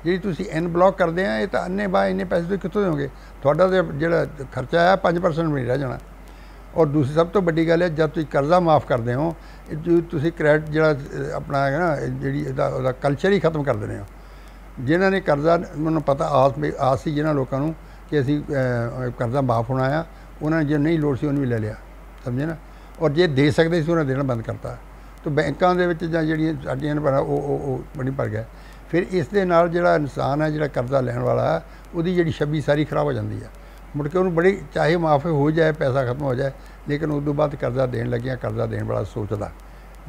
ਜਿਹੜੀ ਤੁਸੀਂ ਇਨ ਬਲੌਕ ਕਰਦੇ ਆ, ਇਹ ਤਾਂ ਅੰਨੇ ਬਾ ਇੰਨੇ ਪੈਸੇ ਤੁਸੀਂ ਕਿੱਥੋਂ ਦੇਵੋਗੇ ਤੁਹਾਡਾ ਤੇ ਜਿਹੜਾ ਖਰਚਾ ਹੈ 5% ਵੀ ਨਹੀਂ ਰਹਿ ਜਾਣਾ। ਔਰ ਦੂਸਰੀ ਸਭ ਤੋਂ ਵੱਡੀ ਗੱਲ ਹੈ, ਜਦ ਤੁਸੀਂ ਕਰਜ਼ਾ ਮਾਫ ਕਰਦੇ ਹੋ, ਇਹ ਤੁਸੀਂ ਕ੍ਰੈਡਿਟ ਜਿਹੜਾ ਆਪਣਾ ਹੈ ਨਾ ਜਿਹੜੀ ਇਹਦਾ, ਉਹਦਾ ਕਲਚਰ ਹੀ ਖਤਮ ਕਰ ਦਿੰਦੇ ਹੋ। ਜਿਨ੍ਹਾਂ ਨੇ ਕਰਜ਼ਾ, ਮੈਨੂੰ ਪਤਾ ਆਸ ਵੀ- ਆਸ ਸੀ ਜਿਹਨਾਂ ਲੋਕਾਂ ਨੂੰ ਕਿ ਅਸੀਂ ਕਰਜ਼ਾ ਮਾਫ ਹੋਣਾ ਆ, ਉਹਨਾਂ ਨੇ ਜੇ ਨਹੀਂ ਲੋੜ ਸੀ ਉਹਨੂੰ ਵੀ ਲੈ ਲਿਆ, ਸਮਝੇ ਨਾ? ਔਰ ਜੇ ਦੇ ਸਕਦੇ ਸੀ, ਉਹਨਾਂ ਦੇਣਾ ਬੰਦ ਕਰਤਾ। ਤਾਂ ਬੈਂਕਾਂ ਦੇ ਵਿੱਚ ਜਾਂ ਜਿਹੜੀਆਂ ਸਾਡੀਆਂ ਨੇ ਪਰ ਉਹ ਉਹ ਉਹ ਬਣੀ ਭਰ ਗਿਆ। ਫਿਰ ਇਸ ਦੇ ਨਾਲ ਜਿਹੜਾ ਇਨਸਾਨ ਹੈ, ਜਿਹੜਾ ਕਰਜ਼ਾ ਲੈਣ ਵਾਲਾ, ਉਹਦੀ ਜਿਹੜੀ ਛੱਬੀ ਸਾਰੀ ਖਰਾਬ ਹੋ ਜਾਂਦੀ ਹੈ ਮੁੜ ਕੇ ਉਹਨੂੰ ਬੜੀ, ਚਾਹੇ ਮਾਫ ਹੋ ਜਾਏ, ਪੈਸਾ ਖਤਮ ਹੋ ਜਾਏ, ਲੇਕਿਨ ਉਸ ਤੋਂ ਬਾਅਦ ਕਰਜ਼ਾ ਦੇਣ ਲੱਗਿਆ, ਕਰਜ਼ਾ ਦੇਣ ਵਾਲਾ ਸੋਚਦਾ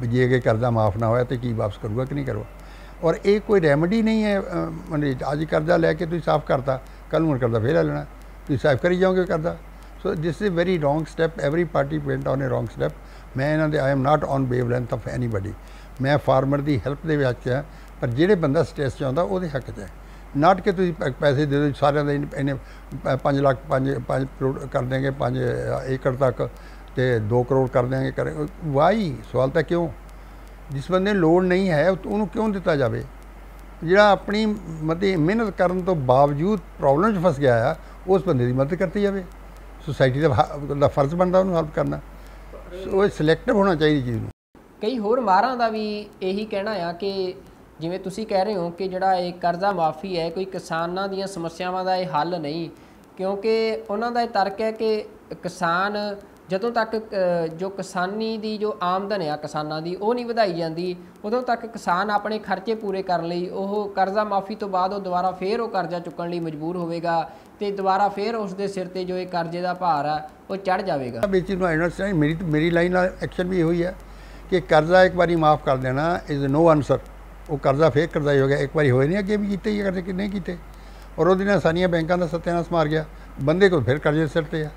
ਵੀ ਜੇ ਇਹ ਕਰਜ਼ਾ ਮਾਫ ਨਾ ਹੋਇਆ ਤੇ ਕੀ ਵਾਪਸ ਕਰੂਗਾ ਕਿ ਨਹੀਂ ਕਰੂਗਾ। ਔਰ ਇਹ ਕੋਈ ਰੈਮਡੀ ਨਹੀਂ ਹੈ ਮਨੇ ਅੱਜ ਕਰਜ਼ਾ ਲੈ ਕੇ ਤੁਸੀਂ ਸਾਫ਼ ਕਰਤਾ ਕੱਲ ਨੂੰ ਕਰਜ਼ਾ ਫੇਰ ਲੈ ਲੈਣਾ। ਤੁਸੀਂ ਸਾਫ਼ ਕਰੀ ਜਾਓਗੇ ਕਰਜ਼ਾ। So this is very wrong step every party paint on a wrong step ਮੈਂ ਇਹਨਾਂ ਦੇ I am not on wavelength of anybody ਮੈਂ ਫਾਰਮਰ ਦੀ ਹੈਲਪ ਦੇ ਵਿੱਚ ਹਾਂ, ਪਰ ਜਿਹੜੇ ਬੰਦਾ ਸਟ੍ਰੈਸ 'ਚ ਆਉਂਦਾ, ਉਹਦੇ ਹੱਕ 'ਚ ਹੈ। ਨਾਟ ਕਿ ਤੁਸੀਂ ਪ- ਪੈਸੇ ਦੇ ਦਿਓ, ਸਾਰਿਆਂ ਦੇ ਇਹਨੇ 5 ਲੱਖ 5 5 ਕਰੋੜ ਕਰ ਦੇਂਗੇ 5 ਏਕੜ ਤੱਕ ਤੇ 2 ਕਰੋੜ ਕਰ ਦੇਂਗੇ ਕਰੇ ਵਾਈ ਸਵਾਲ ਤਾਂ ਕਿਉਂ? ਜਿਸ ਬੰਦੇ ਨੂੰ ਲੋੜ ਨਹੀਂ ਹੈ ਉਹਨੂੰ ਕਿਉਂ ਦਿੱਤਾ ਜਾਵੇ? ਜਿਹੜਾ ਆਪਣੀ ਮਤੇ ਮਿਹਨਤ ਕਰਨ ਤੋਂ ਬਾਵਜੂਦ ਪ੍ਰੋਬਲਮ 'ਚ ਫਸ ਗਿਆ ਆ, ਉਸ ਬੰਦੇ ਦੀ ਮਦਦ ਕਰਤੀ ਜਾਵੇ। ਸੁਸਾਇਟੀ ਦਾ ਹ- ਦਾ ਫਰਜ਼ ਬਣਦਾ ਉਹਨੂੰ ਹੈਲਪ ਕਰਨਾ। ਸੋ ਇਹ ਸਿਲੈਕਟਿਵ ਹੋਣਾ ਚਾਹੀਦੀ ਚੀਜ਼ ਨੂੰ। ਕਈ ਹੋਰ ਮਾਹਰਾਂ ਦਾ ਵੀ ਇਹੀ ਕਹਿਣਾ ਆ ਕਿ ਜਿਵੇਂ ਤੁਸੀਂ ਕਹਿ ਰਹੇ ਹੋ ਕਿ ਜਿਹੜਾ ਇਹ ਕਰਜ਼ਾ ਮਾਫੀ ਹੈ, ਕੋਈ ਕਿਸਾਨਾਂ ਦੀਆਂ ਸਮੱਸਿਆਵਾਂ ਦਾ ਇਹ ਹੱਲ ਨਹੀਂ, ਕਿਉਂਕਿ ਉਹਨਾਂ ਦਾ ਇਹ ਤਰਕ ਹੈ ਕਿ ਕਿਸਾਨ ਜਦੋਂ ਤੱਕ ਜੋ ਕਿਸਾਨੀ ਦੀ ਜੋ ਆਮਦਨ ਆ ਕਿਸਾਨਾਂ ਦੀ, ਉਹ ਨਹੀਂ ਵਧਾਈ ਜਾਂਦੀ, ਉਦੋਂ ਤੱਕ ਕਿਸਾਨ ਆਪਣੇ ਖਰਚੇ ਪੂਰੇ ਕਰਨ ਲਈ, ਉਹ ਕਰਜ਼ਾ ਮਾਫੀ ਤੋਂ ਬਾਅਦ ਉਹ ਦੁਬਾਰਾ ਫੇਰ ਉਹ ਕਰਜ਼ਾ ਚੁੱਕਣ ਲਈ ਮਜਬੂਰ ਹੋਵੇਗਾ ਤੇ ਦੁਬਾਰਾ ਫੇਰ ਉਸ ਦੇ ਸਿਰ ਤੇ ਜੋ ਇਹ ਕਰਜ਼ੇ ਦਾ ਭਾਰ ਆ, ਉਹ ਚੜ ਜਾਵੇਗਾ। ਵਿੱਚ ਨੂੰ ਅੰਡਰਸਟੈਂਡ ਮੇਰੀ ਮੇਰੀ ਲਾਈਨ ਨਾਲ ਐਕਸ਼ਨ ਵੀ ਇਹੋ ਹੀ ਹੈ ਕਿ ਕਰਜ਼ਾ ਇੱਕ ਵਾਰੀ ਮਾਫ ਕਰ ਦੇਣਾ ਇਜ਼ ਨੋ ਆਨਸਰ ਉਹ ਕਰਜ਼ਾ ਫੇਰ ਕਰਜ਼ਾ ਹੀ ਹੋ ਗਿਆ, ਇੱਕ ਵਾਰੀ ਹੋਏ ਨਹੀਂ, ਅੱਗੇ ਵੀ ਕੀਤੇ ਹੀ ਕਰਦੇ ਕਿ ਨਹੀਂ ਕੀਤੇ। ਔਰ ਉਹਦੇ ਨਾਲ ਸਾਰੀਆਂ ਬੈਂਕਾਂ ਦਾ ਸਤਿਆਨਾਸ਼ ਮਾਰ ਗਿਆ, ਬੰਦੇ ਕੋਲ ਫਿਰ ਕਰਜ਼ੇ ਸਿਰ ਤੇ ਆ।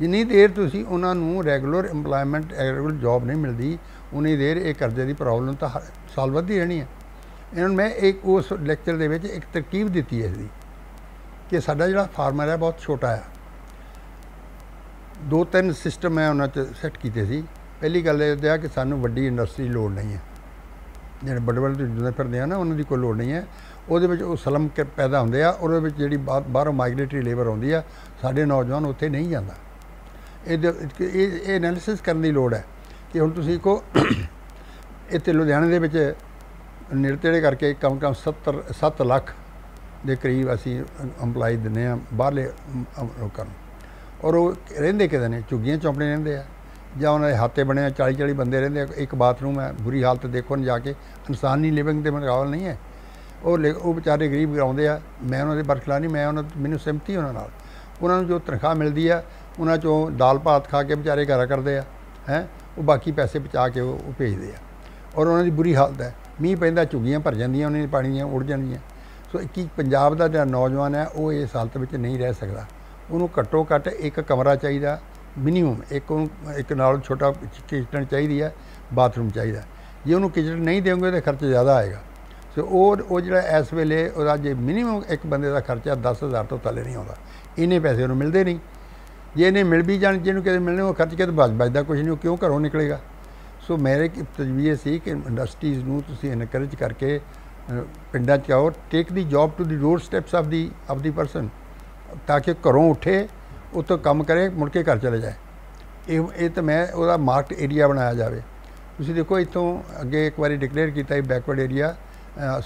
ਜਿੰਨੀ ਦੇਰ ਤੁਸੀਂ ਉਹਨਾਂ ਨੂੰ ਰੈਗੂਲਰ ਏਮਪਲੋਇਮੈਂਟ ਰੈਗੂਲਰ ਜੌਬ ਨਹੀਂ ਮਿਲਦੀ, ਉਨੀ ਦੇਰ ਇਹ ਕਰਜ਼ੇ ਦੀ ਪ੍ਰੋਬਲਮ ਤਾਂ ਸੋਲਵ ਵੱਧਦੀ ਰਹਿਣੀ ਹੈ। ਇਹਨਾਂ ਨੂੰ ਮੈਂ ਇੱਕ ਉਸ ਲੈਕਚਰ ਦੇ ਵਿੱਚ ਇੱਕ ਤਰਕੀਬ ਦਿੱਤੀ ਹੈ ਇਸ ਦੀ ਕਿ ਸਾਡਾ ਜਿਹੜਾ ਫਾਰਮਰ ਹੈ ਬਹੁਤ ਛੋਟਾ ਹੈ। ਦੋ ਤਿੰਨ ਸਿਸਟਮ ਮੈਂ ਉਹਨਾਂ 'ਚ ਸੈੱਟ ਕੀਤੇ ਸੀ। ਪਹਿਲੀ ਗੱਲ ਇਹ ਹੈ ਕਿ ਸਾਨੂੰ ਵੱਡੀ ਇੰਡਸਟਰੀ ਦੀ ਲੋੜ ਨਹੀਂ ਹੈ। ਜਿਹੜੇ ਵੱਡੇ ਵੱਡੇ ਜਿਹੜੇ ਫਿਰਦੇ ਆ ਨਾ, ਉਹਨਾਂ ਦੀ ਕੋਈ ਲੋੜ ਨਹੀਂ ਹੈ। ਉਹਦੇ ਵਿੱਚ ਉਹ ਸਲਮ ਕੇ ਪੈਦਾ ਹੁੰਦੇ ਆ, ਉਹਦੇ ਵਿੱਚ ਜਿਹੜੀ ਬਾਹਰ- ਬਾਹਰੋਂ ਮਾਈਗ੍ਰੇਟਰੀ ਲੇਬਰ ਆਉਂਦੀ ਆ, ਸਾਡੇ ਨੌਜਵਾਨ ਉੱਥੇ ਨਹੀਂ ਜਾਂਦਾ। ਇਹ ਇਹ ਇਹ ਐਨਾਲਿਸਿਸ ਕਰਨ ਦੀ ਲੋੜ ਹੈ ਕਿ ਹੁਣ ਤੁਸੀਂ ਕੋ ਇੱਥੇ ਲੁਧਿਆਣੇ ਦੇ ਵਿੱਚ ਨਿਰਤੇੜੇ ਕਰਕੇ ਕਮ ਕਮ 70 7 ਲੱਖ ਦੇ ਕਰੀਬ ਅਸੀਂ EMPLOYE ਦਿੰਦੇ ਆ ਬਾਹਰਲੇ ਲੋਕਾਂ ਨੂੰ। ਔਰ ਉਹ ਰਹਿੰਦੇ ਕਿਤੇ ਨੇ? ਝੁੱਗੀਆਂ ਚੌਂਪੜੇ ਰਹਿੰਦੇ ਆ। ਜਾਂ ਉਹਨਾਂ ਦੇ ਹਾਤੇ ਬਣੇ ਆ 40 40 ਬੰਦੇ ਰਹਿੰਦੇ ਆ। ਇੱਕ ਬਾਥਰੂਮ ਹੈ, ਬੁਰੀ ਹਾਲਤ ਦੇਖੋ ਨਾ ਜਾ ਕੇ। ਇਨਸਾਨੀ ਲਿਵਿੰਗ ਦੇ ਮੁਕਾਬਲ ਨਹੀਂ ਹੈ। ਉਹ ਲੇ- ਉਹ ਵਿਚਾਰੇ ਗਰੀਬ ਗਰਾਉਂਦੇ ਆ। ਮੈਂ ਉਹਨਾਂ ਦੇ ਬਰਖਲਾ ਨਹੀਂ, ਮੈਂ ਉਹਨਾਂ, ਮੈਨੂੰ ਸਿੰਪਥੀ ਉਹਨਾਂ ਨਾਲ। ਉਹਨਾਂ ਨੂੰ ਜੋ ਤਨਖਾਹ ਮਿਲਦੀ ਆ ਉਹਨਾਂ ਚੋਂ ਦਾਲ ਭਾਤ ਖਾ ਕੇ ਵਿਚਾਰੇ ਘਰਾ ਕਰਦੇ ਆ, ਹੈ? ਉਹ ਬਾਕੀ ਪੈਸੇ ਬਚਾ ਕੇ ਉਹ ਉਹ ਭੇਜਦੇ ਆ। ਔਰ ਉਹਨਾਂ ਦੀ ਬੁਰੀ ਹਾਲਤ ਹੈ। ਮੀਂਹ ਪੈਂਦਾ, ਝੁੱਗੀਆਂ ਭਰ ਜਾਂਦੀਆਂ, ਉਹਨਾਂ ਦੀ ਪਾਣੀ ਦੀਆਂ ਉੜ ਜਾਂਦੀਆਂ। ਸੋ ਕੀ ਪੰਜਾਬ ਦਾ ਜਿਹੜਾ ਨੌਜਵਾਨ ਹੈ, ਉਹ ਇਸ ਹਾਲਤ ਵਿੱਚ ਨਹੀਂ ਰਹਿ ਸਕਦਾ। ਉਹਨੂੰ ਘੱਟੋ ਘੱਟ ਇੱਕ ਕਮਰਾ ਚਾਹੀਦਾ, ਮਿਨੀਮਮ ਇੱਕ ਉਹਨੂੰ ਇੱਕ ਨਾਲ ਛੋਟਾ ਕਿਚਨ ਚਾਹੀਦੀ ਹੈ, ਬਾਥਰੂਮ ਚਾਹੀਦਾ। ਜੇ ਉਹਨੂੰ ਕਿਚਨ ਨਹੀਂ ਦੇਵੋਗੇ ਤਾਂ ਖਰਚ ਜ਼ਿਆਦਾ ਆਏਗਾ। ਸੋ ਉਹ ਉਹ ਜਿਹੜਾ ਇਸ ਵੇਲੇ ਉਹਦਾ ਜੇ ਮਿਨੀਮਮ ਇੱਕ ਬੰਦੇ ਦਾ ਖਰਚਾ 10000 ਤੋਂ ਥੱਲੇ ਨਹੀਂ ਆਉਂਦਾ। ਇੰਨੇ ਪੈਸੇ ਉਹਨੂੰ ਮਿਲਦੇ ਨਹੀਂ। ਜੇ ਇਹਨੇ ਮਿਲ ਵੀ ਜਾਣ, ਜਿਹਨੂੰ ਕਿਤੇ ਮਿਲਣੇ, ਉਹ ਖਰਚ ਕੇ ਤਾਂ ਬਚ ਬਚਦਾ ਕੁਝ ਨਹੀਂ, ਉਹ ਕਿਉਂ ਘਰੋਂ ਨਿਕਲੇਗਾ? ਸੋ ਮੇਰੇ ਇੱਕ ਤਜਵੀਜ਼ ਸੀ ਕਿ ਇੰਡਸਟਰੀਜ਼ ਨੂੰ ਤੁਸੀਂ ਇਨਕਰੇਜ ਕਰਕੇ ਪਿੰਡਾਂ 'ਚ ਆਓ take the job to the doorsteps of the of the person ਤਾਂ ਕਿ ਘਰੋਂ ਉੱਠੇ, ਉੱਥੋਂ ਕੰਮ ਕਰੇ, ਮੁੜ ਕੇ ਘਰ ਚਲੇ ਜਾਏ। ਇਹ ਇਹ ਤਾਂ ਮੈਂ ਉਹਦਾ ਮਾਰਕਟ ਏਰੀਆ ਬਣਾਇਆ ਜਾਵੇ। ਤੁਸੀਂ ਦੇਖੋ, ਇੱਥੋਂ ਅੱਗੇ ਇੱਕ ਵਾਰੀ ਡਿਕਲੇਅਰ ਕੀਤਾ ਹੈ ਬੈਕਵਰਡ ਏਰੀਆ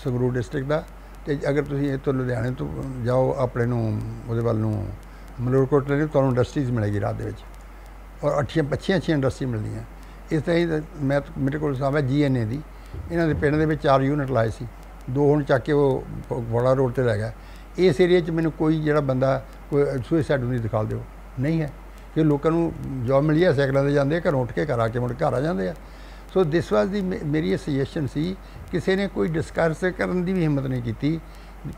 ਸੰਗਰੂਰ ਡਿਸਟ੍ਰਿਕਟ ਦਾ। ਤੇ ਅਗਰ ਤੁਸੀਂ ਇੱਥੋਂ ਲੁਧਿਆਣੇ ਤੋਂ ਜਾਓ, ਆਪਣੇ ਨੂੰ, ਉਹਦੇ ਵੱਲ ਨੂੰ ਮਲੂਰਕੋਟਲੇ ਨੂੰ ਤੁਹਾਨੂੰ ਇੰਡਸਟਰੀਜ਼ ਮਿਲੇਗੀ ਰਾਤ ਦੇ ਵਿੱਚ। ਔਰ ਅੱਠੀਆਂ ਪੱਛੀਆਂ ਅੱਛੀਆਂ ਇੰਡਸਟਰੀ ਮਿਲਦੀਆਂ। ਇਸ ਤਰ੍ਹਾਂ ਹੀ ਮੈਂ ਮੇਰੇ ਕੋਲ ਸਾਹਮਣੇ ਜੀਐਨਏ ਦੀ। ਇਹਨਾਂ ਦੇ ਪਿੰਡ ਦੇ ਵਿੱਚ ਚਾਰ ਯੂਨਿਟ ਲਾਏ ਸੀ। ਦੋ ਹੁਣ ਚੱਕ ਕੇ ਉਹ ਬੜਾ ਰੋਡ ਤੇ ਲੈ ਗਿਆ ਇਸ ਏਰੀਆ 'ਚ ਮੈਨੂੰ ਕੋਈ ਜਿਹੜਾ ਬੰਦਾ ਕੋਈ ਸੁਸਾਈਡ ਨਹੀਂ ਦਿਖਾ ਦਿਓ। ਨਹੀਂ ਹੈ। ਕਿ ਲੋਕਾਂ ਨੂੰ ਜੌਬ ਮਿਲੀ ਹੈ ਸਾਈਕਲਾਂ ਤੇ ਜਾਂਦੇ ਆ, ਘਰੋਂ ਉੱਠ ਕੇ ਘਰ ਆ ਕੇ ਮੁੜ ਘਰ ਆ ਜਾਂਦੇ ਆ। ਸੋ ਦਿਸ ਵਾਸ ਦੀ ਮੇ- ਮੇਰੀ ਇਹ ਸੁਜੈਸ਼ਨ ਸੀ ਕਿਸੇ ਨੇ ਕੋਈ ਡਿਸਕਸ ਕਰਨ ਦੀ ਵੀ ਹਿੰਮਤ ਨਹੀਂ ਕੀਤੀ।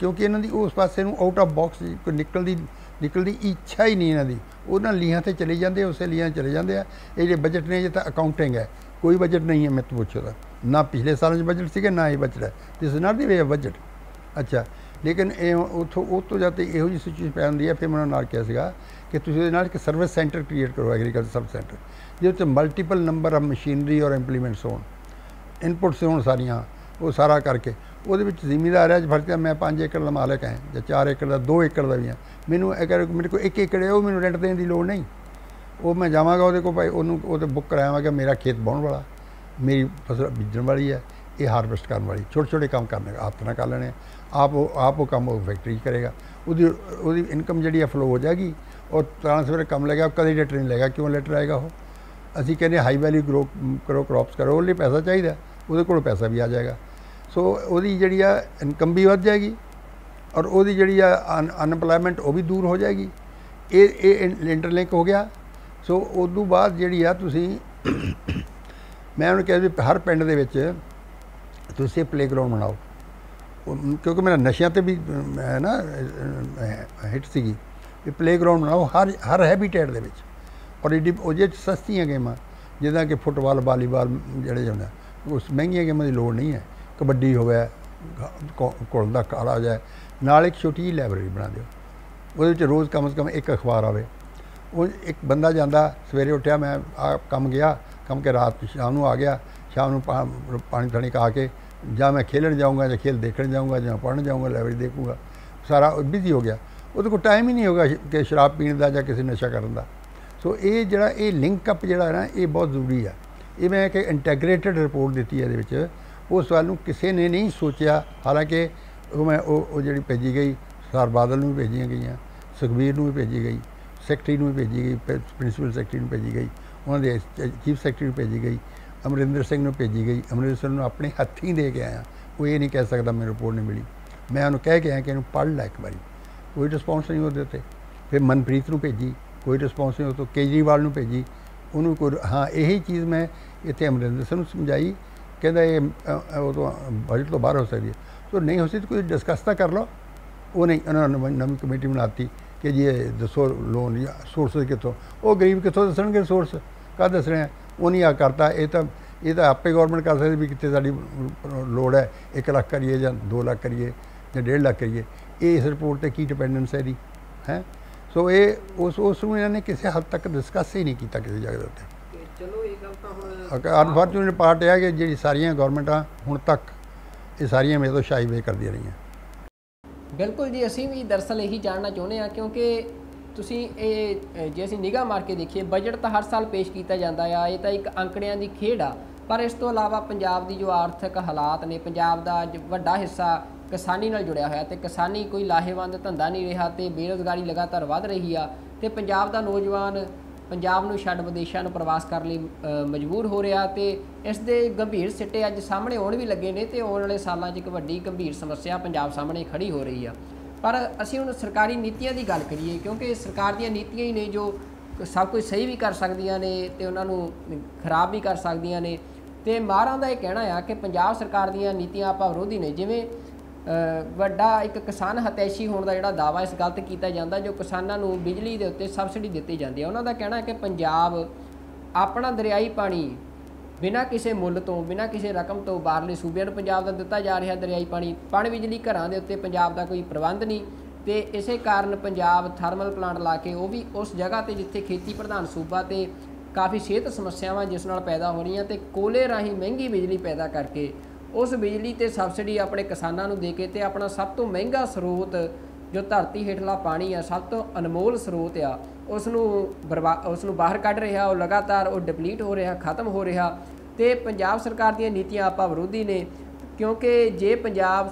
ਕਿਉਂਕਿ ਇਹਨਾਂ ਦੀ ਉਸ ਪਾਸੇ ਨੂੰ ਆਊਟ ਆਫ ਬਾਕਸ ਕੋਈ ਨਿਕਲ ਦੀ ਨਿਕਲਦੀ, ਇੱਛਾ ਹੀ ਨਹੀਂ ਇਹਨਾਂ ਦੀ। ਉਹਨਾਂ ਲੀਹਾਂ ਤੇ ਚਲੇ ਜਾਂਦੇ, ਉਸੇ ਲੀਹਾਂ 'ਚ ਚਲੇ ਜਾਂਦੇ ਆ। ਇਹ ਜਿਹੜੇ ਬਜਟ ਨੇ ਇਹ ਤਾਂ ਅਕਾਊਂਟਿੰਗ ਹੈ। ਕੋਈ ਬਜਟ ਨਹੀਂ ਹੈ, ਮੈਂ ਤੋਂ ਪੁੱਛੋ ਤਾਂ ਨਾ ਪਿਛਲੇ ਸਾਲਾਂ 'ਚ ਬਜਟ ਸੀਗਾ, ਨਾ ਇਹ ਬਜਟ ਹੈ। This is not the way of budget ਅੱਛਾ, ਲੇਕਿਨ ਇਹ ਉਥੋਂ, ਉਹ ਤੋਂ ਜਾਂਦੇ ਇਹੋ ਜਿਹੀ ਸਿਚੁਏਸ਼ਨ ਪੈ ਜਾਂਦੀ ਹੈ, ਫਿਰ ਮੈਂ ਉਹਨਾਂ ਨਾਲ ਕਿਹਾ ਸੀਗਾ ਕਿ ਤੁਸੀਂ ਉਹਦੇ ਨਾਲ ਇੱਕ ਸਰਵਿਸ ਸੈਂਟਰ ਕ੍ਰੀਏਟ ਕਰੋ ਐਗਰੀਕਲਚਰ ਸਰਵਿਸ ਸੈਂਟਰ ਜਿਹਦੇ ਵਿੱਚ ਮਲਟੀਪਲ ਨੰਬਰ ਆਫ ਮਸ਼ੀਨਰੀ ਔਰ ਇੰਪਲੀਮੈਂਟਸ ਹੋਣ। ਇਨਪੁਟਸ ਹੋਣ ਸਾਰੀਆਂ, ਉਹ ਸਾਰਾ ਕਰਕੇ। ਉਹਦੇ ਵਿੱਚ ਜ਼ਿਮੀਦਾਰ ਹੈ ਫ਼ਰਕ ਹੈ ਮੈਂ 5 ਏਕੜ ਦਾ ਮਾਲਕ ਹਾਂ ਜਾਂ 4 ਏਕੜ ਦਾ 2 ਏਕੜ ਦਾ ਵੀ ਹਾਂ। ਮੈਨੂੰ ਅਗਰ ਮੇਰੇ ਕੋਲ 1 ਏਕੜ ਹੈ, ਉਹ ਮੈਨੂੰ ਰੈਂਟ ਦੇਣ ਦੀ ਲੋੜ ਨਹੀਂ। ਉਹ ਮੈਂ ਜਾਵਾਂਗਾ ਉਹਦੇ ਕੋਲ ਭਾਈ, ਉਹਨੂੰ, ਉਹ ਉਹਦੇ ਬੁੱਕ ਕਰਾਵਾਂਗਾ ਮੇਰਾ ਖੇਤ ਬਾਉਣ ਵਾਲਾ, ਮੇਰੀ ਫਸਲ ਬੀਜਣ ਵਾਲੀ ਹੈ, ਇਹ ਹਾਰਵੈਸਟ ਕਰਨ ਵਾਲੀ ਛੋਟੇ ਛੋਟੇ ਕੰਮ ਕਰਨੇ ਹੱਥ ਨਾਲ ਕਰ ਲੈਣੇ। ਆਪ ਉਹ ਆਪ ਉਹ ਕੰਮ ਉਹ ਫੈਕਟਰੀ ਕਰੇਗਾ। ਉਹਦੀ ਉਹਦੀ ਇਨਕਮ ਜਿਹੜੀ ਹੈ ਫਲੋ ਹੋ ਜਾਏਗੀ ਔਰ ਟ੍ਰਾਂਸਫਰ ਕੰਮ ਲਏਗਾ ਕਦੇ ਲੈਟਰ ਨਹੀਂ ਲਏਗਾ ਕਿਉਂ ਲੈਟਰ ਆਏਗਾ ਉਹ? ਅਸੀਂ ਕਹਿੰਦੇ ਹਾਈ ਵੈਲਿਊ ਗਰੋ ਕਰੋ ਕ੍ਰੌਪਸ ਕਰੋ, ਉਹਦੇ ਲਈ ਪੈਸਾ ਚਾਹੀਦਾ, ਉਹਦੇ ਕੋਲ ਪੈਸਾ ਵੀ ਆ ਜਾਏਗਾ। ਸੋ ਉਹਦੀ ਜਿਹੜੀ ਆ ਇਨਕਮ ਵੀ ਵੱਧ ਜਾਏਗੀ ਔਰ ਉਹਦੀ ਜਿਹੜੀ ਆ ਅਨਪਲਾਇਮੈਂਟ ਉਹ ਵੀ ਦੂਰ ਹੋ ਜਾਏਗੀ। ਇਹ ਇਹ ਇੰਟਰਲਿੰਕ ਹੋ ਗਿਆ। ਸੋ ਉਸ ਤੋਂ ਬਾਅਦ ਜਿਹੜੀ ਆ ਤੁਸੀਂ ਮੈਂ ਉਹਨੂੰ ਕਿਹਾ ਵੀ ਹਰ ਪਿੰਡ ਦੇ ਵਿੱਚ ਤੁਸੀਂ ਪਲੇਗਰਾਉਂਡ ਬਣਾਓ। ਕਿਉਂਕਿ ਮੇਰਾ ਨਸ਼ਿਆਂ ਤੇ ਵੀ ਹੈ ਨਾ ਹਿੱਟ ਸੀਗੀ। ਵੀ ਪਲੇਗਰਾਉਂਡ ਬਣਾਓ ਹਰ ਹਰ ਹੈਬਿਟੇਟ ਦੇ ਵਿੱਚ। ਔਰ ਇਹ ਉਹ ਜੇ ਸਸਤੀਆਂ ਗੇਮਾਂ, ਜਿੱਦਾਂ ਕਿ ਫੁੱਟਬਾਲ, ਵਾਲੀਬਾਲ ਜਿਹੜੇ ਹੁੰਦਾ ਉਸ ਮਹਿੰਗੀਆਂ ਗੇਮਾਂ ਦੀ ਲੋੜ ਨਹੀਂ ਹੈ। ਕਬੱਡੀ ਹੋਵੇ ਕੋਲ ਦਾ ਕਾਲਾ ਜਾਏ ਨਾਲ ਇੱਕ ਛੋਟੀ ਜਿਹੀ ਲਾਇਬ੍ਰੇਰੀ ਬਣਾ ਦਿਓ। ਉਹਦੇ ਵਿੱਚ ਰੋਜ਼ ਕਮ ਸੇ ਕਮ ਇੱਕ ਅਖਬਾਰ ਆਵੇ। ਉਹ ਇੱਕ ਬੰਦਾ ਜਾਂਦਾ, ਸਵੇਰੇ ਉੱਠਿਆ, ਮੈਂ ਆ ਕੰਮ ਗਿਆ, ਕੰਮ ਕੇ ਰਾਤ ਸ਼ਾਮ ਨੂੰ ਆ ਗਿਆ, ਸ਼ਾਮ ਨੂੰ ਪਾਣੀ ਥਾਣੀ ਕਾ ਕੇ, ਜਾਂ ਮੈਂ ਖੇਲਣ ਜਾਊਂਗਾ, ਜਾਂ ਖੇਲ ਦੇਖਣ ਜਾਊਂਗਾ, ਜਾਂ ਪੜ੍ਹਨ ਜਾਊਂਗਾ, ਲਾਇਬ੍ਰੇਰੀ ਦੇਖੂੰਗਾ, ਸਾਰਾ ਬਿਜ਼ੀ ਹੋ ਗਿਆ। ਉਹਦੇ ਕੋਲ ਟਾਈਮ ਹੀ ਨਹੀਂ ਹੋਗਾ ਕਿ ਸ਼ਰਾਬ ਪੀਣ ਦਾ ਜਾਂ ਕਿਸੇ ਨਸ਼ਾ ਕਰਨ ਦਾ। ਸੋ ਇਹ ਜਿਹੜਾ, ਇਹ ਲਿੰਕ ਅਪ ਜਿਹੜਾ ਹੈ ਨਾ, ਇਹ ਬਹੁਤ ਜ਼ਰੂਰੀ ਆ ਇਹ ਮੈਂ ਇੱਕ ਇੰਟੈਗ੍ਰੇਟਿਡ ਰਿਪੋਰਟ ਦਿੱਤੀ ਹੈ ਇਹਦੇ ਵਿੱਚ। ਉਸ ਸਵਾਲ ਨੂੰ ਕਿਸੇ ਨੇ ਨਹੀਂ ਸੋਚਿਆ। ਹਾਲਾਂਕਿ ਉਹ ਮੈਂ ਉਹ ਉਹ ਜਿਹੜੀ ਭੇਜੀ ਗਈ ਸਰ ਬਾਦਲ ਨੂੰ ਵੀ ਭੇਜੀਆਂ ਗਈਆਂ, ਸੁਖਬੀਰ ਨੂੰ ਵੀ ਭੇਜੀ ਗਈ, ਸੈਕਟਰੀ ਨੂੰ ਵੀ ਭੇਜੀ ਗਈ ਪ੍ਰਿੰਸੀਪਲ ਸੈਕਟਰੀ ਨੂੰ ਭੇਜੀ ਗਈ, ਉਹਨਾਂ ਦੇ ਚੀਫ ਸੈਕਟਰੀ ਨੂੰ ਭੇਜੀ ਗਈ, ਅਮਰਿੰਦਰ ਸਿੰਘ ਨੂੰ ਭੇਜੀ ਗਈ, ਅਮਰਿੰਦਰ ਸਿੰਘ ਨੂੰ ਆਪਣੇ ਹੱਥੀਂ ਦੇ ਕੇ ਆਇਆ। ਉਹ ਇਹ ਨਹੀਂ ਕਹਿ ਸਕਦਾ ਮੈਨੂੰ ਰਿਪੋਰਟ ਨਹੀਂ ਮਿਲੀ। ਮੈਂ ਉਹਨੂੰ ਕਹਿ ਕੇ ਆਇਆ ਕਿ ਇਹਨੂੰ ਪੜ੍ਹ ਲੈ ਇੱਕ ਵਾਰੀ। ਕੋਈ ਰਿਸਪੌਂਸ ਨਹੀਂ ਉਹਦੇ ਉੱਤੇ। ਫਿਰ ਮਨਪ੍ਰੀਤ ਨੂੰ ਭੇਜੀ, ਕੋਈ ਰਿਸਪੌਂਸ ਨਹੀਂ ਉਹ ਤੋਂ ਕੇਜਰੀਵਾਲ ਨੂੰ ਭੇਜੀ। ਉਹਨੂੰ ਕੋਈ ਹਾਂ, ਇਹੀ ਚੀਜ਼ ਮੈਂ ਇੱਥੇ ਅਮਰਿੰਦਰ ਸਿੰਘ ਨੂੰ ਸਮਝਾਈ ਕਹਿੰਦਾ ਇਹ ਅ, ਉਹ ਤੋਂ ਬਜਟ ਤੋਂ ਬਾਹਰ ਹੋ ਸਕਦੀ ਹੈ। ਸੋ ਨਹੀਂ ਹੋ ਸਕਦੀ ਕੋਈ ਡਿਸਕਸ ਤਾਂ ਕਰ ਲਓ। ਉਹ ਨਹੀਂ ਉਹਨਾਂ ਨੇ ਨਵੀਂ ਕਮੇਟੀ ਬਣਾਤੀ ਕਿ ਜੀ ਇਹ ਦੱਸੋ ਲੋਨ ਜਾਂ ਸੋਰਸ ਕਿੱਥੋਂ। ਉਹ ਗਰੀਬ ਕਿੱਥੋਂ ਦੱਸਣਗੇ ਸੋਰਸ ਕਾ ਦੱਸ ਰਹੇ ਆ? ਉਹ ਨਹੀਂ ਆ ਕਰਤਾ ਇਹ ਤਾਂ ਇਹ ਤਾਂ ਆਪੇ ਗਵਰਨਮੈਂਟ ਕਰ ਸਕਦੀ ਵੀ ਕਿੱਥੇ ਸਾਡੀ ਲੋੜ ਹੈ। 1 ਲੱਖ ਕਰੀਏ ਜਾਂ 2 ਲੱਖ ਕਰੀਏ ਜਾਂ 1.5 ਲੱਖ ਕਰੀਏ। ਇਹ ਇਸ ਰਿਪੋਰਟ ਤੇ ਕੀ ਡਿਪੈਂਡੈਂਸ ਹੈ ਦੀ ਹੈ? ਸੋ ਇਹ ਉਸ ਉਸ ਨੂੰ ਇਹਨਾਂ ਨੇ ਕਿਸੇ ਹੱਦ ਤੱਕ ਡਿਸਕਸ ਹੀ ਨਹੀਂ ਕੀਤਾ ਕਿਸੇ ਜਗ੍ਹਾ ਦੇ ਉੱਤੇ ਚਲੋ ਇਹ ਗੱਲ ਤਾਂ ਹੁਣ ਅਨਫੋਰਚੂਨੇਟ ਪਾਰਟ ਇਹ ਹੈ ਕਿ ਜਿਹੜੀ ਸਾਰੀਆਂ ਗਵਰਨਮੈਂਟਾਂ ਹੁਣ ਤੱਕ ਇਹ ਸਾਰੀਆਂ ਮੇਰੇ ਤੋਂ ਸ਼ਾਈਵੇ ਕਰਦੀਆਂ ਰਹੀਆਂ। ਬਿਲਕੁਲ ਜੀ, ਅਸੀਂ ਵੀ ਦਰਸਲ ਇਹੀ ਜਾਣਨਾ ਚਾਹੁੰਦੇ ਹਾਂ, ਕਿਉਂਕਿ ਤੁਸੀਂ ਇਹ ਜੇ ਅਸੀਂ ਨਿਗਾਹ ਮਾਰ ਕੇ ਦੇਖੀਏ ਬਜਟ ਤਾਂ ਹਰ ਸਾਲ ਪੇਸ਼ ਕੀਤਾ ਜਾਂਦਾ ਆ, ਇਹ ਤਾਂ ਇੱਕ ਅੰਕੜਿਆਂ ਦੀ ਖੇਡ ਆ। ਪਰ ਇਸ ਤੋਂ ਇਲਾਵਾ ਪੰਜਾਬ ਦੀ ਜੋ ਆਰਥਿਕ ਹਾਲਾਤ ਨੇ, ਪੰਜਾਬ ਦਾ ਅੱਜ ਵੱਡਾ ਹਿੱਸਾ ਕਿਸਾਨੀ ਨਾਲ ਜੁੜਿਆ ਹੋਇਆ ਤੇ ਕਿਸਾਨੀ ਕੋਈ ਲਾਹੇਵੰਦ ਧੰਦਾ ਨਹੀਂ ਰਿਹਾ ਤੇ ਬੇਰੋਜ਼ਗਾਰੀ ਲਗਾਤਾਰ ਵੱਧ ਰਹੀ ਆ ਤੇ ਪੰਜਾਬ ਦਾ ਨੌਜਵਾਨ ਪੰਜਾਬ ਨੂੰ ਛੱਡ ਵਿਦੇਸ਼ਾਂ ਨੂੰ ਪ੍ਰਵਾਸ ਕਰਨ ਲਈ ਮਜਬੂਰ ਹੋ ਰਿਹਾ ਤੇ ਇਸ ਦੇ ਗੰਭੀਰ ਸਿੱਟੇ ਅੱਜ ਸਾਹਮਣੇ ਆਉਣ ਵੀ ਲੱਗੇ ਨੇ ਤੇ ਆਉਣ ਵਾਲੇ ਸਾਲਾਂ 'ਚ ਇੱਕ ਵੱਡੀ ਗੰਭੀਰ ਸਮੱਸਿਆ ਪੰਜਾਬ ਸਾਹਮਣੇ ਖੜੀ ਹੋ ਰਹੀ ਆ। ਪਰ ਅਸੀਂ ਹੁਣ ਸਰਕਾਰੀ ਨੀਤੀਆਂ ਦੀ ਗੱਲ ਕਰੀਏ, ਕਿਉਂਕਿ ਸਰਕਾਰ ਦੀਆਂ ਨੀਤੀਆਂ ਹੀ ਨੇ ਜੋ ਸਭ ਕੁਝ ਸਹੀ ਵੀ ਕਰ ਸਕਦੀਆਂ ਨੇ ਤੇ ਉਹਨਾਂ ਨੂੰ ਖਰਾਬ ਵੀ ਕਰ ਸਕਦੀਆਂ ਨੇ ਤੇ ਮਾਹਰਾਂ ਦਾ ਇਹ ਕਹਿਣਾ ਆ ਕਿ ਪੰਜਾਬ ਸਰਕਾਰ ਦੀਆਂ ਨੀਤੀਆਂ ਆਪਾਂ ਵਿਰੋਧੀ ਨੇ, ਜਿਵੇਂ ਵੱਡਾ ਇੱਕ ਕਿਸਾਨ ਹਤੈਸ਼ੀ ਹੋਣ ਦਾ ਜਿਹੜਾ ਦਾਵਾ ਇਸ ਗੱਲ ਤੇ ਕੀਤਾ ਜਾਂਦਾ ਜੋ ਕਿਸਾਨਾਂ ਨੂੰ ਬਿਜਲੀ ਦੇ ਉੱਤੇ ਸਬਸਿਡੀ ਦਿੱਤੀ ਜਾਂਦੀ ਹੈ। ਉਹਨਾਂ ਦਾ ਕਹਿਣਾ ਹੈ ਕਿ ਪੰਜਾਬ ਆਪਣਾ ਦਰਿਆਈ ਪਾਣੀ ਬਿਨਾਂ ਕਿਸੇ ਮੁੱਲ ਤੋਂ, ਬਿਨਾਂ ਕਿਸੇ ਰਕਮ ਤੋਂ ਬਾਹਰਲੇ ਸੂਬਿਆਂ ਨੂੰ ਪੰਜਾਬ ਦਾ ਦਿੱਤਾ ਜਾ ਰਿਹਾ ਦਰਿਆਈ ਪਾਣੀ। ਪਣ ਬਿਜਲੀ ਘਰਾਂ ਦੇ ਉੱਤੇ ਪੰਜਾਬ ਦਾ ਕੋਈ ਪ੍ਰਬੰਧ ਨਹੀਂ ਤੇ ਇਸੇ ਕਾਰਨ ਪੰਜਾਬ ਥਰਮਲ ਪਲਾਂਟ ਲਾ ਕੇ ਉਹ ਵੀ ਉਸ ਜਗ੍ਹਾ ਤੇ ਜਿੱਥੇ ਖੇਤੀ ਪ੍ਰਧਾਨ ਸੂਬਾ ਤੇ ਕਾਫੀ ਸਿਹਤ ਸਮੱਸਿਆਵਾਂ ਜਿਸ ਨਾਲ ਪੈਦਾ ਹੋ ਰਹੀਆਂ ਤੇ ਕੋਲੇ ਰਾਹੀਂ ਮਹਿੰਗੀ ਬਿਜਲੀ ਪੈਦਾ ਕਰਕੇ ਉਸ ਬਿਜਲੀ ਤੇ ਸਬਸਿਡੀ ਆਪਣੇ ਕਿਸਾਨਾਂ ਨੂੰ ਦੇ ਕੇ ਤੇ ਆਪਣਾ ਸਭ ਤੋਂ ਮਹਿੰਗਾ ਸਰੋਤ ਜੋ ਧਰਤੀ ਹੇਠਲਾ ਪਾਣੀ ਆ, ਸਭ ਤੋਂ ਅਨਮੋਲ ਸਰੋਤ ਆ ਉਸ ਨੂੰ ਬਰਬਾ- ਉਸ ਨੂੰ ਬਾਹਰ ਕੱਢ ਰਿਹਾ, ਉਹ ਲਗਾਤਾਰ ਉਹ ਡਿਪਲੀਟ ਹੋ ਰਿਹਾ, ਖਤਮ ਹੋ ਰਿਹਾ ਤੇ ਪੰਜਾਬ ਸਰਕਾਰ ਦੀਆਂ ਨੀਤੀਆਂ ਆਪਾਂ ਵਿਰੋਧੀ ਨੇ ਕਿਉਂਕਿ ਜੇ ਪੰਜਾਬ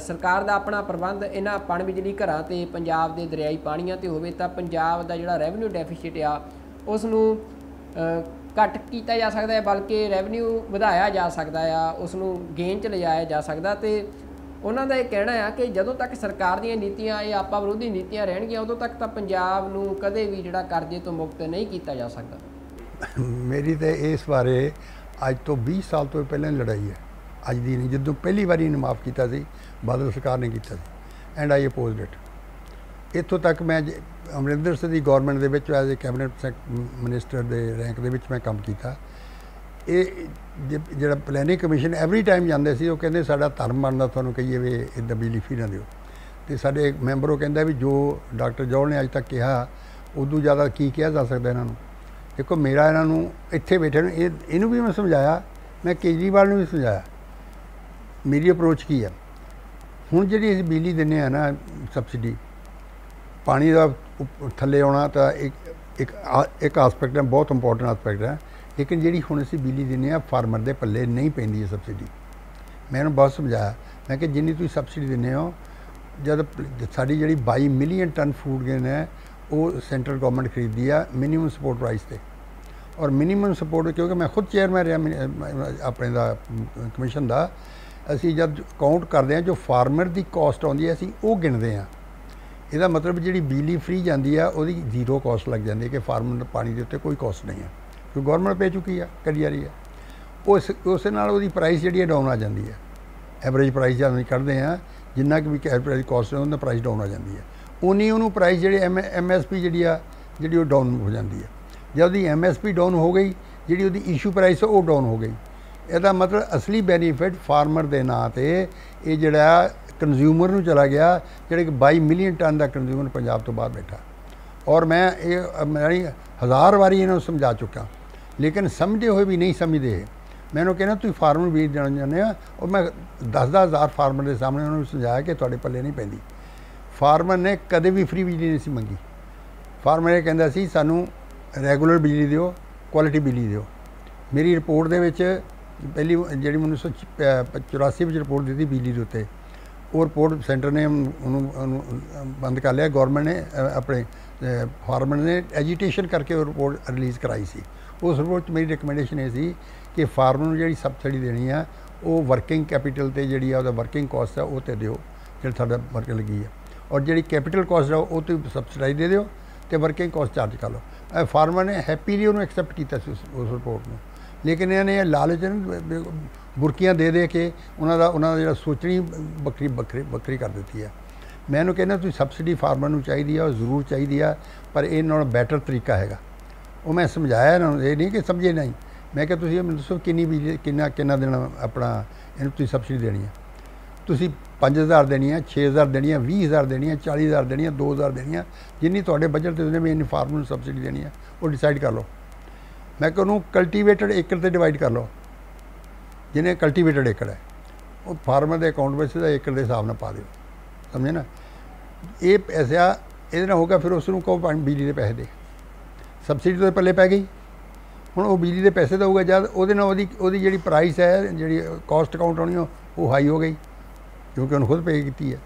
ਸਰਕਾਰ ਦਾ ਆਪਣਾ ਪ੍ਰਬੰਧ ਇਹਨਾਂ ਪਣ ਬਿਜਲੀ ਘਰਾਂ ਤੇ ਪੰਜਾਬ ਦੇ ਦਰਿਆਈ ਪਾਣੀਆਂ ਤੇ ਹੋਵੇ ਤਾਂ ਪੰਜਾਬ ਦਾ ਜਿਹੜਾ ਰੈਵਨਿਊ ਡੈਫਿਸਿਟ ਆ ਉਸ ਨੂੰ ਘੱਟ ਕੀਤਾ ਜਾ ਸਕਦਾ ਹੈ, ਬਲਕਿ ਰੈਵਨਿਊ ਵਧਾਇਆ ਜਾ ਸਕਦਾ ਆ ਉਸ ਨੂੰ ਗੇਨ ਚ ਲਿਜਾਇਆ ਜਾ ਸਕਦਾ ਤੇ ਉਹਨਾਂ ਦਾ ਇਹ ਕਹਿਣਾ ਆ ਕਿ ਜਦੋਂ ਤੱਕ ਸਰਕਾਰ ਦੀਆਂ ਨੀਤੀਆਂ ਇਹ ਆਪਾ ਵਿਰੋਧੀ ਨੀਤੀਆਂ ਰਹਿਣਗੀਆਂ, ਉਦੋਂ ਤੱਕ ਤਾਂ ਪੰਜਾਬ ਨੂੰ ਕਦੇ ਵੀ ਜਿਹੜਾ ਕਰਜ਼ੇ ਤੋਂ ਮੁਕਤ ਨਹੀਂ ਕੀਤਾ ਜਾ ਸਕਦਾ। ਮੇਰੀ ਤੇ ਇਸ ਬਾਰੇ ਅੱਜ ਤੋਂ 20 ਸਾਲ ਤੋਂ ਪਹਿਲਾਂ ਲੜਾਈ ਹੈ। ਅੱਜ ਦੀ ਨਹੀਂ, ਜਦੋਂ ਪਹਿਲੀ ਵਾਰੀ ਇਹਨੂੰ ਮਾਫ ਕੀਤਾ ਸੀ, ਬਾਦਲ ਸਰਕਾਰ ਨੇ ਕੀਤਾ ਸੀ। ਐਂਡ ਆਈ ਅਪੋਜ਼ਡ ਇਟ ਇੱਥੋਂ ਤੱਕ ਮੈਂ ਜ- ਅਮਰਿੰਦਰ ਸਿੰਘ ਦੀ ਗਵਰਨਮੈਂਟ ਦੇ ਵਿੱਚ ਐਜ਼ ਅ ਕੈਬਨਿਟ ਮਿਨਿਸਟਰ ਦੇ ਰੈਂਕ ਦੇ ਵਿੱਚ ਮੈਂ ਕੰਮ ਕੀਤਾ। ਇਹ ਜੇ- ਜਿਹੜਾ ਪਲੈਨਿੰਗ ਕਮਿਸ਼ਨ ਐਵਰੀ ਟਾਈਮ ਜਾਂਦੇ ਸੀ, ਉਹ ਕਹਿੰਦੇ ਸਾਡਾ ਧਰਮ ਬਣਦਾ, ਤੁਹਾਨੂੰ ਕਹੀਏ ਵੀ ਇਦਾਂ ਬਿਜਲੀ ਫੀ ਨਾ ਦਿਓ। ਤੇ ਸਾਡੇ ਮੈਂਬਰ ਉਹ ਕਹਿੰਦਾ ਵੀ ਜੋ ਡਾਕਟਰ ਜੋਲ ਨੇ ਅੱਜ ਤੱਕ ਕਿਹਾ, ਉਦੋਂ ਜ਼ਿਆਦਾ ਕੀ ਕਿਹਾ ਜਾ ਸਕਦਾ ਇਹਨਾਂ ਨੂੰ? ਦੇਖੋ, ਮੇਰਾ ਇਹਨਾਂ ਨੂੰ ਇੱਥੇ ਬੈਠੇ ਨੂੰ ਇਹ, ਇਹਨੂੰ ਵੀ ਮੈਂ ਸਮਝਾਇਆ, ਮੈਂ ਕੇਜਰੀਵਾਲ ਨੂੰ ਵੀ ਸਮਝਾਇਆ। ਮੇਰੀ ਅਪਰੋਚ ਕੀ ਹੈ ਹੁਣ ਜਿਹੜੀ ਅਸੀਂ ਬਿਜਲੀ ਦਿੰਨੇ ਆ ਨਾ ਸਬਸਿਡੀ ਪਾਣੀ ਦਾ ਥੱਲੇ ਆਉਣਾ ਤਾਂ ਇੱਕ ਇੱਕ ਆ- ਇੱਕ ਐਸਪੈਕਟ ਹੈ, ਬਹੁਤ ਇੰਪੋਰਟੈਂਟ ਐਸਪੈਕਟ ਹੈ। ਲੇਕਿਨ ਜਿਹੜੀ ਹੁਣ ਅਸੀਂ ਬਿਜਲੀ ਦਿੰਨੇ ਆ ਫਾਰਮਰ ਦੇ ਪੱਲੇ ਨਹੀਂ ਪੈਂਦੀ ਇਹ ਸਬਸਿਡੀ ਮੈਂ ਇਹਨੂੰ ਬਹੁਤ ਸਮਝਾਇਆ। ਮੈਂ ਕਿ ਜਿੰਨੀ ਤੁਸੀਂ ਸਬਸਿਡੀ ਦਿੰਦੇ ਹੋ, ਜਦ ਸਾਡੀ ਜਿਹੜੀ 22 ਮਿਲੀਅਨ ਟਨ ਫੂਡ ਗੇਨ ਹੈ, ਉਹ ਸੈਂਟਰਲ ਗਵਰਨਮੈਂਟ ਖਰੀਦੀ ਆ ਮਿਨੀਮਮ ਸਪੋਰਟ ਪ੍ਰਾਈਸ ਤੇ। ਔਰ ਮਿਨੀਮਮ ਸਪੋਰਟ ਕਿਉਂਕਿ ਮੈਂ ਖੁਦ ਚੇਅਰਮੈਨ ਰਿਹਾ ਆਪਣੇ ਦਾ ਕਮਿਸ਼ਨ ਦਾ। ਅਸੀਂ ਜਦ ਕਾਊਂਟ ਕਰਦੇ ਹਾਂ, ਜੋ ਫਾਰਮਰ ਦੀ ਕਾਸਟ ਆਉਂਦੀ ਹੈ, ਅਸੀਂ ਉਹ ਗਿਣਦੇ ਹਾਂ। ਇਹਦਾ ਮਤਲਬ ਜਿਹੜੀ ਬਿਜਲੀ ਫ੍ਰੀ ਜਾਂਦੀ ਆ, ਉਹਦੀ ਜ਼ੀਰੋ ਕਾਸਟ ਲੱਗ ਜਾਂਦੀ ਹੈ ਕਿ ਫਾਰਮਰ ਨੂੰ ਪਾਣੀ ਦੇ ਉੱਤੇ ਕੋਈ ਕਾਸਟ ਨਹੀਂ ਹੈ ਕਿ ਗਵਰਨਮੈਂਟ ਪੇ ਚੁੱਕੀ ਆ, ਕਰੀ ਜਾ ਰਹੀ ਆ। ਉਸ, ਉਸੇ ਨਾਲ ਉਹਦੀ ਪ੍ਰਾਈਸ ਜਿਹੜੀ ਹੈ ਡਾਊਨ ਆ ਜਾਂਦੀ ਹੈ ਐਵਰੇਜ ਪ੍ਰਾਈਸ ਜਦ ਅਸੀਂ ਕੱਢਦੇ ਆ, ਜਿੰਨਾ ਕਿ ਵੀ ਐਵਰੇਜ ਕਾਸਟ ਹੈ ਉਹਦਾ ਪ੍ਰਾਈਸ ਡਾਊਨ ਆ ਜਾਂਦੀ ਹੈ ਉਨੀ ਉਹਨੂੰ ਪ੍ਰਾਈਸ ਜਿਹੜੇ ਐਮ ਐਸ ਪੀ ਜਿਹੜੀ ਆ, ਜਿਹੜੀ ਉਹ ਡਾਊਨ ਹੋ ਜਾਂਦੀ ਹੈ ਜਦ ਉਹਦੀ ਐਮ ਐਸ ਪੀ ਡਾਊਨ ਹੋ ਗਈ, ਜਿਹੜੀ ਉਹਦੀ ਇਸ਼ੂ ਪ੍ਰਾਈਸ ਉਹ ਡਾਊਨ ਹੋ ਗਈ। ਇਹਦਾ ਮਤਲਬ ਅਸਲੀ ਬੈਨੀਫਿਟ ਫਾਰਮਰ ਦੇ ਨਾਂ ਤੇ ਇਹ ਜਿਹੜਾ ਕੰਜ਼ਿਊਮਰ ਨੂੰ ਚਲਾ ਗਿਆ, ਜਿਹੜੇ ਕਿ 22 ਮਿਲੀਅਨ ਟਨ ਦਾ ਕੰਜ਼ਿਊਮਰ ਪੰਜਾਬ ਤੋਂ ਬਾਹਰ ਬੈਠਾ। ਔਰ ਮੈਂ ਇਹ ਮੈਂ ਹਜ਼ਾਰ ਵਾਰੀ ਇਹਨਾਂ ਨੂੰ ਸਮਝਾ ਚੁੱਕਾ। ਲੇਕਿਨ ਸਮਝਦੇ ਹੋਏ ਵੀ ਨਹੀਂ ਸਮਝਦੇ ਮੈਨੂੰ ਕਹਿੰਦਾ, ਤੁਸੀਂ ਫਾਰਮਰ ਵੀ ਜਾਣ ਜਾਂਦੇ ਆ। ਉਹ ਮੈਂ 10-10 ਹਜ਼ਾਰ ਫਾਰਮਰ ਦੇ ਸਾਹਮਣੇ ਉਹਨਾਂ ਨੂੰ ਸਮਝਾਇਆ ਕਿ ਤੁਹਾਡੇ ਪੱਲੇ ਨਹੀਂ ਪੈਂਦੀ। ਫਾਰਮਰ ਨੇ ਕਦੇ ਵੀ ਫ੍ਰੀ ਬਿਜਲੀ ਨਹੀਂ ਸੀ ਮੰਗੀ। ਫਾਰਮਰ ਇਹ ਕਹਿੰਦਾ ਸੀ, ਸਾਨੂੰ ਰੈਗੂਲਰ ਬਿਜਲੀ ਦਿਓ ਕੁਆਲਿਟੀ ਬਿਜਲੀ ਦਿਓ। ਮੇਰੀ ਰਿਪੋਰਟ ਦੇ ਵਿੱਚ, ਪਹਿਲੀ ਜਿਹੜੀ 1984 ਵਿੱਚ ਰਿਪੋਰਟ ਦਿੱਤੀ ਬਿਜਲੀ ਦੇ ਉੱਤੇ। ਉਹ ਰਿਪੋਰਟ ਸੈਂਟਰ ਨੇ ਉਹਨੂੰ ਉਹਨੂੰ ਬੰਦ ਕਰ ਲਿਆ। ਗਵਰਨਮੈਂਟ ਨੇ ਆਪਣੇ ਫਾਰਮਰ ਨੇ ਐਜੀਟੇਸ਼ਨ ਕਰਕੇ ਉਹ ਰਿਪੋਰਟ ਰਿਲੀਜ਼ ਕਰਾਈ ਸੀ। ਉਸ ਰਿਪੋਰਟ 'ਚ ਮੇਰੀ ਰਿਕਮੈਂਡੇਸ਼ਨ ਇਹ ਸੀ ਕਿ ਫਾਰਮਰ ਨੂੰ ਜਿਹੜੀ ਸਬਸਿਡੀ ਦੇਣੀ ਆ, ਉਹ ਵਰਕਿੰਗ ਕੈਪੀਟਲ ਤੇ ਜਿਹੜੀ ਆ ਉਹਦਾ ਵਰਕਿੰਗ ਕਾਸਟ ਆ, ਉਹ ਤੇ ਦਿਓ, ਜਿਹੜਾ ਸਾਡਾ ਵਰਕ ਲੱਗੀ ਆ। ਔਰ ਜਿਹੜੀ ਕੈਪੀਟਲ ਕਾਸਟ ਆ, ਉਹ ਤੇ ਸਬਸਿਡੀ ਦੇ ਦਿਓ ਤੇ ਵਰਕਿੰਗ ਕਾਸਟ ਚਾਰਜ ਕਰ ਲਓ। ਇਹ ਫਾਰਮਰ ਨੇ ਹੈਪੀਲੀ ਉਹਨੂੰ ਐਕਸੈਪਟ ਕੀਤਾ ਸੀ ਉਸ ਉਸ ਰਿਪੋਰਟ ਨੂੰ। ਲੇਕਿਨ ਇਹਨਾਂ ਨੇ ਲਾਲਚ ਬੁਰਕੀਆਂ ਦੇ ਦੇ ਕੇ ਉਹਨਾਂ ਦਾ ਉਹਨਾਂ ਦਾ ਜਿਹੜਾ ਸੋਚਣੀ ਬੱਕਰੀ ਬੱਕਰੀ ਬੱਕਰੀ ਕਰ ਦਿੱਤੀ ਹੈ ਮੈਂ ਇਹਨੂੰ ਕਹਿੰਦਾ ਤੁਸੀਂ ਸਬਸਿਡੀ ਫਾਰਮਰ ਨੂੰ ਚਾਹੀਦੀ ਆ, ਉਹ ਜ਼ਰੂਰ ਚਾਹੀਦੀ ਆ, ਪਰ ਇਹ ਨਾਲ ਬੈਟਰ ਤਰੀਕਾ ਹੈਗਾ। ਉਹ ਮੈਂ ਸਮਝਾਇਆ ਇਹਨਾਂ ਨੂੰ, ਇਹ ਨਹੀਂ ਕਿ ਸਮਝੇ ਨਹੀਂ। ਮੈਂ ਕਿਹਾ ਤੁਸੀਂ ਇਹ ਮੈਨੂੰ ਦੱਸੋ ਕਿੰਨੀ ਬਿਜਲੀ ਕਿੰਨਾ ਕਿੰਨਾ ਦੇਣਾ ਆਪਣਾ ਇਹਨੂੰ ਤੁਸੀਂ ਸਬਸਿਡੀ ਦੇਣੀ ਹੈ ਤੁਸੀਂ 5000 ਦੇਣੀ ਹੈ 6000 ਦੇਣੀ ਹੈ 20000 ਦੇਣੀ ਹੈ 40000 ਦੇਣੀ ਹੈ 2000 ਦੇਣੀ ਹੈ ਜਿੰਨੀ ਤੁਹਾਡੇ ਬਜਟ ਤੇ ਉਹਨੇ ਵੀ ਇਨ ਫਾਰਮਰ ਨੂੰ ਸਬਸਿਡੀ ਦੇਣੀ ਹੈ ਉਹ ਡਿਸਾਈਡ ਕਰ ਲਓ। ਮੈਂ ਕਿਹਾ ਉਹਨੂੰ ਕਲਟੀਵੇਟਡ ਏਕੜ ਤੇ ਡਿਵਾਈਡ ਕਰ ਲਓ। ਜਿਹਨੇ ਕਲਟੀਵੇਟਡ ਏਕੜ ਹੈ, ਉਹ ਫਾਰਮਰ ਦੇ ਅਕਾਊਂਟ ਵਿੱਚ ਦਾ ਏਕੜ ਦੇ ਹਿਸਾਬ ਨਾਲ ਪਾ ਦਿਓ, ਸਮਝੇ ਨਾ? ਇਹ ਪੈਸਾ ਇਹਦੇ ਨਾਲ ਹੋਗਾ ਫਿਰ ਉਸ ਨੂੰ ਕਹੋ ਪਾਣੀ ਬਿਜਲੀ ਦੇ ਪੈਸੇ ਦੇ। ਸਬਸਿਡੀ ਤੋਂ ਪੱਲੇ ਪੈ ਗਈ। ਹੁਣ ਉਹ ਬਿਜਲੀ ਦੇ ਪੈਸੇ ਦਊਗਾ, ਜਦ ਉਹਦੇ ਨਾਲ ਉਹਦੀ ਉਹਦੀ ਜਿਹੜੀ ਪ੍ਰਾਈਸ ਹੈ, ਜਿਹੜੀ ਕਾਸਟ ਅਕਾਊਂਟ ਹੋਣੀ, ਉਹ- ਹਾਈ ਹੋ ਗਈ, ਕਿਉਂਕਿ ਉਹਨੂੰ ਖੁਦ ਪੇ ਕੀਤੀ ਹੈ।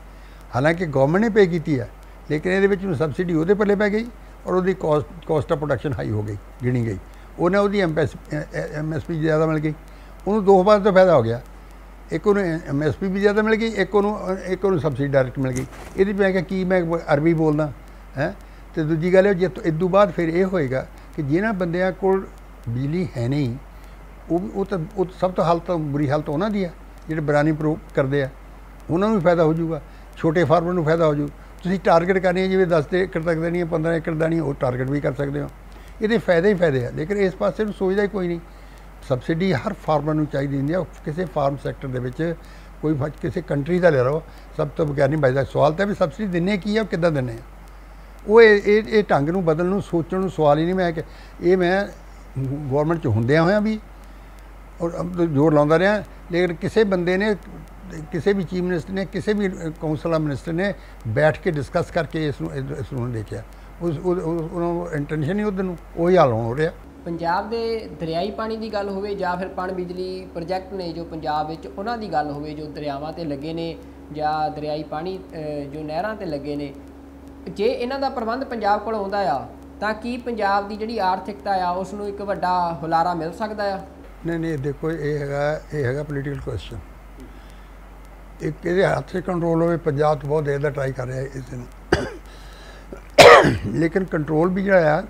ਹਾਲਾਂਕਿ ਗਵਰਨਮੈਂਟ ਨੇ ਪੇ ਕੀਤੀ ਹੈ, ਲੇਕਿਨ ਇਹਦੇ ਵਿੱਚ ਸਬਸਿਡੀ ਉਹਦੇ ਪੱਲੇ ਪੈ ਗਈ ਔਰ ਉਹਦੀ cost cost of production high ਹੋ ਗਈ, ਗਿਣੀ ਗਈ। ਉਹਨੇ ਉਹਦੀ ਐਮਐਸਪੀ ਜ਼ਿਆਦਾ ਮਿਲ ਗਈ। ਉਹਨੂੰ ਦੋ ਵਾਰ ਤੋਂ ਫਾਇਦਾ ਹੋ ਗਿਆ। ਇੱਕ ਉਹਨੂੰ ਐਮਐਸਪੀ ਵੀ ਜ਼ਿਆਦਾ ਮਿਲ ਗਈ, ਇੱਕ ਉਹਨੂੰ ਇੱਕ ਉਹਨੂੰ ਸਬਸਿਡੀ ਡਾਇਰੈਕਟ ਮਿਲ ਗਈ। ਇਹਦੀ ਮੈਂ ਕਿਹਾ, ਕੀ ਮੈਂ ਅਰਬੀ ਬੋਲਦਾ, ਹੈ? ਤੇ ਦੂਜੀ ਗੱਲ ਇਹ ਜੇ ਇਦੋਂ ਬਾਅਦ ਫਿਰ ਇਹ ਹੋਏਗਾ ਕਿ ਜਿਹਨਾਂ ਬੰਦਿਆਂ ਕੋਲ ਬਿਜਲੀ ਹੈ ਨਹੀਂ, ਉਹ ਵੀ- ਉਹ ਤਾਂ, ਉਹ ਸਭ ਤੋਂ ਹਾਲਤ ਬੁਰੀ ਹਾਲਤ ਉਹਨਾਂ ਦੀ ਆ, ਜਿਹੜੇ ਬਰਾਨੀ ਪ੍ਰੋ ਕਰਦੇ ਆ। ਉਹਨਾਂ ਨੂੰ ਵੀ ਫਾਇਦਾ ਹੋ ਜਾਊਗਾ। ਛੋਟੇ ਫਾਰਮਰ ਨੂੰ ਫਾਇਦਾ ਹੋ ਜਾਊ। ਤੁਸੀਂ ਟਾਰਗੇਟ ਕਰਨੀ ਹੈ, ਜਿਵੇਂ 10 ਦੇ ਏਕੜ ਤੱਕ ਦੇਣੀ ਹੈ 15 ਏਕੜ ਦਾ ਨਹੀਂ ਉਹ ਟਾਰਗੇਟ ਵੀ ਕਰ ਸਕਦੇ ਹੋ। ਇਹਦੇ ਫਾਇਦੇ ਹੀ ਫਾਇਦੇ ਆ। ਲੇਕਿਨ ਇਸ ਪਾਸੇ ਨੂੰ ਸੋਚਦਾ ਹੀ ਕੋਈ ਨਹੀਂ। ਸਬਸਿਡੀ ਹਰ ਫਾਰਮਰ ਨੂੰ ਚਾਹੀਦੀ ਹੁੰਦੀ ਹੈ। ਕਿਸੇ ਫਾਰਮ ਸੈਕਟਰ ਦੇ ਵਿੱਚ ਕੋਈ ਫ- ਕਿਸੇ ਕੰਟਰੀ ਦਾ ਲੈ ਲਓ। ਸਭ ਤੋਂ ਬਗੈਰ ਨਹੀਂ ਬਚਦਾ। ਸਵਾਲ ਤਾਂ ਵੀ ਸਬਸਿਡੀ ਦਿੰਨੇ ਕੀ ਆ, ਉਹ ਕਿੱਦਾਂ ਦਿੰਨੇ ਆ? ਉਹ ਇਹ ਇਹ ਇਹ ਢੰਗ ਨੂੰ ਬਦਲਣ ਨੂੰ, ਸੋਚਣ ਨੂੰ ਸਵਾਲ ਹੀ ਨਹੀਂ। ਮੈਂ ਕਿ, ਇਹ ਮੈਂ ਗਵਰਨਮੈਂਟ ਚ ਹੁੰਦਿਆਂ ਹੋਇਆਂ ਵੀ ਔਰ ਜ਼ੋਰ ਲਾਉਂਦਾ ਰਿਹਾ। ਲੇਕਿਨ ਕਿਸੇ ਬੰਦੇ ਨੇ, ਕਿਸੇ ਵੀ ਚੀਫ ਮਿਨਿਸਟਰ ਨੇ, ਕਿਸੇ ਵੀ ਕੌਂਸਲ ਮਿਨਿਸਟਰ ਨੇ ਬੈਠ ਕੇ ਡਿਸਕਸ ਕਰਕੇ ਇਸ ਨੂੰ ਇਸ ਨੂੰ ਦੇਖਿਆ। ਉਸ ਉਹਨਾਂ ਨੂੰ ਇੰਟੈਂਸ਼ਨ ਹੀ ਉਧਰ ਨੂੰ ਉਹੀ ਹਾਲ ਹੋ ਰਿਹਾ। ਪੰਜਾਬ ਦੇ ਦਰਿਆਈ ਪਾਣੀ ਦੀ ਗੱਲ ਹੋਵੇ ਜਾਂ ਫਿਰ ਪਣ ਬਿਜਲੀ ਪ੍ਰੋਜੈਕਟ ਨੇ ਜੋ ਪੰਜਾਬ ਵਿੱਚ ਉਹਨਾਂ ਦੀ ਗੱਲ ਹੋਵੇ, ਜੋ ਦਰਿਆਵਾਂ ਤੇ ਲੱਗੇ ਨੇ ਜਾਂ ਦਰਿਆਈ ਪਾਣੀ ਜੋ ਨਹਿਰਾਂ ਤੇ ਲੱਗੇ ਨੇ, ਜੇ ਇਹਨਾਂ ਦਾ ਪ੍ਰਬੰਧ ਪੰਜਾਬ ਕੋਲ ਆਉਂਦਾ ਆ, ਤਾਂ ਕੀ ਪੰਜਾਬ ਦੀ ਜਿਹੜੀ ਆਰਥਿਕਤਾ ਆ ਉਸ ਨੂੰ ਇੱਕ ਵੱਡਾ ਹੁਲਾਰਾ ਮਿਲ ਸਕਦਾ ਆ? ਨਹੀਂ ਨਹੀਂ, ਦੇਖੋ, ਇਹ ਹੈਗਾ ਇਹ ਹੈਗਾ ਪੋਲੀਟੀਕਲ ਕੁਐਸਚਨ ਇੱਕ ਇਹਦੇ ਹੱਥ 'ਚ ਕੰਟਰੋਲ ਹੋਵੇ, ਪੰਜਾਬ ਤੋਂ ਬਹੁਤ ਦੇਰ ਦਾ ਟਰਾਈ ਕਰ ਰਿਹਾ ਇਸ ਨੂੰ ਲੇਕਿਨ ਕੰਟਰੋਲ ਵੀ ਜਿਹੜਾ ਆ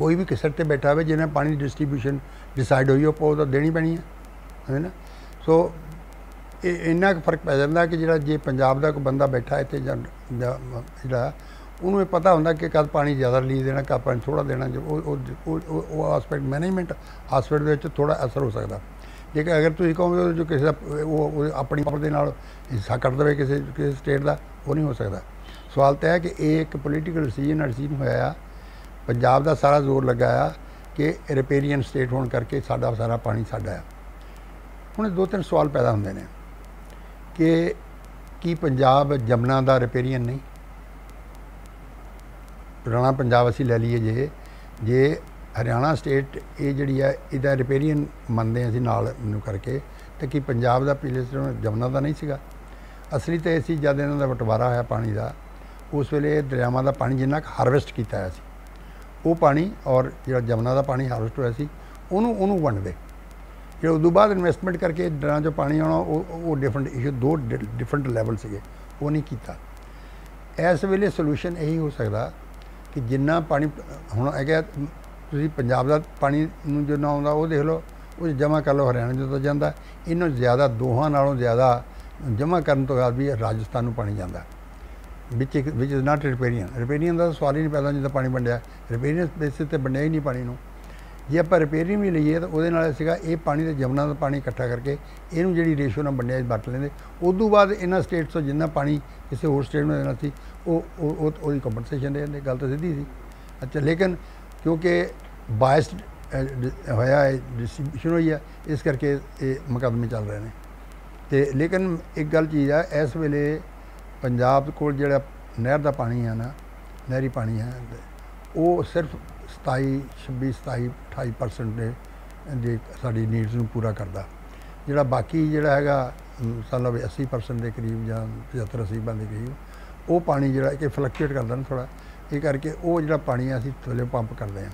ਕੋਈ ਵੀ ਕਿਸਰ ਤੇ ਬੈਠਾ ਹੋਵੇ, ਜਿਹਨੇ ਪਾਣੀ ਦੀ ਡਿਸਟ੍ਰੀਬਿਊਸ਼ਨ ਡਿਸਾਈਡ ਹੋਈ ਉਹ ਉਹ ਤਾਂ ਦੇਣੀ ਪੈਣੀ ਹੈ ਹੈ ਨਾ? ਸੋ ਇਹ ਇੰਨਾ ਕੁ ਫ਼ਰਕ ਪੈ ਜਾਂਦਾ ਕਿ ਜਿਹੜਾ ਜੇ ਪੰਜਾਬ ਦਾ ਕੋਈ ਬੰਦਾ ਬੈਠਾ ਇੱਥੇ ਜਾਂ ਜਾਂ ਜਿਹੜਾ, ਉਹਨੂੰ ਇਹ ਪਤਾ ਹੁੰਦਾ ਕਿ ਕਦ ਪਾਣੀ ਜ਼ਿਆਦਾ ਰਿਲੀਜ਼ ਦੇਣਾ ਕਦ ਪਾਣੀ ਥੋੜਾ ਦੇਣਾ ਉਹ, ਉਹ- ਆਸਪੈਕਟ ਮੈਨੇਜਮੈਂਟ ਆਸਪੈਕਟ ਦੇ ਵਿੱਚ ਥੋੜਾ ਅਸਰ ਹੋ ਸਕਦਾ। ਜੇਕਰ ਅਗਰ ਤੁਸੀਂ ਕਹੋਗੇ ਉਹ ਜੋ ਕਿਸੇ ਦਾ, ਉਹ ਉਹ ਆਪਣੀ ਪਾਵਰ ਦੇ ਨਾਲ ਹਿੱਸਾ ਕੱਢ ਦੇਵੇ ਕਿਸੇ ਕਿਸੇ ਸਟੇਟ ਦਾ, ਉਹ ਨਹੀਂ ਹੋ ਸਕਦਾ। ਸਵਾਲ ਤਾਂ ਹੈ ਕਿ ਇਹ ਇੱਕ ਪੋਲੀਟੀਕਲ ਡਿਸੀਜਨ ਡਿਸੀਜਨ ਹੋਇਆ ਆ ਪੰਜਾਬ ਦਾ ਸਾਰਾ ਜ਼ੋਰ ਲੱਗਾ ਆ ਕਿ ਰਿਪੇਰੀਅਨ ਸਟੇਟ ਹੋਣ ਕਰਕੇ ਸਾਡਾ ਸਾਰਾ ਪਾਣੀ ਸਾਡਾ ਆ। ਹੁਣ ਦੋ ਤਿੰਨ ਸਵਾਲ ਪੈਦਾ ਹੁੰਦੇ ਨੇ ਕਿ ਕੀ ਪੰਜਾਬ ਜਮਨਾ ਦਾ ਰਿਪੇਰੀਅਨ ਨਹੀਂ? ਪੁਰਾਣਾ ਪੰਜਾਬ ਅਸੀਂ ਲੈ ਲਈਏ ਜੇ ਜੇ ਹਰਿਆਣਾ ਸਟੇਟ ਇਹ ਜਿਹੜੀ ਹੈ ਇਹਦਾ ਰਿਪੇਰੀਅਨ ਮੰਨਦੇ ਹਾਂ ਅਸੀਂ ਨਾਲ ਨੂੰ ਕਰਕੇ, ਤੇ ਕੀ ਪੰਜਾਬ ਦਾ ਪਿਛਲੇ ਸਿਸਟਮ ਜਮਨਾ ਦਾ ਨਹੀਂ ਸੀਗਾ? ਅਸਲੀ ਤਾਂ ਇਹ ਸੀ ਜਦ ਇਹਨਾਂ ਦਾ ਬਟਵਾਰਾ ਹੋਇਆ ਪਾਣੀ ਦਾ, ਉਸ ਵੇਲੇ ਦਰਿਆਵਾਂ ਦਾ ਪਾਣੀ ਜਿੰਨਾ ਕੁ ਹਾਰਵੈਸਟ ਕੀਤਾ ਹੋਇਆ ਸੀ। ਉਹ ਪਾਣੀ ਔਰ ਜਿਹੜਾ ਜਮਨਾ ਦਾ ਪਾਣੀ ਹਾਰਵੈਸਟ ਹੋਇਆ ਸੀ, ਉਹਨੂੰ ਉਹਨੂੰ ਵੰਡਦੇ ਜਿਹੜਾ ਤੋਂ ਬਾਅਦ ਇਨਵੈਸਟਮੈਂਟ ਕਰਕੇ ਡਰਾਂ 'ਚੋਂ ਪਾਣੀ ਆਉਣਾ, ਉਹ ਉਹ ਡਿਫਰੈਂਟ ਇਸ਼ੂ ਦੋ ਡਿਫਰੈਂਟ ਲੈਵਲ ਸੀਗੇ। ਉਹ ਨਹੀਂ ਕੀਤਾ। ਇਸ ਵੇਲੇ ਸੋਲੂਸ਼ਨ ਇਹੀ ਹੋ ਸਕਦਾ ਕਿ ਜਿੰਨਾ ਪਾਣੀ, ਹੁਣ ਹੈਗਾ ਤੁਸੀਂ ਪੰਜਾਬ ਦਾ ਪਾਣੀ ਨੂੰ ਜੋ ਨਾ ਆਉਂਦਾ, ਉਹ ਦੇਖ ਲਓ, ਉਹ ਜਮ੍ਹਾਂ ਕਰ ਲਓ, ਹਰਿਆਣਾ ਜਦੋਂ ਜਾਂਦਾ। ਇਹਨੂੰ ਜ਼ਿਆਦਾ ਦੋਹਾਂ ਨਾਲੋਂ ਜ਼ਿਆਦਾ ਜਮ੍ਹਾਂ ਕਰਨ ਤੋਂ ਬਾਅਦ ਵੀ ਰਾਜਸਥਾਨ ਨੂੰ ਪਾਣੀ ਜਾਂਦਾ। ਵਿੱਚ ਵਿੱਚ ਇਜ਼ ਨਾਟ ਰਿਪੇਰੀਅਨ ਰਿਪੇਰੀਅਨ ਦਾ ਸਵਾਲ ਹੀ ਨਹੀਂ ਪੈਦਾ ਜਿੱਦਾਂ ਪਾਣੀ ਵੰਡਿਆ। ਰਿਪੇਰੀਅਨ ਬੇਸਿਸ ਤੇ ਵੰਡਿਆ ਹੀ ਨਹੀਂ ਪਾਣੀ ਨੂੰ। ਜੇ ਆਪਾਂ ਰਿਪੇਅਰਿੰਗ ਵੀ ਲਈਏ ਤਾਂ ਉਹਦੇ ਨਾਲ ਸੀਗਾ ਇਹ ਪਾਣੀ ਤੇ ਜਮਨਾ ਦਾ ਪਾਣੀ ਇਕੱਠਾ ਕਰਕੇ ਇਹਨੂੰ ਜਿਹੜੀ ਰੇਸ਼ੋ ਨਾਲ ਵੰਡਿਆ ਵਰਤ ਲੈਂਦੇ। ਉਦੋਂ ਬਾਅਦ ਇਹਨਾਂ ਸਟੇਟਸ ਤੋਂ ਜਿੰਨਾ ਪਾਣੀ ਕਿਸੇ ਹੋਰ ਸਟੇਟ ਨੂੰ ਦੇਣਾ ਸੀ, ਉਹ ਉਹ ਉਹਦੀ ਕੰਪਨਸੇਸ਼ਨ ਦੇ ਦਿੰਦੇ ਗੱਲ ਤਾਂ ਸਿੱਧੀ ਸੀ। ਅੱਛਾ, ਲੇਕਿਨ ਕਿਉਂਕਿ ਬਾਇਸਡ ਹੋਇਆ ਹੈ ਡਿਸਟ੍ਰੀਬਿਊਸ਼ਨ ਹੋਈ ਹੈ ਇਸ ਕਰਕੇ ਇਹ ਮੁਕੱਦਮੇ ਚੱਲ ਰਹੇ ਨੇ। ਤੇ ਲੇਕਿਨ ਇੱਕ ਗੱਲ ਚੀਜ਼ ਆ, ਇਸ ਵੇਲੇ ਪੰਜਾਬ ਕੋਲ ਜਿਹੜਾ ਨਹਿਰ ਦਾ ਪਾਣੀ ਹੈ ਨਾ ਨਹਿਰੀ ਪਾਣੀ ਹੈ ਉਹ ਸਿਰਫ 27 26 27 28% ਦੇ ਦੇ ਸਾਡੀ ਨੀਡਸ ਨੂੰ ਪੂਰਾ ਕਰਦਾ। ਜਿਹੜਾ ਬਾਕੀ ਜਿਹੜਾ ਹੈਗਾ ਅਮ, ਸਾਲਾ ਵੀ 80% ਦੇ ਕਰੀਬ ਜਾਂ 75 80 ਦੇ ਕਰੀਬ ਉਹ ਪਾਣੀ ਜਿਹੜਾ ਕਿ ਫਲਕਚੁਏਟ ਕਰਦਾ ਨਾ ਥੋੜਾ ਇਹ ਕਰਕੇ ਉਹ ਜਿਹੜਾ ਪਾਣੀ ਆ ਅਸੀਂ ਥੱਲੇ ਪੰਪ ਕਰਦੇ ਹਾਂ।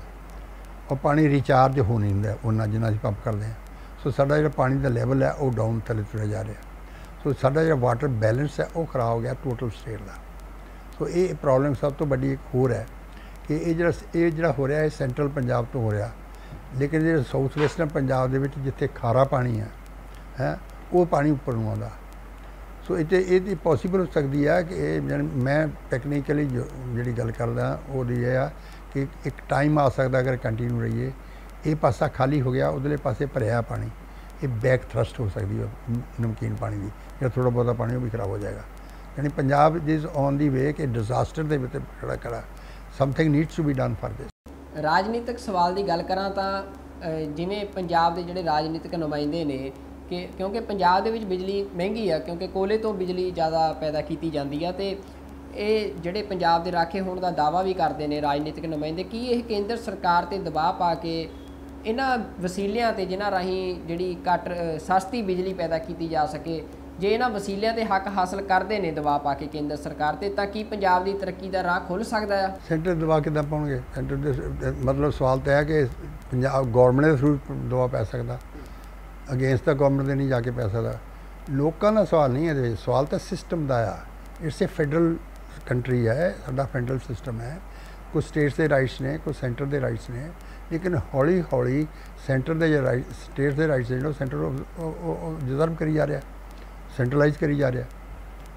ਉਹ ਪਾਣੀ ਰੀਚਾਰਜ ਹੋ ਨਹੀਂ ਹੁੰਦਾ ਉਹਨਾਂ ਜਿੰਨਾ ਅਸੀਂ ਪੰਪ ਕਰਦੇ ਹਾਂ। ਸੋ ਸਾਡਾ ਜਿਹੜਾ ਪਾਣੀ ਦਾ ਲੈਵਲ ਹੈ ਉਹ ਡਾਊਨ ਥੱਲੇ ਤੁਰਿਆ ਜਾ ਰਿਹਾ। ਸੋ ਸਾਡਾ ਜਿਹੜਾ ਵਾਟਰ ਬੈਲੈਂਸ ਹੈ ਉਹ ਖਰਾਬ ਹੋ ਗਿਆ ਟੋਟਲ ਸਟੇਟ ਦਾ। ਸੋ ਇਹ ਪ੍ਰੋਬਲਮ ਸਭ ਤੋਂ ਵੱਡੀ ਇੱਕ ਹੋਰ ਹੈ ਕਿ ਇਹ ਜਿਹੜਾ ਇਹ ਜਿਹੜਾ ਹੋ ਰਿਹਾ ਹੈ ਸੈਂਟਰਲ ਪੰਜਾਬ ਤੋਂ ਹੋ ਰਿਹਾ। ਲੇਕਿਨ ਜਿਹੜਾ ਸਾਊਥ ਵੈਸਟਰਨ ਪੰਜਾਬ ਦੇ ਵਿੱਚ ਜਿੱਥੇ ਖਾਰਾ ਪਾਣੀ ਹੈ ਹੈ, ਉਹ ਪਾਣੀ ਉੱਪਰ ਨੂੰ ਆਉਂਦਾ। ਸੋ ਇਹ ਤੇ ਇਹਦੀ ਪੋਸੀਬਲ ਹੋ ਸਕਦੀ ਹੈ ਕਿ ਇਹ ਜਾਣੀ, ਮੈਂ ਟੈਕਨੀਕਲੀ ਜਿਹੜੀ ਗੱਲ ਕਰਦਾ ਉਹਦੀ ਇਹ ਆ ਕਿ ਇੱਕ ਟਾਈਮ ਆ ਸਕਦਾ ਅਗਰ ਕੰਟੀਨਿਊ ਰਹੀਏ। ਇਹ ਪਾਸਾ ਖਾਲੀ ਹੋ ਗਿਆ ਉਧਰਲੇ ਪਾਸੇ ਭਰਿਆ ਪਾਣੀ। ਇਹ ਬੈਕ ਥਰਸਟ ਹੋ ਸਕਦੀ ਹੈ ਨਮਕੀਨ ਪਾਣੀ ਦੀ। ਜਾਂ ਥੋੜਾ ਬਹੁਤਾ ਪਾਣੀ ਉਹ ਵੀ ਖਰਾਬ ਹੋ ਜਾਏਗਾ। ਯਾਨੀ Punjab is on the way ਕਿ ਡਿਜ਼ਾਸਟਰ ਦੇ ਵਿੱਚ ਖੜਾ ਖੜਾ something needs to be done for this ਰਾਜਨੀਤਿਕ ਸਵਾਲ ਦੀ ਗੱਲ ਕਰਾਂ ਤਾਂ ਜਿਵੇਂ ਪੰਜਾਬ ਦੇ ਜਿਹੜੇ ਰਾਜਨੀਤਿਕ ਨੁਮਾਇੰਦੇ ਨੇ ਕਿ ਕਿਉਂਕਿ ਪੰਜਾਬ ਦੇ ਵਿੱਚ ਬਿਜਲੀ ਮਹਿੰਗੀ ਆ, ਕਿਉਂਕਿ ਕੋਲੇ ਤੋਂ ਬਿਜਲੀ ਜ਼ਿਆਦਾ ਪੈਦਾ ਕੀਤੀ ਜਾਂਦੀ ਆ ਤੇ ਇਹ ਜਿਹੜੇ ਪੰਜਾਬ ਦੇ ਰਾਖੇ ਹੋਣ ਦਾ ਦਾਵਾ ਵੀ ਕਰਦੇ ਨੇ ਰਾਜਨੀਤਿਕ ਨੁਮਾਇੰਦੇ, ਕੀ ਇਹ ਕੇਂਦਰ ਸਰਕਾਰ ਤੇ ਦਬਾਅ ਪਾ ਕੇ ਇਹਨਾਂ ਵਸੀਲਿਆਂ ਤੇ ਜਿਨ੍ਹਾਂ ਰਾਹੀਂ ਜਿਹੜੀ ਘੱਟ ਸਸਤੀ ਬਿਜਲੀ ਪੈਦਾ ਕੀਤੀ ਜਾ ਸਕੇ ਜੇ ਇਹਨਾਂ ਵਸੀਲਿਆਂ ਤੇ ਹੱਕ ਹਾਸਲ ਕਰਦੇ ਨੇ ਦਬਾਅ ਪਾ ਕੇ ਕੇਂਦਰ ਸਰਕਾਰ ਤੇ ਤਾਂ ਕੀ ਪੰਜਾਬ ਦੀ ਤਰੱਕੀ ਦਾ ਰਾਹ ਖੁੱਲ ਸਕਦਾ ਆ ਸੈਂਟਰ ਦਵਾ ਕਿੱਦਾਂ ਪਾਉਣਗੇ ਸੈਂਟਰ ਦੇ ਮਤਲਬ ਸਵਾਲ ਤਾਂ ਹੈ ਕਿ ਪੰਜਾਬ ਗਵਰਨਮੈਂਟ ਦੇ ਥਰੂ ਦਵਾ ਪੈ ਸਕਦਾ ਅਗੇਂਸਟ ਦਾ ਗਵਰਨਮੈਂਟ ਦੇ ਨਹੀਂ ਜਾ ਕੇ ਪੈ ਸਕਦਾ ਲੋਕਾਂ ਦਾ ਸਵਾਲ ਨਹੀਂ ਹੈ ਇਹਦੇ ਵਿੱਚ ਸਵਾਲ ਤਾਂ ਸਿਸਟਮ ਦਾ ਆ ਇਟਸ ਅ ਫੈਡਰਲ ਕੰਟਰੀ ਹੈ ਸਾਡਾ ਫੈਡਰਲ ਸਿਸਟਮ ਹੈ ਕੁਝ ਸਟੇਟਸ ਦੇ ਰਾਈਟਸ ਨੇ ਕੁਝ ਸੈਂਟਰ ਦੇ ਰਾਈਟਸ ਨੇ ਲੇਕਿਨ ਹੌਲੀ ਹੌਲੀ ਸੈਂਟਰ ਦੇ ਜਿਹੜੇ ਰਾਈਟ ਸਟੇਟ ਦੇ ਰਾਈਟਸ ਜਿਹੜੇ ਉਹ ਸੈਂਟਰ ਉਹ ਡਿਜ਼ਰਵ ਕਰੀ ਜਾ ਰਿਹਾ ਸੈਂਟਰਲਾਈਜ਼ ਕਰੀ ਜਾ ਰਿਹਾ।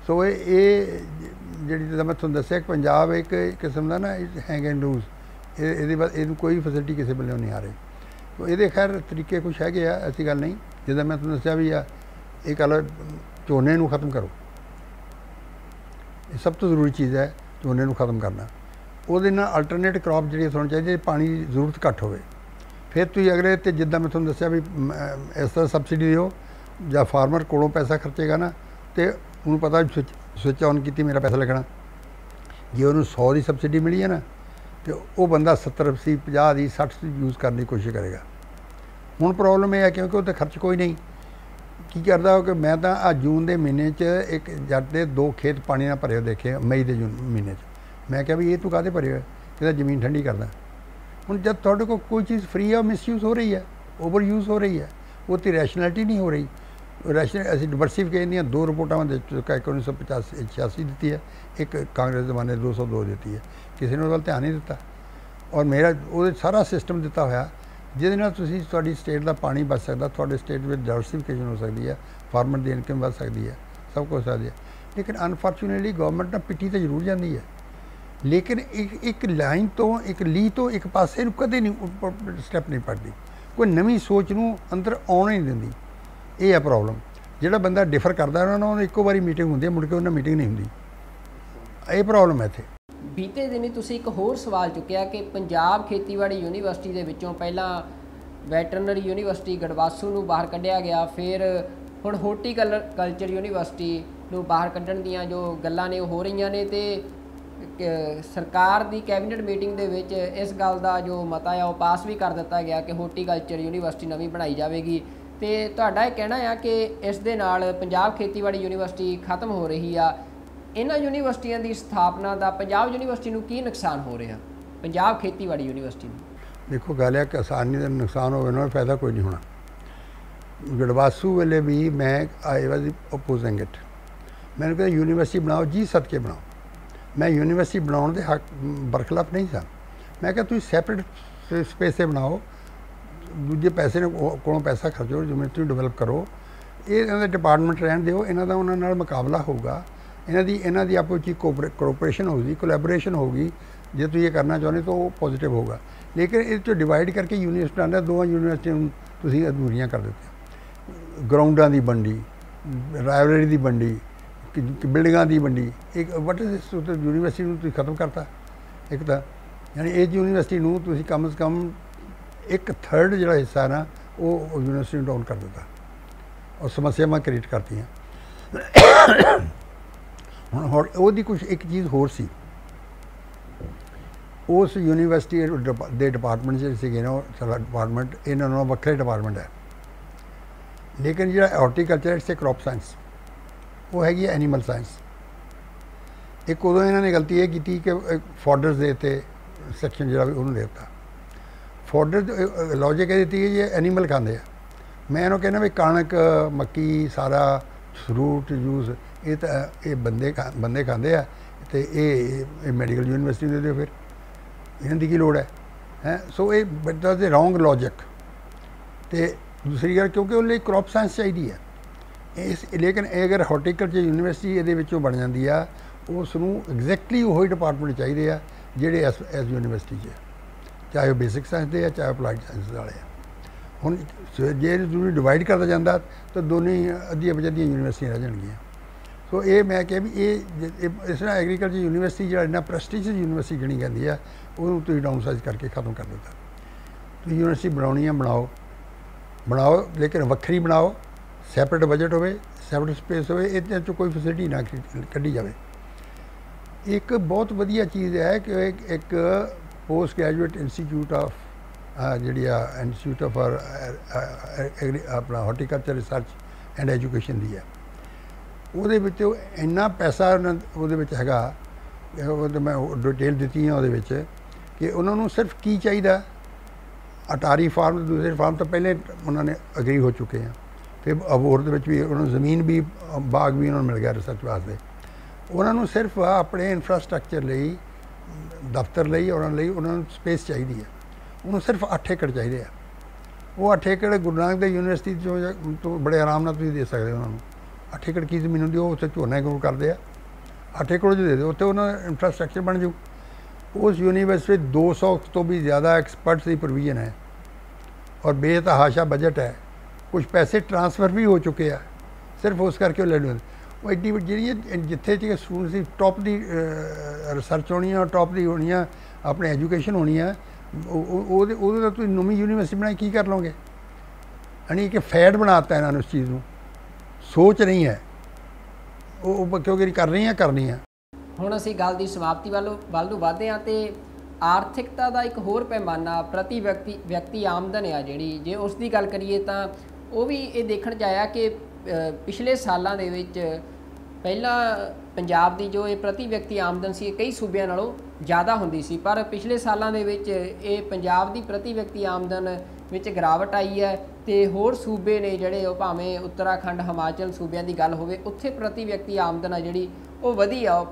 ਸੋ ਇਹ ਇਹ ਜਿਹੜੀ ਜਿੱਦਾਂ ਮੈਂ ਤੁਹਾਨੂੰ ਦੱਸਿਆ ਕਿ ਪੰਜਾਬ ਇੱਕ ਕਿਸਮ ਦਾ ਨਾ ਹੈਂਗ ਐਂਡ ਲੂਜ਼ ਇਹਦੇ ਬਾਅਦ ਇਹਨੂੰ ਕੋਈ ਫੈਸਿਲਿਟੀ ਕਿਸੇ ਵੱਲੋਂ ਨਹੀਂ ਆ ਰਹੀ। ਸੋ ਇਹਦੇ ਖੈਰ ਤਰੀਕੇ ਕੁਝ ਹੈਗੇ ਆ, ਐਸੀ ਗੱਲ ਨਹੀਂ। ਜਿੱਦਾਂ ਮੈਂ ਤੁਹਾਨੂੰ ਦੱਸਿਆ ਵੀ ਆ, ਇਹ ਗੱਲ ਝੋਨੇ ਨੂੰ ਖਤਮ ਕਰੋ। ਇਹ ਸਭ ਤੋਂ ਜ਼ਰੂਰੀ ਚੀਜ਼ ਹੈ, ਝੋਨੇ ਨੂੰ ਖਤਮ ਕਰਨਾ। ਉਹਦੇ ਨਾਲ ਅਲਟਰਨੇਟ ਕ੍ਰੌਪ ਜਿਹੜੀ ਤੁਹਾਨੂੰ ਚਾਹੀਦੀ ਪਾਣੀ ਦੀ ਜ਼ਰੂਰਤ ਘੱਟ ਹੋਵੇ। ਫਿਰ ਤੁਸੀਂ ਅਗਲੇ ਤੇ ਜਿੱਦਾਂ ਮੈਂ ਤੁਹਾਨੂੰ ਦੱਸਿਆ ਵੀ ਇਸ ਤਰ੍ਹਾਂ ਸਬਸਿਡੀ ਦਿਓ। ਜਾਂ ਫਾਰਮਰ ਕੋਲੋਂ ਪੈਸਾ ਖਰਚੇਗਾ ਨਾ, ਤੇ ਉਹਨੂੰ ਪਤਾ ਵੀ ਸਵਿਚ ਸਵਿਚ ਆਨ ਕੀਤੀ, ਮੇਰਾ ਪੈਸਾ ਲੱਗਣਾ। ਜੇ ਉਹਨੂੰ 100 ਦੀ ਸਬਸਿਡੀ ਮਿਲੀ ਹੈ ਨਾ, ਤੇ ਉਹ ਬੰਦਾ 70 80 50 ਦੀ 60 ਦੀ ਯੂਜ਼ ਕਰਨ ਦੀ ਕੋਸ਼ਿਸ਼ ਕਰੇਗਾ। ਹੁਣ ਪ੍ਰੋਬਲਮ ਇਹ ਹੈ ਕਿਉਂਕਿ ਉਹ ਤੇ ਖਰਚ ਕੋਈ ਨਹੀਂ। ਕੀ ਕਰਦਾ ਉਹ ਕਿ ਮੈਂ ਤਾਂ ਆ ਜੂਨ ਦੇ ਮਹੀਨੇ 'ਚ ਇੱਕ ਜੱਟ ਦੇ ਦੋ ਖੇਤ ਪਾਣੀ ਨਾਲ ਭਰੇ ਹੋਏ ਦੇਖੇ, ਮਈ ਦੇ ਜੂਨ ਮਹੀਨੇ 'ਚ। ਮੈਂ ਕਿਹਾ ਵੀ ਇਹ ਤੂੰ ਕਾਹਦੇ ਭਰੇ ਹੋਏ? ਇਹਦਾ ਜ਼ਮੀਨ ਠੰਡੀ ਕਰਦਾ। ਹੁਣ ਜਦ ਤੁਹਾਡੇ ਕੋਲ ਕੋਈ ਚੀਜ਼ ਫ੍ਰੀ ਹੈ ਮਿਸਯੂਜ਼ ਹੋ ਰਹੀ ਹੈ ਓਵਰ ਯੂਜ਼ ਹੋ ਰਹੀ ਹੈ, ਉਹ ਤੇ ਰੈਸ਼ਨੈਲਿਟੀ ਨਹੀਂ ਹੋ ਰਹੀ। ਰੈਸ਼ਨ ਅਸੀਂ ਡਿਵਰਸੀਫਿਕੇਸ਼ਨ ਦੀਆਂ ਦੋ ਰਿਪੋਰਟਾਂ ਮੈਂ ਦੇ ਚੁੱਕਾ ਇੱਕ 1985 86 ਦਿੱਤੀ ਹੈ, ਇੱਕ ਕਾਂਗਰਸ ਦੇ ਜ਼ਮਾਨੇ 202 ਦਿੱਤੀ ਹੈ। ਕਿਸੇ ਨੇ ਉਹਦੇ ਵੱਲ ਧਿਆਨ ਨਹੀਂ ਦਿੱਤਾ। ਔਰ ਮੇਰਾ ਉਹਦੇ ਸਾਰਾ ਸਿਸਟਮ ਦਿੱਤਾ ਹੋਇਆ, ਜਿਹਦੇ ਨਾਲ ਤੁਸੀਂ ਤੁਹਾਡੀ ਸਟੇਟ ਦਾ ਪਾਣੀ ਬਚ ਸਕਦਾ, ਤੁਹਾਡੇ ਸਟੇਟ ਵਿੱਚ ਡਾਇਵਰਸਿਫਿਕੇਸ਼ਨ ਹੋ ਸਕਦੀ ਹੈ ਫਾਰਮਰ ਦੀ ਇਨਕਮ ਵੱਧ ਸਕਦੀ ਹੈ, ਸਭ ਕੁਝ ਸਕਦੀ ਹੈ। ਲੇਕਿਨ ਅਨਫੋਰਚੂਨੇਟਲੀ ਗਵਰਨਮੈਂਟ ਨਾਲ ਪਿੱਠੀ ਤਾਂ ਜ਼ਰੂਰ ਜਾਂਦੀ ਹੈ। ਲੇਕਿਨ ਇੱਕ ਇੱਕ ਲਾਈਨ ਤੋਂ, ਇੱਕ ਲੀ ਤੋਂ ਇੱਕ ਪਾਸੇ ਨੂੰ ਕਦੇ ਨਹੀਂ ਸਟੈਪ ਨਹੀਂ ਪੜਦੀ ਕੋਈ ਨਵੀਂ ਸੋਚ ਨੂੰ ਅੰਦਰ ਆਉਣ ਹੀ ਨਹੀਂ ਦਿੰਦੀ। ਇਹ ਹੈ ਪ੍ਰੋਬਲਮ ਜਿਹੜਾ ਬੰਦਾ ਡਿਫਰ ਕਰਦਾ, ਉਹਨਾਂ ਨਾਲ ਇੱਕੋ ਵਾਰੀ ਮੀਟਿੰਗ ਹੁੰਦੀ ਹੈ, ਮੁੜ ਕੇ ਉਹਨਾਂ ਮੀਟਿੰਗ ਨਹੀਂ ਹੁੰਦੀ। ਇਹ ਪ੍ਰੋਬਲਮ ਹੈ ਇੱਥੇ। ਬੀਤੇ ਦਿਨੀ ਤੁਸੀਂ ਇੱਕ ਹੋਰ ਸਵਾਲ ਚੁੱਕਿਆ ਕਿ ਪੰਜਾਬ ਖੇਤੀਬਾੜੀ ਯੂਨੀਵਰਸਿਟੀ ਦੇ ਵਿੱਚੋਂ ਪਹਿਲਾਂ ਵੈਟਰਨਰੀ ਯੂਨੀਵਰਸਿਟੀ ਗੜਵਾਸੂ ਨੂੰ ਬਾਹਰ ਕੱਢਿਆ ਗਿਆ, ਫਿਰ ਹੁਣ ਹੋਰਟੀਕਲਚਰ ਯੂਨੀਵਰਸਿਟੀ ਨੂੰ ਬਾਹਰ ਕੱਢਣ ਦੀਆਂ ਜੋ ਗੱਲਾਂ ਨੇ, ਉਹ ਹੋ ਰਹੀਆਂ ਨੇ ਤੇ ਸਰਕਾਰ ਦੀ ਕੈਬਨਿਟ ਮੀਟਿੰਗ ਦੇ ਵਿੱਚ ਇਸ ਗੱਲ ਦਾ ਜੋ ਮਤਾ ਆ, ਉਹ ਪਾਸ ਵੀ ਕਰ ਦਿੱਤਾ ਗਿਆ ਕਿ ਹੋਰਟੀਕਲਚਰ ਯੂਨੀਵਰਸਿਟੀ ਨਵੀਂ ਬਣਾਈ ਜਾਵੇਗੀ। ਤੇ ਤੁਹਾਡਾ ਇਹ ਕਹਿਣਾ ਆ ਕਿ ਇਸ ਦੇ ਨਾਲ ਪੰਜਾਬ ਖੇਤੀਬਾੜੀ ਯੂਨੀਵਰਸਿਟੀ ਖਤਮ ਹੋ ਰਹੀ ਆ। ਇਹਨਾਂ ਯੂਨੀਵਰਸਿਟੀਆਂ ਦੀ ਸਥਾਪਨਾ ਦਾ ਪੰਜਾਬ ਯੂਨੀਵਰਸਿਟੀ ਨੂੰ ਕੀ ਨੁਕਸਾਨ ਹੋ ਰਿਹਾ? ਪੰਜਾਬ ਖੇਤੀਬਾੜੀ ਯੂਨੀਵਰਸਿਟੀ ਨੂੰ। ਦੇਖੋ, ਗੱਲ ਹੈ ਕਿ ਆਸਾਨੀ ਦਾ ਨੁਕਸਾਨ ਹੋਵੇ ਨਾ ਫਾਇਦਾ ਕੋਈ ਨਹੀਂ ਹੋਣਾ। ਗੜਵਾਸੂ ਵੇਲੇ ਵੀ ਮੈਂ ਆਈ ਵਾਸ ਆਪੋਜ਼ਿੰਗ ਇਟ ਮੈਨੂੰ ਕਹਿੰਦਾ, ਯੂਨੀਵਰਸਿਟੀ ਬਣਾਓ ਜੀ, ਸਦਕੇ ਬਣਾਓ। ਮੈਂ ਯੂਨੀਵਰਸਿਟੀ ਬਣਾਉਣ ਦੇ ਹੱਕ ਬਰਖਲਾਫ ਨਹੀਂ ਸਾਂ। ਮੈਂ ਕਿਹਾ, ਤੁਸੀਂ ਸੈਪਰੇਟ ਸਪੇਸੇ ਬਣਾਓ। ਦੂਜੇ ਪੈਸੇ ਨੇ ਕੋਲੋਂ ਪੈਸਾ ਖਰਚੋ ਯੂਨੀਵਰਸਿਟੀ ਡਿਵੈਲਪ ਕਰੋ। ਇਹ ਇਹਨਾਂ ਦੇ ਡਿਪਾਰਟਮੈਂਟ ਰਹਿਣ ਦਿਓ, ਇਹਨਾਂ ਦਾ ਉਹਨਾਂ ਨਾਲ ਮੁਕਾਬਲਾ ਹੋਊਗਾ। ਇਹਨਾਂ ਦੀ ਇਹਨਾਂ ਦੀ ਆਪੋ ਵਿੱਚ ਕੋਆਪਰੇਸ਼ਨ ਹੋਊਗੀ ਕੋਲੈਬੋਰੇਸ਼ਨ ਹੋਊਗੀ। ਜੇ ਤੁਸੀਂ ਇਹ ਕਰਨਾ ਚਾਹੁੰਦੇ ਤਾਂ ਉਹ ਪੋਜ਼ਿਟਿਵ ਹੋਊਗਾ। ਲੇਕਿਨ ਇਹ ਚੋਂ ਡਿਵਾਈਡ ਕਰਕੇ ਯੂਨੀਵਰਸਿਟੀਆਂ ਆਂਦਾ ਦੋਵਾਂ ਯੂਨੀਵਰਸਿਟੀਆਂ ਨੂੰ ਤੁਸੀਂ ਅਧੂਰੀਆਂ ਕਰ ਦਿੱਤੀਆਂ। ਗਰਾਊਂਡਾਂ ਦੀ ਵੰਡੀ ਲਾਇਬ੍ਰੇਰੀ ਦੀ ਵੰਡੀ ਬਿਲਡਿੰਗਾਂ ਦੀ ਵੰਡੀ। ਇੱਕ ਵਟ ਇਜ਼ ਦਿਸ ਯੂਨੀਵਰਸਿਟੀ ਨੂੰ ਤੁਸੀਂ ਖਤਮ ਕਰਤਾ। ਇੱਕ ਤਾਂ, ਯਾਨੀ ਇਹ ਯੂਨੀਵਰਸਿਟੀ ਨੂੰ ਤੁਸੀਂ ਕਮ ਸੇ ਕਮ ਇੱਕ ਥਰਡ ਜਿਹੜਾ ਹਿੱਸਾ ਨਾ, ਉਹ ਯੂਨੀਵਰਸਿਟੀ ਨੂੰ ਡਾਊਨ ਕਰ ਦਿੱਤਾ। ਔਰ ਸਮੱਸਿਆਵਾਂ ਕ੍ਰੀਏਟ ਕਰਤੀਆਂ। ਹੁਣ ਹੋਰ ਉਹਦੀ ਕੁਝ ਇੱਕ ਚੀਜ਼ ਹੋਰ ਸੀ। ਉਸ ਯੂਨੀਵਰਸਿਟੀ ਦੇ ਡਿਪਾਰਟਮੈਂਟ ਜਿਹੜੇ ਸੀਗੇ ਨਾ ਸਾਡਾ ਡਿਪਾਰਟਮੈਂਟ ਇਹਨਾਂ ਨਾਲ ਵੱਖਰੇ ਡਿਪਾਰਟਮੈਂਟ ਹੈ। ਲੇਕਿਨ ਜਿਹੜਾ ਹਾਰਟੀਕਲਚਰ ਇਟਸ ਕ੍ਰੌਪ ਸਾਇੰਸ ਉਹ ਹੈਗੀ ਐਨੀਮਲ ਸਾਇੰਸ ਇੱਕ ਉਦੋਂ ਇਹਨਾਂ ਨੇ ਗਲਤੀ ਇਹ ਕੀਤੀ ਕਿ ਫੋਡਰਸ ਦੇ ਤੇ ਸੈਕਸ਼ਨ ਜਿਹੜਾ ਵੀ ਉਹਨੂੰ ਦੇ ਦਿੱਤਾ। ਫੋਡਰ ਲੌਜਿਕ ਇਹ ਦਿੱਤੀ ਹੈ ਜੀ ਐਨੀਮਲ ਖਾਂਦੇ ਆ। ਮੈਂ ਇਹਨੂੰ ਕਹਿੰਦਾ ਵੀ ਕਣਕ, ਮੱਕੀ, ਸਾਰਾ ਫਰੂਟ ਜੂਸ ਇਹ ਤਾਂ, ਇਹ ਬੰਦੇ ਖਾ- ਬੰਦੇ ਖਾਂਦੇ ਆ, ਤੇ ਇਹ ਇਹ ਮੈਡੀਕਲ ਯੂਨੀਵਰਸਿਟੀ ਦੇ ਦਿਓ ਫਿਰ। ਇਹਨਾਂ ਦੀ ਕੀ ਲੋੜ ਹੈ? ਹੈ? ਸੋ ਇਹ ਬਟਾ ਦੇ ਰੋਂਗ ਲੌਜਿਕ ਤੇ ਦੂਸਰੀ ਗੱਲ, ਕਿਉਂਕਿ ਉਹ ਲਈ ਕ੍ਰੌਪ ਸਾਇੰਸ ਚਾਹੀਦੀ ਹੈ। ਇਸ, ਲੇਕਿਨ ਇਹ ਅਗਰ ਹਾਰਟੀਕਲਚਰ ਯੂਨੀਵਰਸਿਟੀ ਇਹਦੇ ਵਿੱਚੋਂ ਬਣ ਜਾਂਦੀ ਆ, ਉਸ ਨੂੰ ਐਗਜ਼ੈਕਟਲੀ ਉਹੀ ਡਿਪਾਰਟਮੈਂਟ ਚਾਹੀਦੇ ਆ, ਜਿਹੜੇ ਇਸ ਇਸ ਯੂਨੀਵਰਸਿਟੀ 'ਚ ਚਾਹੇ ਉਹ ਬੇਸਿਕ ਸਾਇੰਸ ਦੇ ਆ, ਚਾਹੇ ਅਪਲਾਈਡ ਸਾਇੰਸ ਵਾਲੇ ਆ। ਹੁਣ ਜੇ ਤੁਸੀਂ ਡਿਵਾਈਡ ਕਰਦਾ ਜਾਂਦਾ, ਤਾਂ ਦੋਨੇ ਹੀ ਅੱਧੀਆਂ ਬਚਦੀਆਂ ਯੂਨੀਵਰਸਿਟੀਆਂ ਰਹਿ ਜਾਣਗੀਆਂ। ਸੋ ਇਹ ਮੈਂ ਕਿਹਾ ਵੀ ਇਹ ਇਸ ਨਾਲ ਐਗਰੀਕਲਚਰ ਯੂਨੀਵਰਸਿਟੀ ਜਿਹੜਾ ਇੰਨਾ ਪ੍ਰੈਸਟੀਜ ਯੂਨੀਵਰਸਿਟੀ ਗਿਣੀ ਜਾਂਦੀ ਆ, ਉਹਨੂੰ ਤੁਸੀਂ ਡਾਊਨਸਾਈਜ਼ ਕਰਕੇ ਖਤਮ ਕਰ ਦਿੱਤਾ। ਤੁਸੀਂ ਯੂਨੀਵਰਸਿਟੀ ਬਣਾਉਣੀ ਆ ਬਣਾਓ। ਬਣਾਓ, ਲੇਕਿਨ ਵੱਖਰੀ ਬਣਾਓ। ਸੈਪਰੇਟ ਬਜਟ ਹੋਵੇ ਸੈਪਰੇਟ ਸਪੇਸ ਹੋਵੇ, ਇਹਦੇ ਚ ਕੋਈ ਫੈਸਿਲਿਟੀ ਨਾ ਕੱਢੀ ਜਾਵੇ। ਇੱਕ ਬਹੁਤ ਵਧੀਆ ਚੀਜ਼ ਹੈ ਕਿ ਇੱਕ ਪੋਸਟ ਗ੍ਰੈਜੂਏਟ ਇੰਸਟੀਚਿਊਟ ਆਫ ਜਿਹੜੀ ਆ, ਇੰਸਟੀਚਿਊਟ ਆਫ ਆਪਣਾ ਹਾਰਟੀਕਲਚਰ ਰਿਸਰਚ ਐਂਡ ਐਜੂਕੇਸ਼ਨ ਦੀ ਹੈ ਉਹਦੇ ਵਿੱਚ ਇੰਨਾ ਪੈਸਾ ਉਹਨਾਂ- ਉਹਦੇ ਵਿੱਚ ਹੈਗਾ ਉਹ ਤੇ ਮੈਂ ਡਿਟੇਲ ਦਿੱਤੀ ਹੈ ਉਹਦੇ ਵਿੱਚ, ਕਿ ਉਹਨਾਂ ਨੂੰ ਸਿਰਫ ਕੀ ਚਾਹੀਦਾ? ਅਟਾਰੀ ਫਾਰਮ ਦੂਸਰੇ ਫਾਰਮ ਤੋਂ ਪਹਿਲੇ ਉਹਨਾਂ ਨੇ ਅਗਰੀ ਹੋ ਚੁੱਕੇ ਆ। ਫਿਰ ਅਬੋਰ ਦੇ ਵਿੱਚ ਵੀ ਉਹਨਾਂ ਨੂੰ ਜ਼ਮੀਨ ਵੀ, ਬਾਗ ਵੀ ਉਹਨਾਂ ਨੂੰ ਮਿਲ ਗਿਆ ਰਿਸਰਚ ਵਾਸਤੇ। ਉਹਨਾਂ ਨੂੰ ਸਿਰਫ ਆਪਣੇ ਇਨਫਰਾਸਟ੍ਰਕਚਰ ਲਈ ਦਫ਼ਤਰ ਲਈ ਉਹਨਾਂ ਲਈ ਉਹਨਾਂ ਨੂੰ ਸਪੇਸ ਚਾਹੀਦੀ ਹੈ। ਉਹਨੂੰ ਸਿਰਫ 8 ਏਕੜ ਚਾਹੀਦੇ ਆ। ਉਹ 8 ਏਕੜ ਗੁਰੂ ਨਾਨਕ ਦੇਵ ਯੂਨੀਵਰਸਿਟੀ ਚੋਂ ਤੋਂ ਬੜੇ ਆਰਾਮ ਨਾਲ ਤੁਸੀਂ ਦੇ ਸਕਦੇ ਹੋ ਉਹਨਾਂ ਨੂੰ। 8 ਏਕੜ ਕੀ ਜ਼ਮੀਨ ਹੁੰਦੀ, ਉਹ ਉੱਥੇ ਝੋਨਾ ਗਰੋ ਕਰਦੇ ਆ। 8 ਏਕੜ ਜੋ ਦੇ ਦਿਓ, ਉੱਥੇ ਉਹਨਾਂ ਦਾ ਇਨਫਰਾਸਟ੍ਰਕਚਰ ਬਣ ਜਾਊ। ਉਸ ਯੂਨੀਵਰਸਿਟੀ ਵਿੱਚ 200 ਤੋਂ ਵੀ ਜ਼ਿਆਦਾ ਐਕਸਪਰਟਸ ਦੀ ਪ੍ਰੋਵੀਜ਼ਨ ਹੈ। ਔਰ ਬੇਤਹਾਸ਼ਾ ਬਜਟ ਹੈ। ਕੁਝ ਪੈਸੇ ਟ੍ਰਾਂਸਫਰ ਵੀ ਹੋ ਚੁੱਕੇ ਆ। ਸਿਰਫ ਉਸ ਕਰਕੇ ਉਹ ਲੈ ਲੈਣ ਉਹ ਐਡੀ ਵੱਡੀ ਜਿਹੜੀ ਜਿੱਥੇ ਕਿ ਸਟੂਡੈਂਟਸ ਦੀ ਟੌਪ ਦੀ ਰਿਸਰਚ ਹੋਣੀ ਆ ਟੌਪ ਦੀ ਹੋਣੀ ਆ, ਆਪਣੇ ਐਜੂਕੇਸ਼ਨ ਹੋਣੀ ਆ, ਉਹ- ਉਹਦੇ ਉਹਦੇ ਦਾ ਤੁਸੀਂ ਨਵੀਂ ਯੂਨੀਵਰਸਿਟੀ ਬਣਾਈ, ਕੀ ਕਰ ਲਓਗੇ? ਅਣੀ ਕਿ ਫੈਡ ਬਣਾਤਾ ਇਹਨਾਂ ਨੂੰ ਇਸ ਚੀਜ਼ ਨੂੰ। ਸੋਚ ਨਹੀਂ ਹੈ। ਉਹ ਕਿਉਂਕਿ ਕਰ ਰਹੀ ਆ ਕਰਨੀ ਆ ਹੁਣ ਅਸੀਂ ਗੱਲ ਦੀ ਸਮਾਪਤੀ ਵੱਲ ਵੱਲ ਨੂੰ ਵਧਦੇ ਹਾਂ ਤੇ ਆਰਥਿਕਤਾ ਦਾ ਇੱਕ ਹੋਰ ਪੈਮਾਨਾ ਪ੍ਰਤੀ ਵਿਅਕਤੀ ਵਿਅਕਤੀ ਆਮਦਨ ਆ ਜਿਹੜੀ, ਜੇ ਉਸ ਦੀ ਗੱਲ ਕਰੀਏ ਤਾਂ ਉਹ ਵੀ ਇਹ ਦੇਖਣ ਚ ਆਇਆ ਕਿ ਪਿਛਲੇ ਸਾਲਾਂ ਦੇ ਵਿੱਚ ਪਹਿਲਾਂ ਪੰਜਾਬ ਦੀ ਜੋ ਇਹ ਪ੍ਰਤੀ ਵਿਅਕਤੀ ਆਮਦਨ ਸੀ, ਇਹ ਕਈ ਸੂਬਿਆਂ ਨਾਲੋਂ ਜ਼ਿਆਦਾ ਹੁੰਦੀ ਸੀ, ਪਰ ਪਿਛਲੇ ਸਾਲਾਂ ਦੇ ਵਿੱਚ ਇਹ ਪੰਜਾਬ ਦੀ ਪ੍ਰਤੀ ਵਿਅਕਤੀ ਆਮਦਨ ਵਿੱਚ ਗਿਰਾਵਟ ਆਈ ਹੈ ਤੇ ਹੋਰ ਸੂਬੇ ਨੇ ਜਿਹੜੇ ਉਹ ਭਾਵੇਂ ਉੱਤਰਾਖੰਡ, ਹਿਮਾਚਲ ਸੂਬਿਆਂ ਦੀ ਗੱਲ ਹੋਵੇ, ਉੱਥੇ ਪ੍ਰਤੀ ਵਿਅਕਤੀ ਆਮਦਨ ਆ ਜਿਹੜੀ ਉਹ ਵਧੀਆ ਆ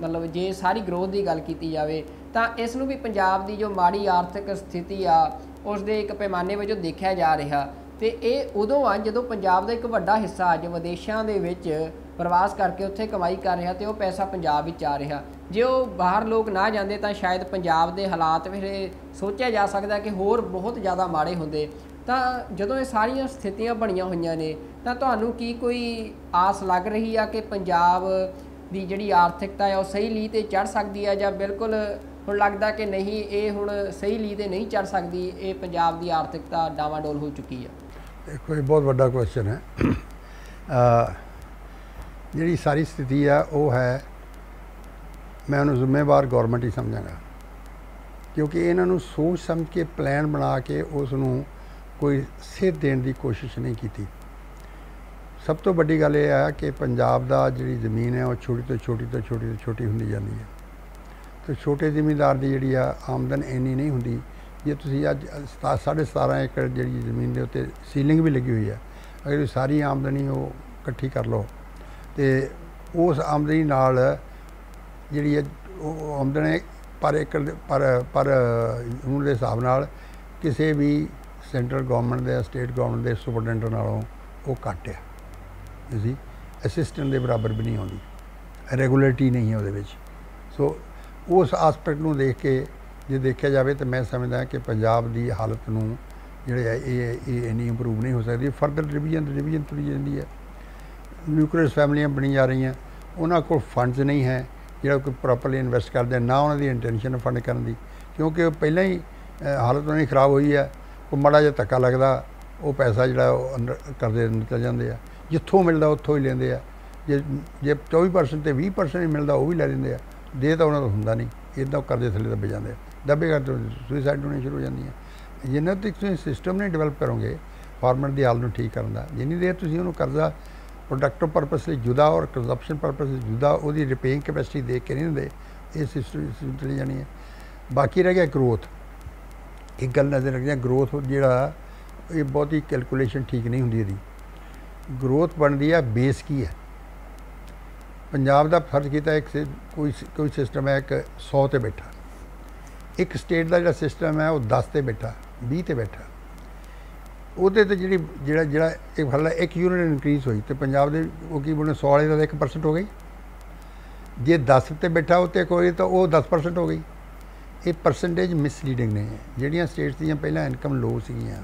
ਮਤਲਬ ਜੇ ਸਾਰੀ ਗਰੋਥ ਦੀ ਗੱਲ ਕੀਤੀ ਜਾਵੇ, ਤਾਂ ਇਸ ਨੂੰ ਵੀ ਪੰਜਾਬ ਦੀ ਜੋ ਮਾੜੀ ਆਰਥਿਕ ਸਥਿਤੀ ਆ ਉਸ ਦੇ ਇੱਕ ਪੈਮਾਨੇ ਵਜੋਂ ਦੇਖਿਆ ਜਾ ਰਿਹਾ। ਤੇ ਇਹ ਉਦੋਂ ਆ ਜਦੋਂ ਪੰਜਾਬ ਦਾ ਇੱਕ ਵੱਡਾ ਹਿੱਸਾ ਅੱਜ ਵਿਦੇਸ਼ਾਂ ਦੇ ਵਿੱਚ ਪ੍ਰਵਾਸ ਕਰਕੇ ਉੱਥੇ ਕਮਾਈ ਕਰ ਰਿਹਾ ਤੇ ਉਹ ਪੈਸਾ ਪੰਜਾਬ ਵਿੱਚ ਆ ਰਿਹਾ। ਜੇ ਉਹ ਬਾਹਰ ਲੋਕ ਨਾ ਜਾਂਦੇ ਤਾਂ ਸ਼ਾਇਦ ਪੰਜਾਬ ਦੇ ਹਾਲਾਤ ਫਿਰ ਸੋਚਿਆ ਜਾ ਸਕਦਾ ਕਿ ਹੋਰ ਬਹੁਤ ਜ਼ਿਆਦਾ ਮਾੜੇ ਹੁੰਦੇ। ਤਾਂ ਜਦੋਂ ਇਹ ਸਾਰੀਆਂ ਸਥਿਤੀਆਂ ਬਣੀਆਂ ਹੋਈਆਂ ਨੇ, ਤਾਂ ਤੁਹਾਨੂੰ ਕੀ ਕੋਈ ਆਸ ਲੱਗ ਰਹੀ ਆ ਕਿ ਪੰਜਾਬ ਦੀ ਜਿਹੜੀ ਆਰਥਿਕਤਾ ਹੈ ਉਹ ਸਹੀ ਲੀਹ ਤੇ ਚੜ ਸਕਦੀ ਹੈ ਜਾਂ ਬਿਲਕੁਲ ਹੁਣ ਲੱਗਦਾ ਕਿ ਨਹੀਂ, ਇਹ ਹੁਣ ਸਹੀ ਲੀਹ ਤੇ ਨਹੀਂ ਚੜ ਸਕਦੀ, ਇਹ ਪੰਜਾਬ ਦੀ ਆਰਥਿਕਤਾ ਡਾਵਾਡੋਲ ਹੋ ਚੁੱਕੀ ਆ? ਦੇਖੋ, ਇਹ ਬਹੁਤ ਵੱਡਾ ਕੁਐਸਚਨ ਹੈ। ਜਿਹੜੀ ਸਾਰੀ ਸਥਿਤੀ ਆ, ਉਹ ਹੈ, ਮੈਂ ਉਹਨੂੰ ਜ਼ਿੰਮੇਵਾਰ ਗਵਰਨਮੈਂਟ ਹੀ ਸਮਝਾਂਗਾ। ਕਿਉਂਕਿ ਇਹਨਾਂ ਨੂੰ ਸੋਚ ਸਮਝ ਕੇ ਪਲਾਨ ਬਣਾ ਕੇ ਉਸ ਨੂੰ ਕੋਈ ਸੇਧ ਦੇਣ ਦੀ ਕੋਸ਼ਿਸ਼ ਨਹੀਂ ਕੀਤੀ। ਸਭ ਤੋਂ ਵੱਡੀ ਗੱਲ ਇਹ ਆ ਕਿ ਪੰਜਾਬ ਦਾ ਜਿਹੜੀ ਜ਼ਮੀਨ ਹੈ, ਉਹ ਛੋਟੀ ਤੋਂ ਛੋਟੀ ਤੋਂ ਛੋਟੀ ਤੋਂ ਛੋਟੀ ਹੁੰਦੀ ਜਾਂਦੀ ਹੈ। ਤੇ ਛੋਟੇ ਜ਼ਿਮੀਂਦਾਰ ਦੀ ਜਿਹੜੀ ਆ ਆਮਦਨ ਇੰਨੀ ਨਹੀਂ ਹੁੰਦੀ ਜੇ ਤੁਸੀਂ ਅੱਜ ਸਤਾ- ਸਾਢੇ 17 ਏਕੜ ਜਿਹੜੀ ਜ਼ਮੀਨ ਦੇ ਉੱਤੇ ਸੀਲਿੰਗ ਵੀ ਲੱਗੀ ਹੋਈ ਹੈ, ਅਗਰ ਸਾਰੀ ਆਮਦਨੀ ਉਹ ਇਕੱਠੀ ਕਰ ਲਓ ਤੇ ਉਸ ਆਮਦਨੀ ਨਾਲ ਜਿਹੜੀ ਹੈ ਉਹ ਆਮਦਨ ਪਰ ਏਕੜ ਦੇ- ਪਰ ਪਰ ਯੂਨਿਟ ਦੇ ਹਿਸਾਬ ਨਾਲ ਕਿਸੇ ਵੀ ਸੈਂਟਰਲ ਗਵਰਨਮੈਂਟ ਦੇ ਸਟੇਟ ਗਵਰਨਮੈਂਟ ਦੇ ਸੁਪਰਡੈਂਟ ਨਾਲੋਂ ਉਹ ਘੱਟ ਆ ਜੀ ਅਸਿਸਟੈਂਟ ਦੇ ਬਰਾਬਰ ਵੀ ਨਹੀਂ ਆਉਂਦੀ। ਰੈਗੂਲਰਿਟੀ ਨਹੀਂ ਹੈ ਉਹਦੇ ਵਿੱਚ। ਸੋ ਉਸ ਐਸਪੈਕਟ ਨੂੰ ਦੇਖ ਕੇ ਜੇ ਦੇਖਿਆ ਜਾਵੇ ਤਾਂ ਮੈਂ ਸਮਝਦਾ ਕਿ ਪੰਜਾਬ ਦੀ ਹਾਲਤ ਨੂੰ ਜਿਹੜੇ ਹੈ ਇਹ ਇਹ ਇੰਨੀ ਇੰਪਰੂਵ ਨਹੀਂ ਹੋ ਸਕਦੀ। ਫਰਦਰ ਰਿਵੀਜ਼ਨ ਰਿਵੀਜ਼ਨ ਤੁਰੀ ਜਾਂਦੀ ਹੈ। ਨਿਊਕਲੀਅਸ ਫੈਮਲੀਆਂ ਬਣੀ ਜਾ ਰਹੀਆਂ। ਉਹਨਾਂ ਕੋਲ ਫੰਡਸ ਨਹੀਂ ਹੈ, ਜਿਹੜਾ ਕੋਈ ਪ੍ਰੋਪਰਲੀ ਇਨਵੈਸਟ ਕਰਦੇ, ਨਾ ਉਹਨਾਂ ਦੀ ਇੰਟੈਂਸ਼ਨ ਫੰਡ ਕਰਨ ਦੀ। ਕਿਉਂਕਿ ਉਹ ਪਹਿਲਾਂ ਹੀ ਹਾਲਤ ਉਹਨਾਂ ਦੀ ਖਰਾਬ ਹੋਈ ਹੈ। ਉਹ ਮਾੜਾ ਜਿਹਾ ਧੱਕਾ ਲੱਗਦਾ, ਉਹ ਪੈਸਾ ਜਿਹੜਾ ਉਹ ਅੰਦਰ ਕਰਦੇ ਨਿਕਲ ਜਾਂਦੇ ਆ। ਜਿੱਥੋਂ ਮਿਲਦਾ, ਉੱਥੋਂ ਹੀ ਲੈਂਦੇ ਆ। ਜੇ ਜੇ 24% ਤੇ 20% ਹੀ ਮਿਲਦਾ, ਉਹ ਵੀ ਲੈ ਲੈਂਦੇ ਆ। ਦੇ ਤਾਂ ਉਹਨਾਂ ਦਾ ਹੁੰਦਾ ਨਹੀਂ। ਇਦਾਂ ਕਰਦੇ ਥੱਲੇ ਦੱਬੇ ਜਾਂਦੇ ਆ। ਦੱਬੇ ਕਰਦੇ ਸੁਸਾਈਡ ਹੋਣੀ ਸ਼ੁਰੂ ਹੋ ਜਾਂਦੀਆਂ ਜਿੰਨਾ ਤੱਕ ਤੁਸੀਂ ਸਿਸਟਮ ਨਹੀਂ ਡਿਵੈਲਪ ਕਰੋਗੇ ਫਾਰਮਰ ਦੀ ਹਾਲ ਨੂੰ ਠੀਕ ਕਰਨ ਦਾ, ਜਿੰਨੀ ਦੇਰ ਤੁਸੀਂ ਉਹਨੂੰ ਕਰਜ਼ਾ ਪ੍ਰੋਡਕਟਿਵ ਪਰਪਸ ਲਈ ਜੁਦਾ ਔਰ ਕੰਜ਼ੰਪਸ਼ਨ ਪਰਪਸ ਲਈ ਜੁਦਾ, ਉਹਦੀ ਰਿਪੇਇੰਗ ਕੈਪੈਸਿਟੀ ਦੇ ਕੇ ਨਹੀਂ ਦਿੰਦੇ, ਇਹ ਸਿਸਟਮ ਚਲੀ ਜਾਣੀ ਹੈ। ਬਾਕੀ ਰਹਿ ਗਿਆ ਗਰੋਥ ਇੱਕ ਗੱਲ ਨਜ਼ਰ ਰੱਖਦੇ ਗਰੋਥ ਜਿਹੜਾ, ਇਹ ਬਹੁਤੀ ਕੈਲਕੂਲੇਸ਼ਨ ਠੀਕ ਨਹੀਂ ਹੁੰਦੀ ਇਹਦੀ। ਗਰੋਥ ਬਣਦੀ ਆ ਬੇਸ ਕੀ ਹੈ? ਪੰਜਾਬ ਦਾ ਫਰਜ਼ ਕੀਤਾ ਇੱਕ ਸੇ- ਕੋਈ ਕੋਈ ਸਿਸਟਮ ਹੈ ਇੱਕ 100 ਤੇ ਬੈਠਾ। ਇੱਕ ਸਟੇਟ ਦਾ ਜਿਹੜਾ ਸਿਸਟਮ ਹੈ, ਉਹ 10 ਤੇ ਬੈਠਾ 20 ਤੇ ਬੈਠਾ। ਉਹਦੇ ਤੇ ਜਿਹੜੀ, ਜਿਹੜਾ ਜਿਹੜਾ ਇੱਕ ਫਰਲਾ ਇੱਕ ਯੂਨਿਟ ਇਨਕਰੀਜ਼ ਹੋਈ ਤੇ ਪੰਜਾਬ ਦੇ ਉਹ ਕੀ ਬਣੇ 100 ਵਾਲੇ ਦਾ 1% ਹੋ ਗਈ। ਜੇ 10 ਤੇ ਬੈਠਾ ਉਹ ਉੱਤੇ ਕੋਈ ਤਾਂ ਉਹ 10% ਹੋ ਗਈ। ਇਹ ਪਰਸੈਂਟੇਜ ਮਿਸਲੀਡਿੰਗ ਨੇ। ਜਿਹੜੀਆਂ ਸਟੇਟਸ ਦੀਆਂ ਪਹਿਲਾਂ ਇਨਕਮ ਲੋ ਸੀਗੀਆਂ,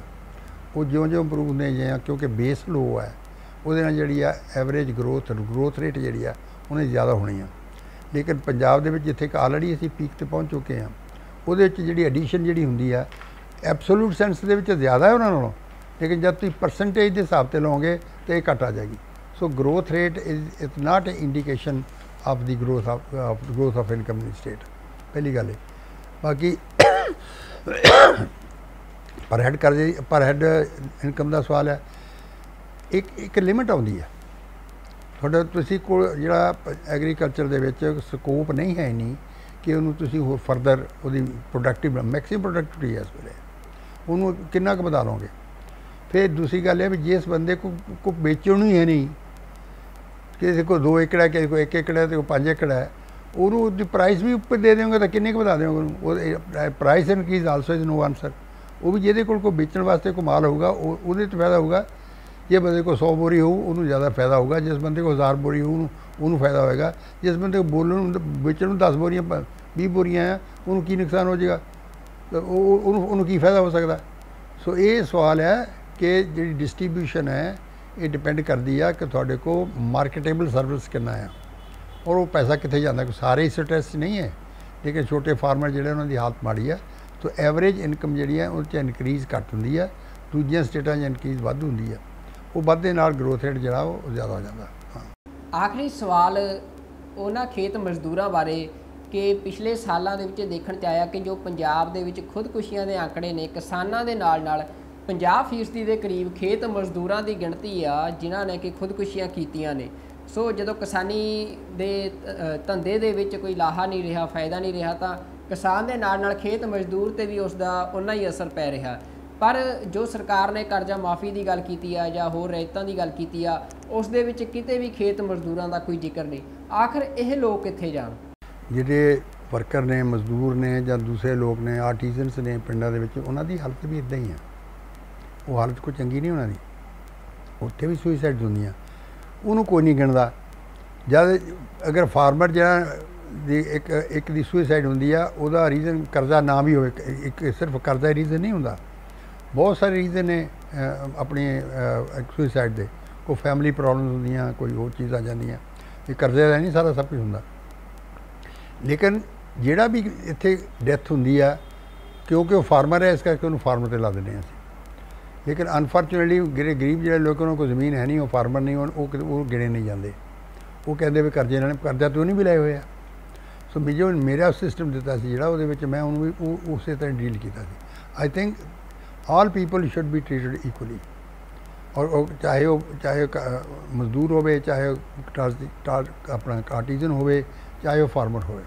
ਉਹ ਜਿਉਂ-ਜਿਉਂ ਇੰਪਰੂਵ ਨੇ ਜਾਂ ਕਿਉਂਕਿ ਬੇਸ ਲੋ ਹੈ ਉਹਦੇ ਨਾਲ ਜਿਹੜੀ ਆ ਐਵਰੇਜ ਗਰੋਥ ਗਰੋਥ ਰੇਟ ਜਿਹੜੀ ਆ, ਉਹਨੇ ਜ਼ਿਆਦਾ ਹੋਣੀ ਆ। ਲੇਕਿਨ ਪੰਜਾਬ ਦੇ ਵਿੱਚ ਜਿੱਥੇ ਕਿ ਆਲਰੇਡੀ ਅਸੀਂ ਪੀਕ ਤੇ ਪਹੁੰਚ ਚੁੱਕੇ ਹਾਂ ਉਹਦੇ 'ਚ ਜਿਹੜੀ ਐਡੀਸ਼ਨ ਜਿਹੜੀ ਹੁੰਦੀ ਆ ਐਬਸੋਲੂਟ ਸੈਂਸ ਦੇ ਵਿੱਚ ਜ਼ਿਆਦਾ ਹੈ ਉਹਨਾਂ ਨਾਲੋਂ, ਲੇਕਿਨ ਜਦ ਤੁਸੀਂ ਪਰਸੈਂਟੇਜ ਦੇ ਹਿਸਾਬ ਤੇ ਲਓਗੇ ਤੇ ਇਹ ਘਟ ਆ ਜਾਏਗੀ। So growth rate is it not a indication of the growth of growth of income in state ਪਹਿਲੀ ਗੱਲ ਹੈ ਬਾਕੀ ਪਰ ਹੈਡ ਕਰਜ਼ੇ, ਪਰ ਹੈਡ ਇਨਕਮ ਦਾ ਸਵਾਲ ਹੈ। ਇੱਕ ਇੱਕ ਲਿਮਿਟ ਆਉਂਦੀ ਹੈ ਤੁਹਾਡਾ, ਤੁਸੀਂ ਕੋਲ ਜਿਹੜਾ ਐਗਰੀਕਲਚਰ ਦੇ ਵਿੱਚ ਸਕੋਪ ਨਹੀਂ ਹੈ ਨਹੀਂ ਕਿ ਉਹਨੂੰ ਤੁਸੀਂ ਹੋਰ ਫਰਦਰ ਉਹਦੀ ਪ੍ਰੋਡਕਟਿਵ ਮੈਕਸਿਮਮ ਪ੍ਰੋਡਕਟਿਵਿਟੀ ਹੈ ਇਸ ਵੇਲੇ। ਉਹਨੂੰ ਕਿੰਨਾ ਕੁ ਵਧਾ ਲਓਗੇ? ਫਿਰ ਦੂਸਰੀ ਗੱਲ ਇਹ ਵੀ ਜਿਸ ਬੰਦੇ ਕੋ ਕੋ ਵੇਚਣ ਹੀ ਹੈ ਨਹੀਂ, ਕਿਸੇ ਕੋ 2 ਏਕੜ ਹੈ, ਕਿਸੇ ਕੋ 1 ਏਕੜ ਹੈ ਤੇ ਕੋ 5 ਏਕੜ ਹੈ, ਉਹਨੂੰ ਉਹਦੀ ਪ੍ਰਾਈਸ ਵੀ ਉੱਪਰ ਦੇ ਦੇਵੋਗੇ ਤਾਂ ਕਿੰਨੇ ਕੁ ਵਧਾ ਦੇਵੋਗੇ ਉਹਨੂੰ? ਉਹ price increase also is no answer ਉਹ ਵੀ ਜਿਹਦੇ ਕੋਲ ਕੋ ਵੇਚਣ ਵਾਸਤੇ ਕੋ ਮਾਲ ਹੋਊਗਾ, ਉਹ, ਉਹਦੇ ਤੋਂ ਫਾਇਦਾ ਹੋਊਗਾ। ਜੇ ਬੰਦੇ ਕੋ 100 ਬੋਰੀ ਹੋਊ, ਉਹਨੂੰ ਜ਼ਿਆਦਾ ਫਾਇਦਾ ਹੋਊਗਾ। ਜਿਸ ਬੰਦੇ ਕੋ 1000 ਬੋਰੀ ਹੋਊ ਉਹਨੂੰ ਫਾਇਦਾ ਹੋਏਗਾ। ਜਿਸ ਬੰਦੇ ਬੋਲਣ ਨੂੰ, ਵੇਚਣ ਨੂੰ 10 ਬੋਰੀਆਂ 20 ਬੋਰੀਆਂ ਆ, ਉਹਨੂੰ ਕੀ ਨੁਕਸਾਨ ਹੋ ਜਾਏਗਾ? ਉਹ ਉਹਨੂੰ ਉਹਨੂੰ ਕੀ ਫਾਇਦਾ ਹੋ ਸਕਦਾ? ਸੋ ਇਹ ਸਵਾਲ ਹੈ ਕਿ ਜਿਹੜੀ ਡਿਸਟ੍ਰੀਬਿਊਸ਼ਨ ਹੈ, ਇਹ ਡਿਪੈਂਡ ਕਰਦੀ ਆ ਕਿ ਤੁਹਾਡੇ ਕੋ ਮਾਰਕੀਟੇਬਲ ਸਰਵਿਸ ਕਿੰਨਾ ਆ। ਔਰ ਉਹ ਪੈਸਾ ਕਿੱਥੇ ਜਾਂਦਾ? ਕੋਈ ਸਾਰੇ ਹੀ ਸਟ੍ਰੈਸ ਨਹੀਂ ਹੈ। ਲੇਕਿਨ ਛੋਟੇ ਫਾਰਮਰ ਜਿਹੜੇ ਉਹਨਾਂ ਦੀ ਹਾਲਤ ਮਾੜੀ ਆ ਸੋ ਐਵਰੇਜ ਇਨਕਮ ਜਿਹੜੀ ਹੈ ਉਹ 'ਚ ਇਨਕਰੀਜ਼ ਘੱਟ ਹੁੰਦੀ ਆ। ਦੂਜੀਆਂ ਸਟੇਟਾਂ 'ਚ ਇਨਕਰੀਜ਼ ਵੱਧ ਹੁੰਦੀ ਆ। ਉਹ ਵੱਧਦੇ ਨਾਲ ਗਰੋਥ ਰੇਟ ਜਿਹੜਾ ਉਹ ਜ਼ਿਆਦਾ ਹੋ ਜਾਂਦਾ। ਆਖਰੀ ਸਵਾਲ ਉਹਨਾਂ ਖੇਤ ਮਜ਼ਦੂਰਾਂ ਬਾਰੇ ਕਿ ਪਿਛਲੇ ਸਾਲਾਂ ਦੇ ਵਿੱਚ ਦੇਖਣ ਚ ਆਇਆ ਕਿ ਜੋ ਪੰਜਾਬ ਦੇ ਵਿੱਚ ਖੁਦਕੁਸ਼ੀਆਂ ਦੇ ਆંકੜੇ ਨੇ, ਕਿਸਾਨਾਂ ਦੇ ਨਾਲ ਨਾਲ 50% ਦੇ ਕਰੀਬ ਖੇਤ ਮਜ਼ਦੂਰਾਂ ਦੀ ਗਿਣਤੀ ਆ, ਜਿਨ੍ਹਾਂ ਨੇ ਕਿ ਖੁਦਕੁਸ਼ੀਆਂ ਕੀਤੀਆਂ ਨੇ। ਸੋ ਜਦੋਂ ਕਿਸਾਨੀ ਦੇ ਧੰਦੇ ਦੇ ਵਿੱਚ ਕੋਈ ਲਾਹਾ ਨਹੀਂ ਰਿਹਾ, ਫਾਇਦਾ ਨਹੀਂ ਰਿਹਾ, ਤਾਂ ਕਿਸਾਨ ਦੇ ਨਾਲ ਨਾਲ ਖੇਤ ਮਜ਼ਦੂਰ ਤੇ ਵੀ ਉਸ ਦਾ ਉਨਾ ਹੀ ਅਸਰ ਪੈ ਰਿਹਾ। ਪਰ ਜੋ ਸਰਕਾਰ ਨੇ ਕਰਜ਼ਾ ਮਾਫੀ ਦੀ ਗੱਲ ਕੀਤੀ ਆ ਜਾਂ ਹੋਰ ਰੈਤਾਂ ਦੀ ਗੱਲ ਕੀਤੀ ਆ, ਉਸ ਦੇ ਵਿੱਚ ਕਿਤੇ ਵੀ ਖੇਤ ਮਜ਼ਦੂਰਾਂ ਦਾ ਕੋਈ ਜ਼ਿਕਰ ਨਹੀਂ। ਆਖਰ ਇਹ ਲੋਕ ਕਿੱਥੇ ਜਾਣ? ਜਿਹੜੇ ਵਰਕਰ ਨੇ, ਮਜ਼ਦੂਰ ਨੇ ਜਾਂ ਦੂਸਰੇ ਲੋਕ ਨੇ, ਆਰਟੀਜ਼ਨਸ ਨੇ ਪਿੰਡਾਂ ਦੇ ਵਿੱਚ, ਉਹਨਾਂ ਦੀ ਹਾਲਤ ਵੀ ਇਦਾਂ ਹੀ ਆ। ਉਹ ਹਾਲਤ ਕੋਈ ਚੰਗੀ ਨਹੀਂ ਉਹਨਾਂ ਦੀ। ਉੱਥੇ ਵੀ ਸੁਸਾਈਡਸ ਹੁੰਦੀਆਂ। ਉਹਨੂੰ ਕੋਈ ਨਹੀਂ ਗਿਣਦਾ। ਜਦ ਅਗਰ ਫਾਰਮਰ ਜਿਹੜਾ ਦੀ ਇੱਕ ਇੱਕ ਦੀ ਸੁਸਾਈਡ ਹੁੰਦੀ ਆ, ਉਹਦਾ ਰੀਜ਼ਨ ਕਰਜ਼ਾ ਨਾ ਵੀ ਹੋਵੇ, ਇੱਕ ਸਿਰਫ ਕਰਜ਼ਾ ਹੀ ਰੀਜ਼ਨ ਨਹੀਂ ਹੁੰਦਾ। ਬਹੁਤ ਸਾਰੇ ਰੀਜ਼ਨ ਨੇ ਆਪਣੇ ਆਪਣੀ ਸੁਸਾਈਡ ਦੇ। ਕੋਈ ਫੈਮਿਲੀ ਪ੍ਰੋਬਲਮਸ ਹੁੰਦੀਆਂ, ਕੋਈ ਹੋਰ ਚੀਜ਼ਾਂ ਜਾਂਦੀਆਂ। ਇਹ ਕਰਜ਼ੇ ਦਾ ਨਹੀਂ ਸਾਰਾ ਸਭ ਕੁਝ ਹੁੰਦਾ। ਲੇਕਿਨ ਜਿਹੜਾ ਵੀ ਇੱਥੇ ਡੈਥ ਹੁੰਦੀ ਆ, ਕਿਉਂਕਿ ਉਹ ਫਾਰਮਰ ਹੈ, ਇਸ ਕਰਕੇ ਉਹਨੂੰ ਫਾਰਮਰ ਤੇ ਲਾ ਦਿੰਦੇ ਹਾਂ ਅਸੀਂ। ਲੇਕਿਨ ਅਨਫੋਰਚੂਨਟਲੀ ਜਿਹੜੇ ਗਰੀਬ ਜਿਹੜੇ ਲੋਕ ਉਹਨਾਂ ਕੋਲ ਜ਼ਮੀਨ ਹੈ ਨਹੀਂ, ਉਹ ਫਾਰਮਰ ਨਹੀਂ ਹੋਣ ਉਹ ਕਿਤੇ- ਉਹ ਗਿਣੇ ਨਹੀਂ ਜਾਂਦੇ। ਉਹ ਕਹਿੰਦੇ ਵੀ ਕਰਜ਼ੇ ਨਾਲ, ਕਰਜ਼ਾ ਤੂੰ ਨਹੀਂ ਵੀ ਲਏ ਹੋਏ ਆ। ਸੋ ਵੀ ਮੇਰਾ ਸਿਸਟਮ ਦਿੱਤਾ ਸੀ ਜਿਹੜਾ, ਉਹਦੇ ਵਿੱਚ ਮੈਂ ਉਹਨੂੰ ਵੀ, ਉਹ ਉਸੇ ਤਰ੍ਹਾਂ ਡੀਲ ਕੀਤਾ ਸੀ। I think all people should be treated equally ਔਰ ਉਹ ਚਾਹੇ ਉਹ ਚਾਹੇ ਕ- ਮਜ਼ਦੂਰ ਹੋਵੇ ਚਾਹੇ ਉਹ ਆਪਣਾ ਆਰਟੀਜ਼ਨ ਹੋਵੇ ਚਾਹੇ ਉਹ ਫਾਰਮਰ ਹੋਵੇ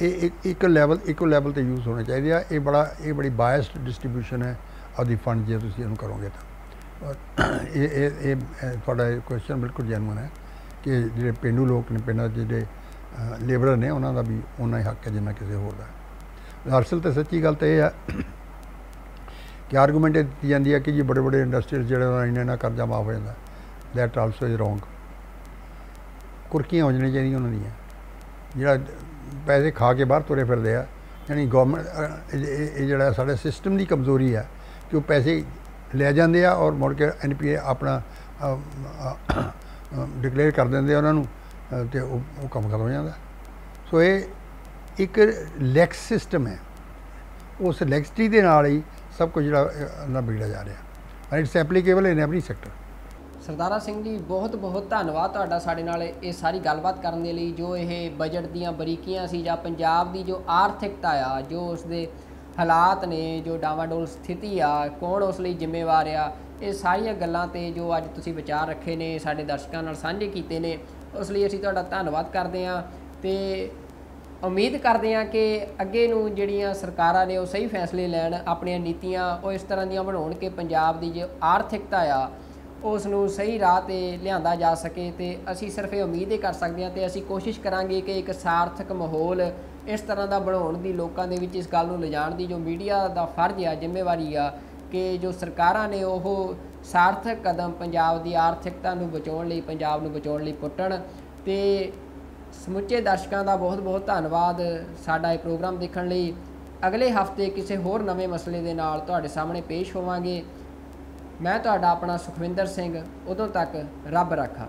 ਇਹ ਇੱਕ ਲੈਵਲ ਇੱਕੋ ਲੈਵਲ ਤੇ ਯੂਜ਼ ਹੋਣੇ ਚਾਹੀਦੇ ਆ ਇਹ ਬੜਾ ਇਹ ਬੜੀ ਬਾਇਸਡ ਡਿਸਟ੍ਰੀਬਿਊਸ਼ਨ ਹੈ ਆਫ ਫੰਡ ਜੇ ਤੁਸੀਂ ਇਹਨੂੰ ਕਰੋਗੇ ਤਾਂ ਇਹ ਇਹ ਇਹ ਅ, ਤੁਹਾਡਾ ਕੁਐਸਚਨ ਬਿਲਕੁਲ ਜੈਨੂਇਨ ਹੈ ਕਿ ਜਿਹੜੇ ਪਿੰਡੂ ਲੋਕ ਨੇ ਪਿੰਡਾਂ 'ਚ ਜਿਹੜੇ ਲੇਬਰ ਨੇ ਉਹਨਾਂ ਦਾ ਵੀ ਉਹਨਾਂ ਹੀ ਹੱਕ ਹੈ ਜਿੰਨਾ ਕਿਸੇ ਹੋਰ ਦਾ ਹੈ। ਦਰਅਸਲ ਤੇ ਸੱਚੀ ਗੱਲ ਤਾਂ ਇਹ ਹੈ ਕਿ ਆਰਗੂਮੈਂਟ ਇਹ ਦਿੱਤੀ ਜਾਂਦੀ ਹੈ ਕਿ ਜੀ ਬੜੇ ਬੜੇ ਇੰਡਸਟਰੀਜ਼ ਜਿਹੜੇ ਉਹਨਾਂ ਇੰਨਾ ਇੰਨਾ ਕਰਜ਼ਾ ਮਾਫ ਹੋ ਜਾਂਦਾ। ਦੈਟ ਆਲਸੋ ਇਜ਼ ਰੋਂਗ ਕੁਰਕੀਆਂ ਹੋ ਜਾਣੀਆਂ ਚਾਹੀਦੀਆਂ ਉਹਨਾਂ ਦੀਆਂ। ਜਿਹੜਾ ਪੈਸੇ ਖਾ ਕੇ ਬਾਹਰ ਤੁਰੇ ਫਿਰਦੇ ਆ ਯਾਨੀ ਗਵਰਨਮੈਂਟ ਇਹ ਜਿਹੜਾ ਸਾਡੇ ਸਿਸਟਮ ਦੀ ਕਮਜ਼ੋਰੀ ਆ ਕਿ ਉਹ ਪੈਸੇ ਲੈ ਜਾਂਦੇ ਆ ਔਰ ਮੁੜ ਕੇ ਐਨਪੀਏ ਆਪਣਾ ਡਿਕਲੇਅਰ ਕਰ ਦਿੰਦੇ ਆ ਉਹਨਾਂ ਨੂੰ ਅ, ਤੇ ਉਹ ਕੰਮ ਖਤਮ ਹੋ ਜਾਂਦਾ। ਸੋ ਇਹ ਇੱਕ ਲੈਕਸ ਸਿਸਟਮ ਹੈ। ਉਸ ਲੈਕਸਟੀ ਦੇ ਨਾਲ ਹੀ ਸਭ ਕੁਝ ਜਿਹੜਾ ਅ, ਨਾ ਜਾ ਰਿਹਾ। And it's applicable in every sector Sardara Singh ji ਬਹੁਤ ਬਹੁਤ ਧੰਨਵਾਦ ਤੁਹਾਡਾ ਸਾਡੇ ਨਾਲ ਇਹ ਸਾਰੀ ਗੱਲਬਾਤ ਕਰਨ ਦੇ ਲਈ। ਜੋ ਇਹ ਬਜਟ ਦੀਆਂ ਬਰੀਕੀਆਂ ਸੀ ਜਾਂ ਪੰਜਾਬ ਦੀ ਜੋ ਆਰਥਿਕਤਾ ਆ ਜੋ ਉਸ ਦੇ ਹਾਲਾਤ ਨੇ ਜੋ ਡਾਵਾਡੋਲ ਸਥਿਤੀ ਆ ਕੌਣ ਉਸ ਲਈ ਜ਼ਿੰਮੇਵਾਰ ਆ ਇਹ ਸਾਰੀਆਂ ਗੱਲਾਂ ਤੇ ਜੋ ਅੱਜ ਤੁਸੀਂ ਵਿਚਾਰ ਰੱਖੇ ਨੇ ਸਾਡੇ ਦਰਸ਼ਕਾਂ ਨਾਲ ਸਾਂਝੇ ਕੀਤੇ ਨੇ ਉਸ ਲਈ ਅਸੀਂ ਤੁਹਾਡਾ ਧੰਨਵਾਦ ਕਰਦੇ ਹਾਂ। ਤੇ ਉਮੀਦ ਕਰਦੇ ਹਾਂ ਕਿ ਅੱਗੇ ਨੂੰ ਜਿਹੜੀਆਂ ਸਰਕਾਰਾਂ ਨੇ ਉਹ ਸਹੀ ਫੈਸਲੇ ਲੈਣ, ਆਪਣੀਆਂ ਨੀਤੀਆਂ ਉਹ ਇਸ ਤਰ੍ਹਾਂ ਦੀਆਂ ਬਣਾਉਣ ਕਿ ਪੰਜਾਬ ਦੀ ਜੋ ਆਰਥਿਕਤਾ ਆ, ਉਸ ਨੂੰ ਸਹੀ ਰਾਹ ਤੇ ਲਿਆਂਦਾ ਜਾ ਸਕੇ ਤੇ ਅਸੀਂ ਸਿਰਫ ਇਹ ਉਮੀਦ ਹੀ ਕਰ ਸਕਦੇ ਹਾਂ ਤੇ ਅਸੀਂ ਕੋਸ਼ਿਸ਼ ਕਰਾਂਗੇ ਕਿ ਇੱਕ ਸਾਰਥਕ ਮਾਹੌਲ ਇਸ ਤਰ੍ਹਾਂ ਦਾ ਬਣਾਉਣ ਦੀ ਲੋਕਾਂ ਦੇ ਵਿੱਚ ਇਸ ਗੱਲ ਨੂੰ ਲਿਜਾਣ ਦੀ ਜੋ ਮੀਡੀਆ ਦਾ ਫਰਜ਼ ਆ, ਜ਼ਿੰਮੇਵਾਰੀ ਆ ਕਿ ਜੋ ਸਰਕਾਰਾਂ ਨੇ ਉਹ ਸਾਰਥਕ ਕਦਮ ਪੰਜਾਬ ਦੀ ਆਰਥਿਕਤਾ ਨੂੰ ਬਚਾਉਣ ਲਈ, ਪੰਜਾਬ ਨੂੰ ਬਚਾਉਣ ਲਈ ਪੁੱਟਣ ਤੇ ਸਮੁੱਚੇ ਦਰਸ਼ਕਾਂ ਦਾ ਬਹੁਤ ਬਹੁਤ ਧੰਨਵਾਦ ਸਾਡਾ ਇਹ ਪ੍ਰੋਗਰਾਮ ਦੇਖਣ ਲਈ। ਅਗਲੇ ਹਫ਼ਤੇ ਕਿਸੇ ਹੋਰ ਨਵੇਂ ਮਸਲੇ ਦੇ ਨਾਲ ਤੁਹਾਡੇ ਸਾਹਮਣੇ ਪੇਸ਼ ਹੋਵਾਂਗੇ। ਮੈਂ ਤੁਹਾਡਾ ਆਪਣਾ ਸੁਖਵਿੰਦਰ ਸਿੰਘ, ਉਦੋਂ ਤੱਕ ਰੱਬ ਰਾਖਾ।